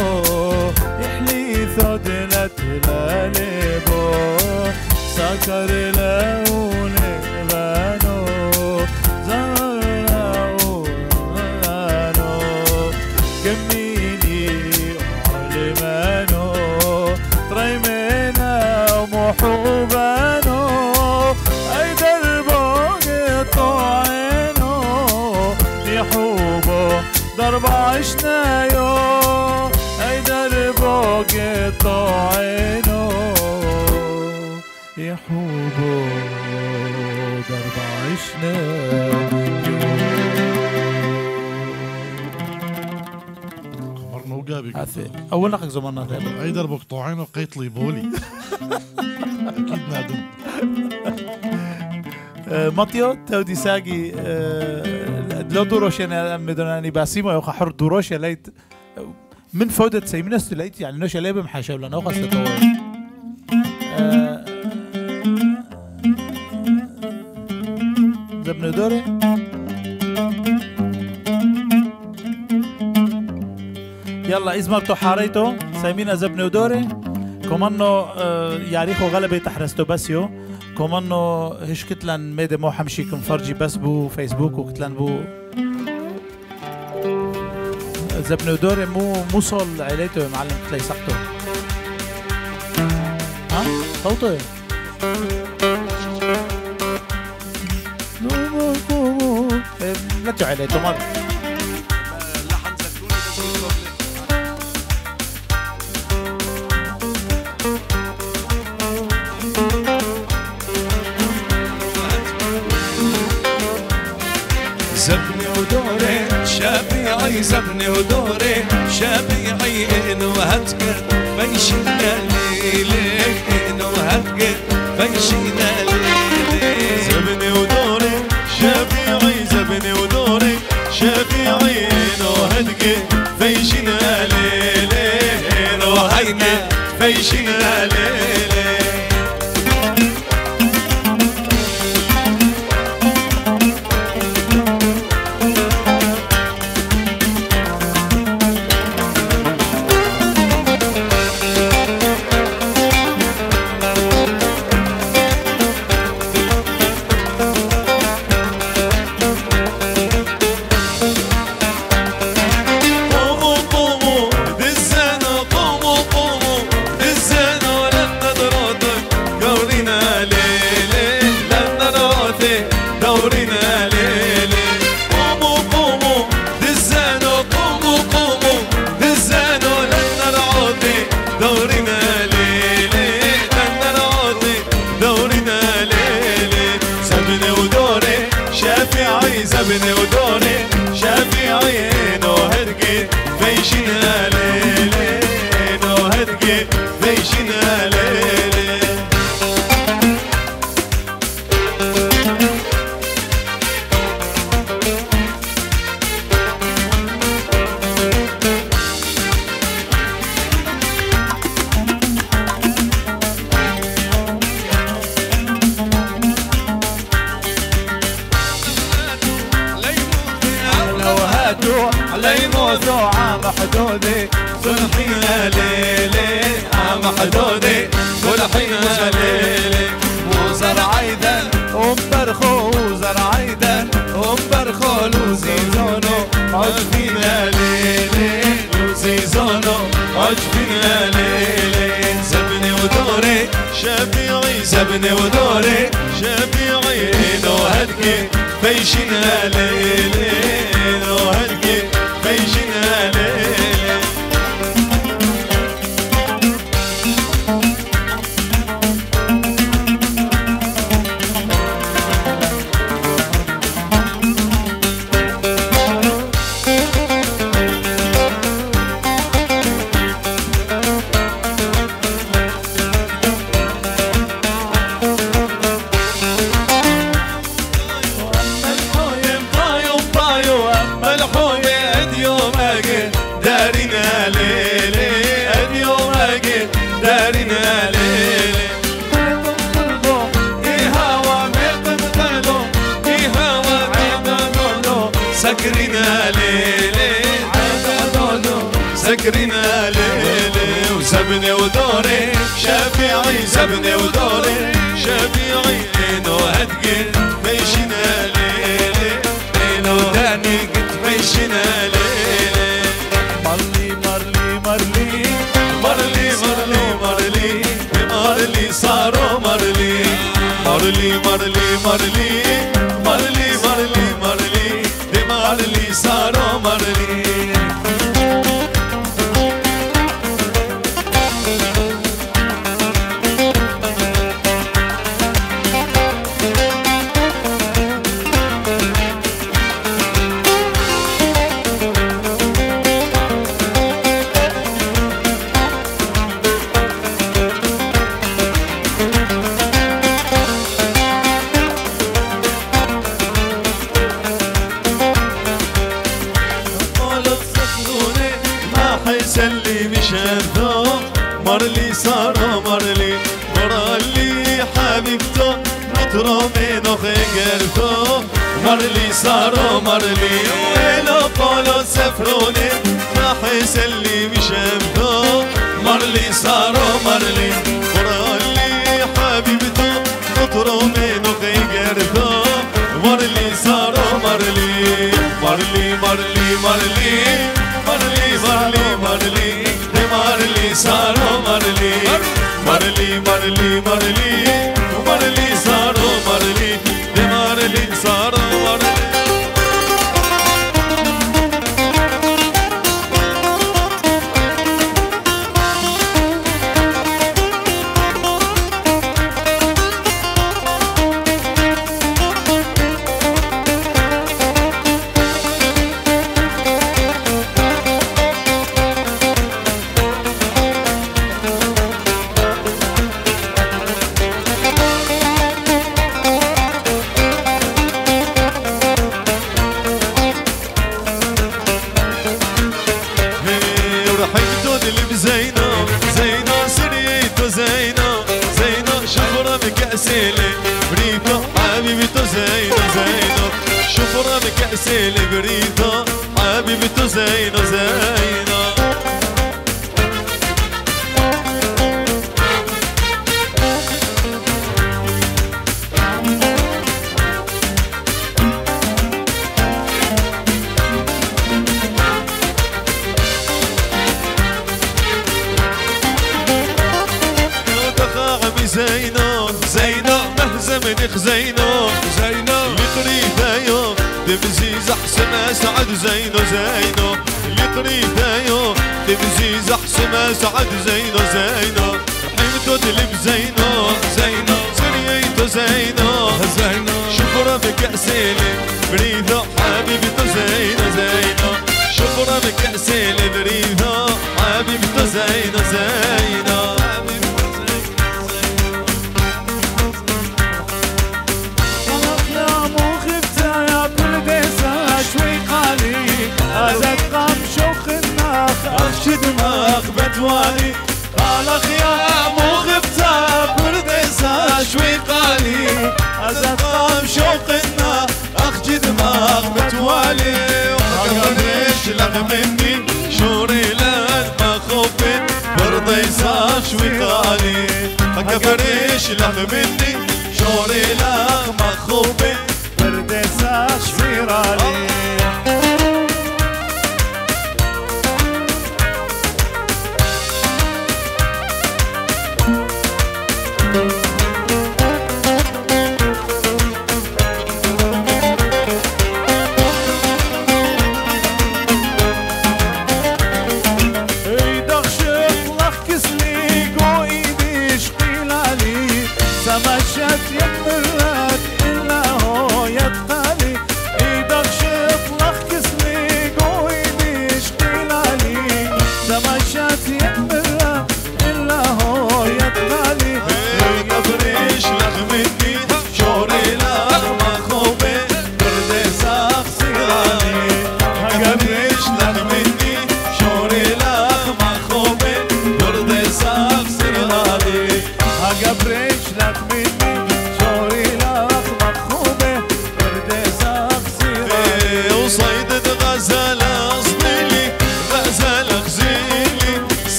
يحلي ثود لليبو سكر لون عارفة أول نقك زمرنا غير هيدر بقطوعين وقيت لي بولي. أكيد نادم مطيو تودي ساقي لو دوروش يعني مدوناني باسيمو يوخا حر دوروش ليت. من فودة سي من استليت يعني نوش ليبم حاشا ولا نوخا ستوي زبن دوري. يلا إزمرتو حاريتو سايمينا زبن ودوري كومانو آه، ياريخو غلبة تحرستو بسيو كومانو هش كتلن ميدي مو حمشي كم فرجي بس بو فيسبوك وكتلن بو. زبن ودوري مو موصل يا معلم كتلي سقطه ها؟ إيه، لا تعيلته مرة. زبني ودوري ودوري شافعي انو هدقي فيشنا ليلي انو هدقي فيشنا ليلي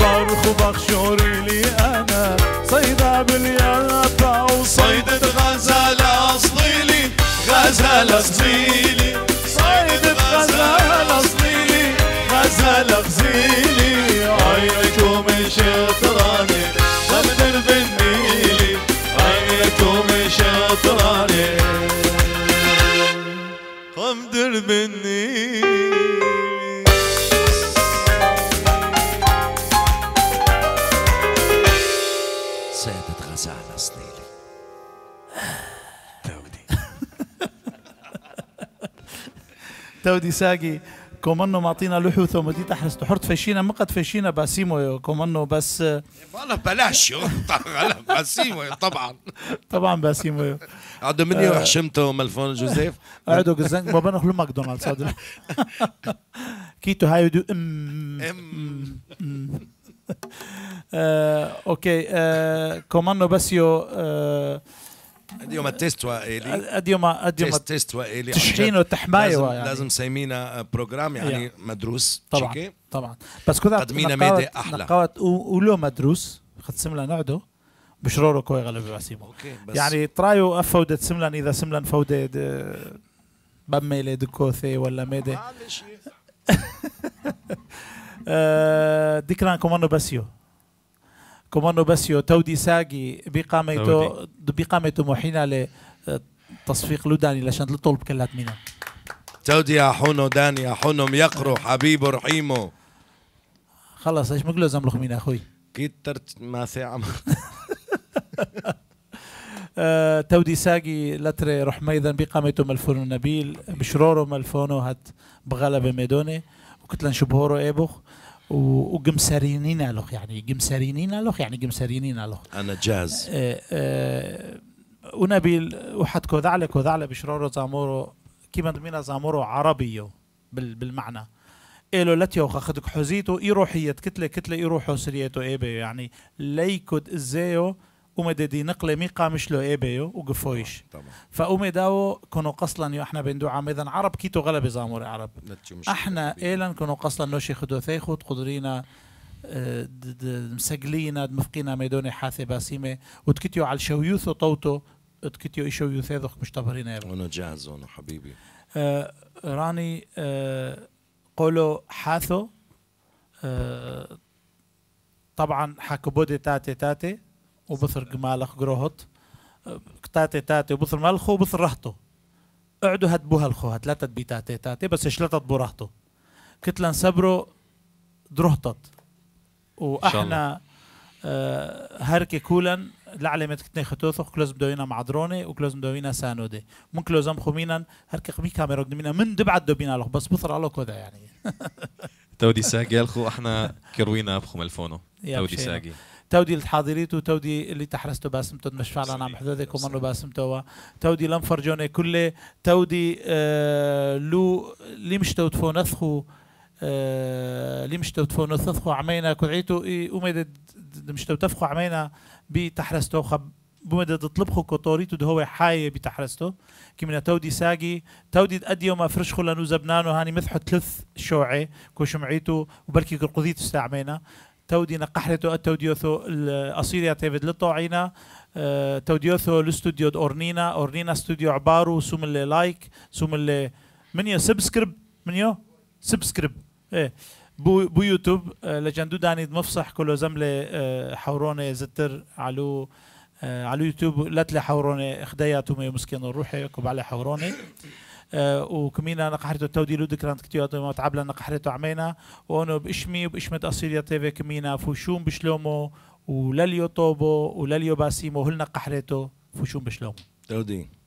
برخو بخشوري لي أنا. صيدة باليابة صيدة غزالة أصليلي غزالة صليلي تودي ساقي. كومنو معطينا لحوث ومدي تحرس تحرت فشينا ما قد فشينا باسيمو يو كومنو بس والله بلاش يو [LAUGHS] طبعا طبعا. طبعا باسيمو يو عدو مني وحشمته ملفون جوزيف. [LAUGHS] قعدوا قزنك بابا نخلو ماكدونالدز هذا [LAUGHS] كيتو هاي دو أم. أم. آه، أوكي. آه، كومانو باسيو آه، اليوم التيست اديوما اديوما تيست تيست وائلي تشحين. وتحماية لازم, يعني. لازم سمينا بروجرام يعني يا. مدروس طبعا شيكي؟ طبعا بس كذا تقدمينا نقاوت- ميدة أحلى. نقاوت ولو مدروس خد سملا نعدو بشرورو كوي غلب باسيمو أوكي بس يعني ترايو افودت سملان إذا سملان فودت بميلي دكوثي ولا ميدي. [LAUGHS] آه، ديكران كومانو باسيو كومانو باسيو تودي ساقي بقاميتو بقاميتو محينا لتصفيق لوداني لشان تطلب كلات مينا. تودي يا حونو داني يا حونو ميقرو حبيبو رحيمو. خلص إيش مقلو زملخ مينا أخوي؟ كيت ترت ما ثعم [LAUGHS] آه، تودي ساقي لتري روح ميدان بقاميتو ملفونو نبيل بشرورو ملفونو هات بغلبة ميدوني وكتلن شبهورو إيبوخ. و- وقمسارينين الوخ يعني قمسارينين الوخ يعني قمسارينين الوخ أنا جاز. آه، آه، ونبيل وحد كوذعلة كوذعلة بشرورو زامورو كيما دمينا زامورو عربيو بال بالمعنى. إلو لتيو خاخدك حزيتو إيروحية كتلة كتلة إيروحو سريتو إيبيو يعني ليكود إزايو ومددي نقلة ميقا مش لو إيبيو وقفويش. طبعا داو كونوا قصلا يو أحنا بندو عميدا عرب كيتو غلب زاموري عرب. أحنا إيلان كونوا قصلا نوشي خدو ثيخو تقدرينا آه، مسجلينا دمفقينا ميدوني حاثي باسيمة وتكتيو على الشويوث وطوتو تكتيو اي شويوث هذوك مش تبرينا يا أنا جاز أنا حبيبي. آه، راني آه، قولوا حاثو آه، طبعا حكو بودي تاتي تاتي. وبثر قمالخ قروهت آه، تاتي تاتي وبثر مالخو وبثر رهطو. اقعدوا هتبوها الخو هت لا تدبي تاتي تاتي بس شلتت برهطو كتلن سبرو درهطت وأحنا آه، هركي كولن لعلمة كتني خطوثخ كلوز بدوينا معدروني وكلوز بدوينا سانودي. لو زم خمينا هركي قمي كاميرا قدمينا من دبعت دوبينا له بس بثر على كذا يعني. تودي ساقي الخو أحنا كروينا بخو ملفونو. يا تودي. ساقي. تودي الحاضريتو تودي اللي تحرستو باسمتو. مش فعلا عم حدودك ومنو باسمتو. تودي لم فرجوني كله تودي آه لو لي مش توتفو نثخو آه لي مش توتفو نثخو عمينا كدعيتو ومدد مش توتفخو عمينا بتحرستو. خب بمدد تطلبخو كوتوريتو ده هو حاي بتحرستو. كمنا تودي ساقي تودي اديو ما فرشخو لانو زبنانو هاني مثحو ثلاث شوعي كو شمعيتو وبركي قرقذيتو استعمينا تودي نقحرتو التوديوثو الأصيليا تيفيد لطوعينا آه، توديوثو الاستوديو أورنينا أورنينا استوديو عبارو سوم اللي لايك سوم اللي منيو؟ سبسكريب منيو؟ سبسكريب. إيه. بو بو يوتيوب آه، لجندو داني مفصح كله زملة آه، حوروني زتر علو على يوتيوب لا تلاقي حوروني خدياتو مي مسكين روحي على حوروني وكمينا نقحرتو التودي لو ذكرانت كتيو ما تعبلا نقحرتو عمينا. وأنو بإشمي وباشمت اصيليا تيفي كمينا فوشوم بشلومو ولليو طوبو ولليو باسيمو هلنا قحرتو فوشوم بشلومو. تودي.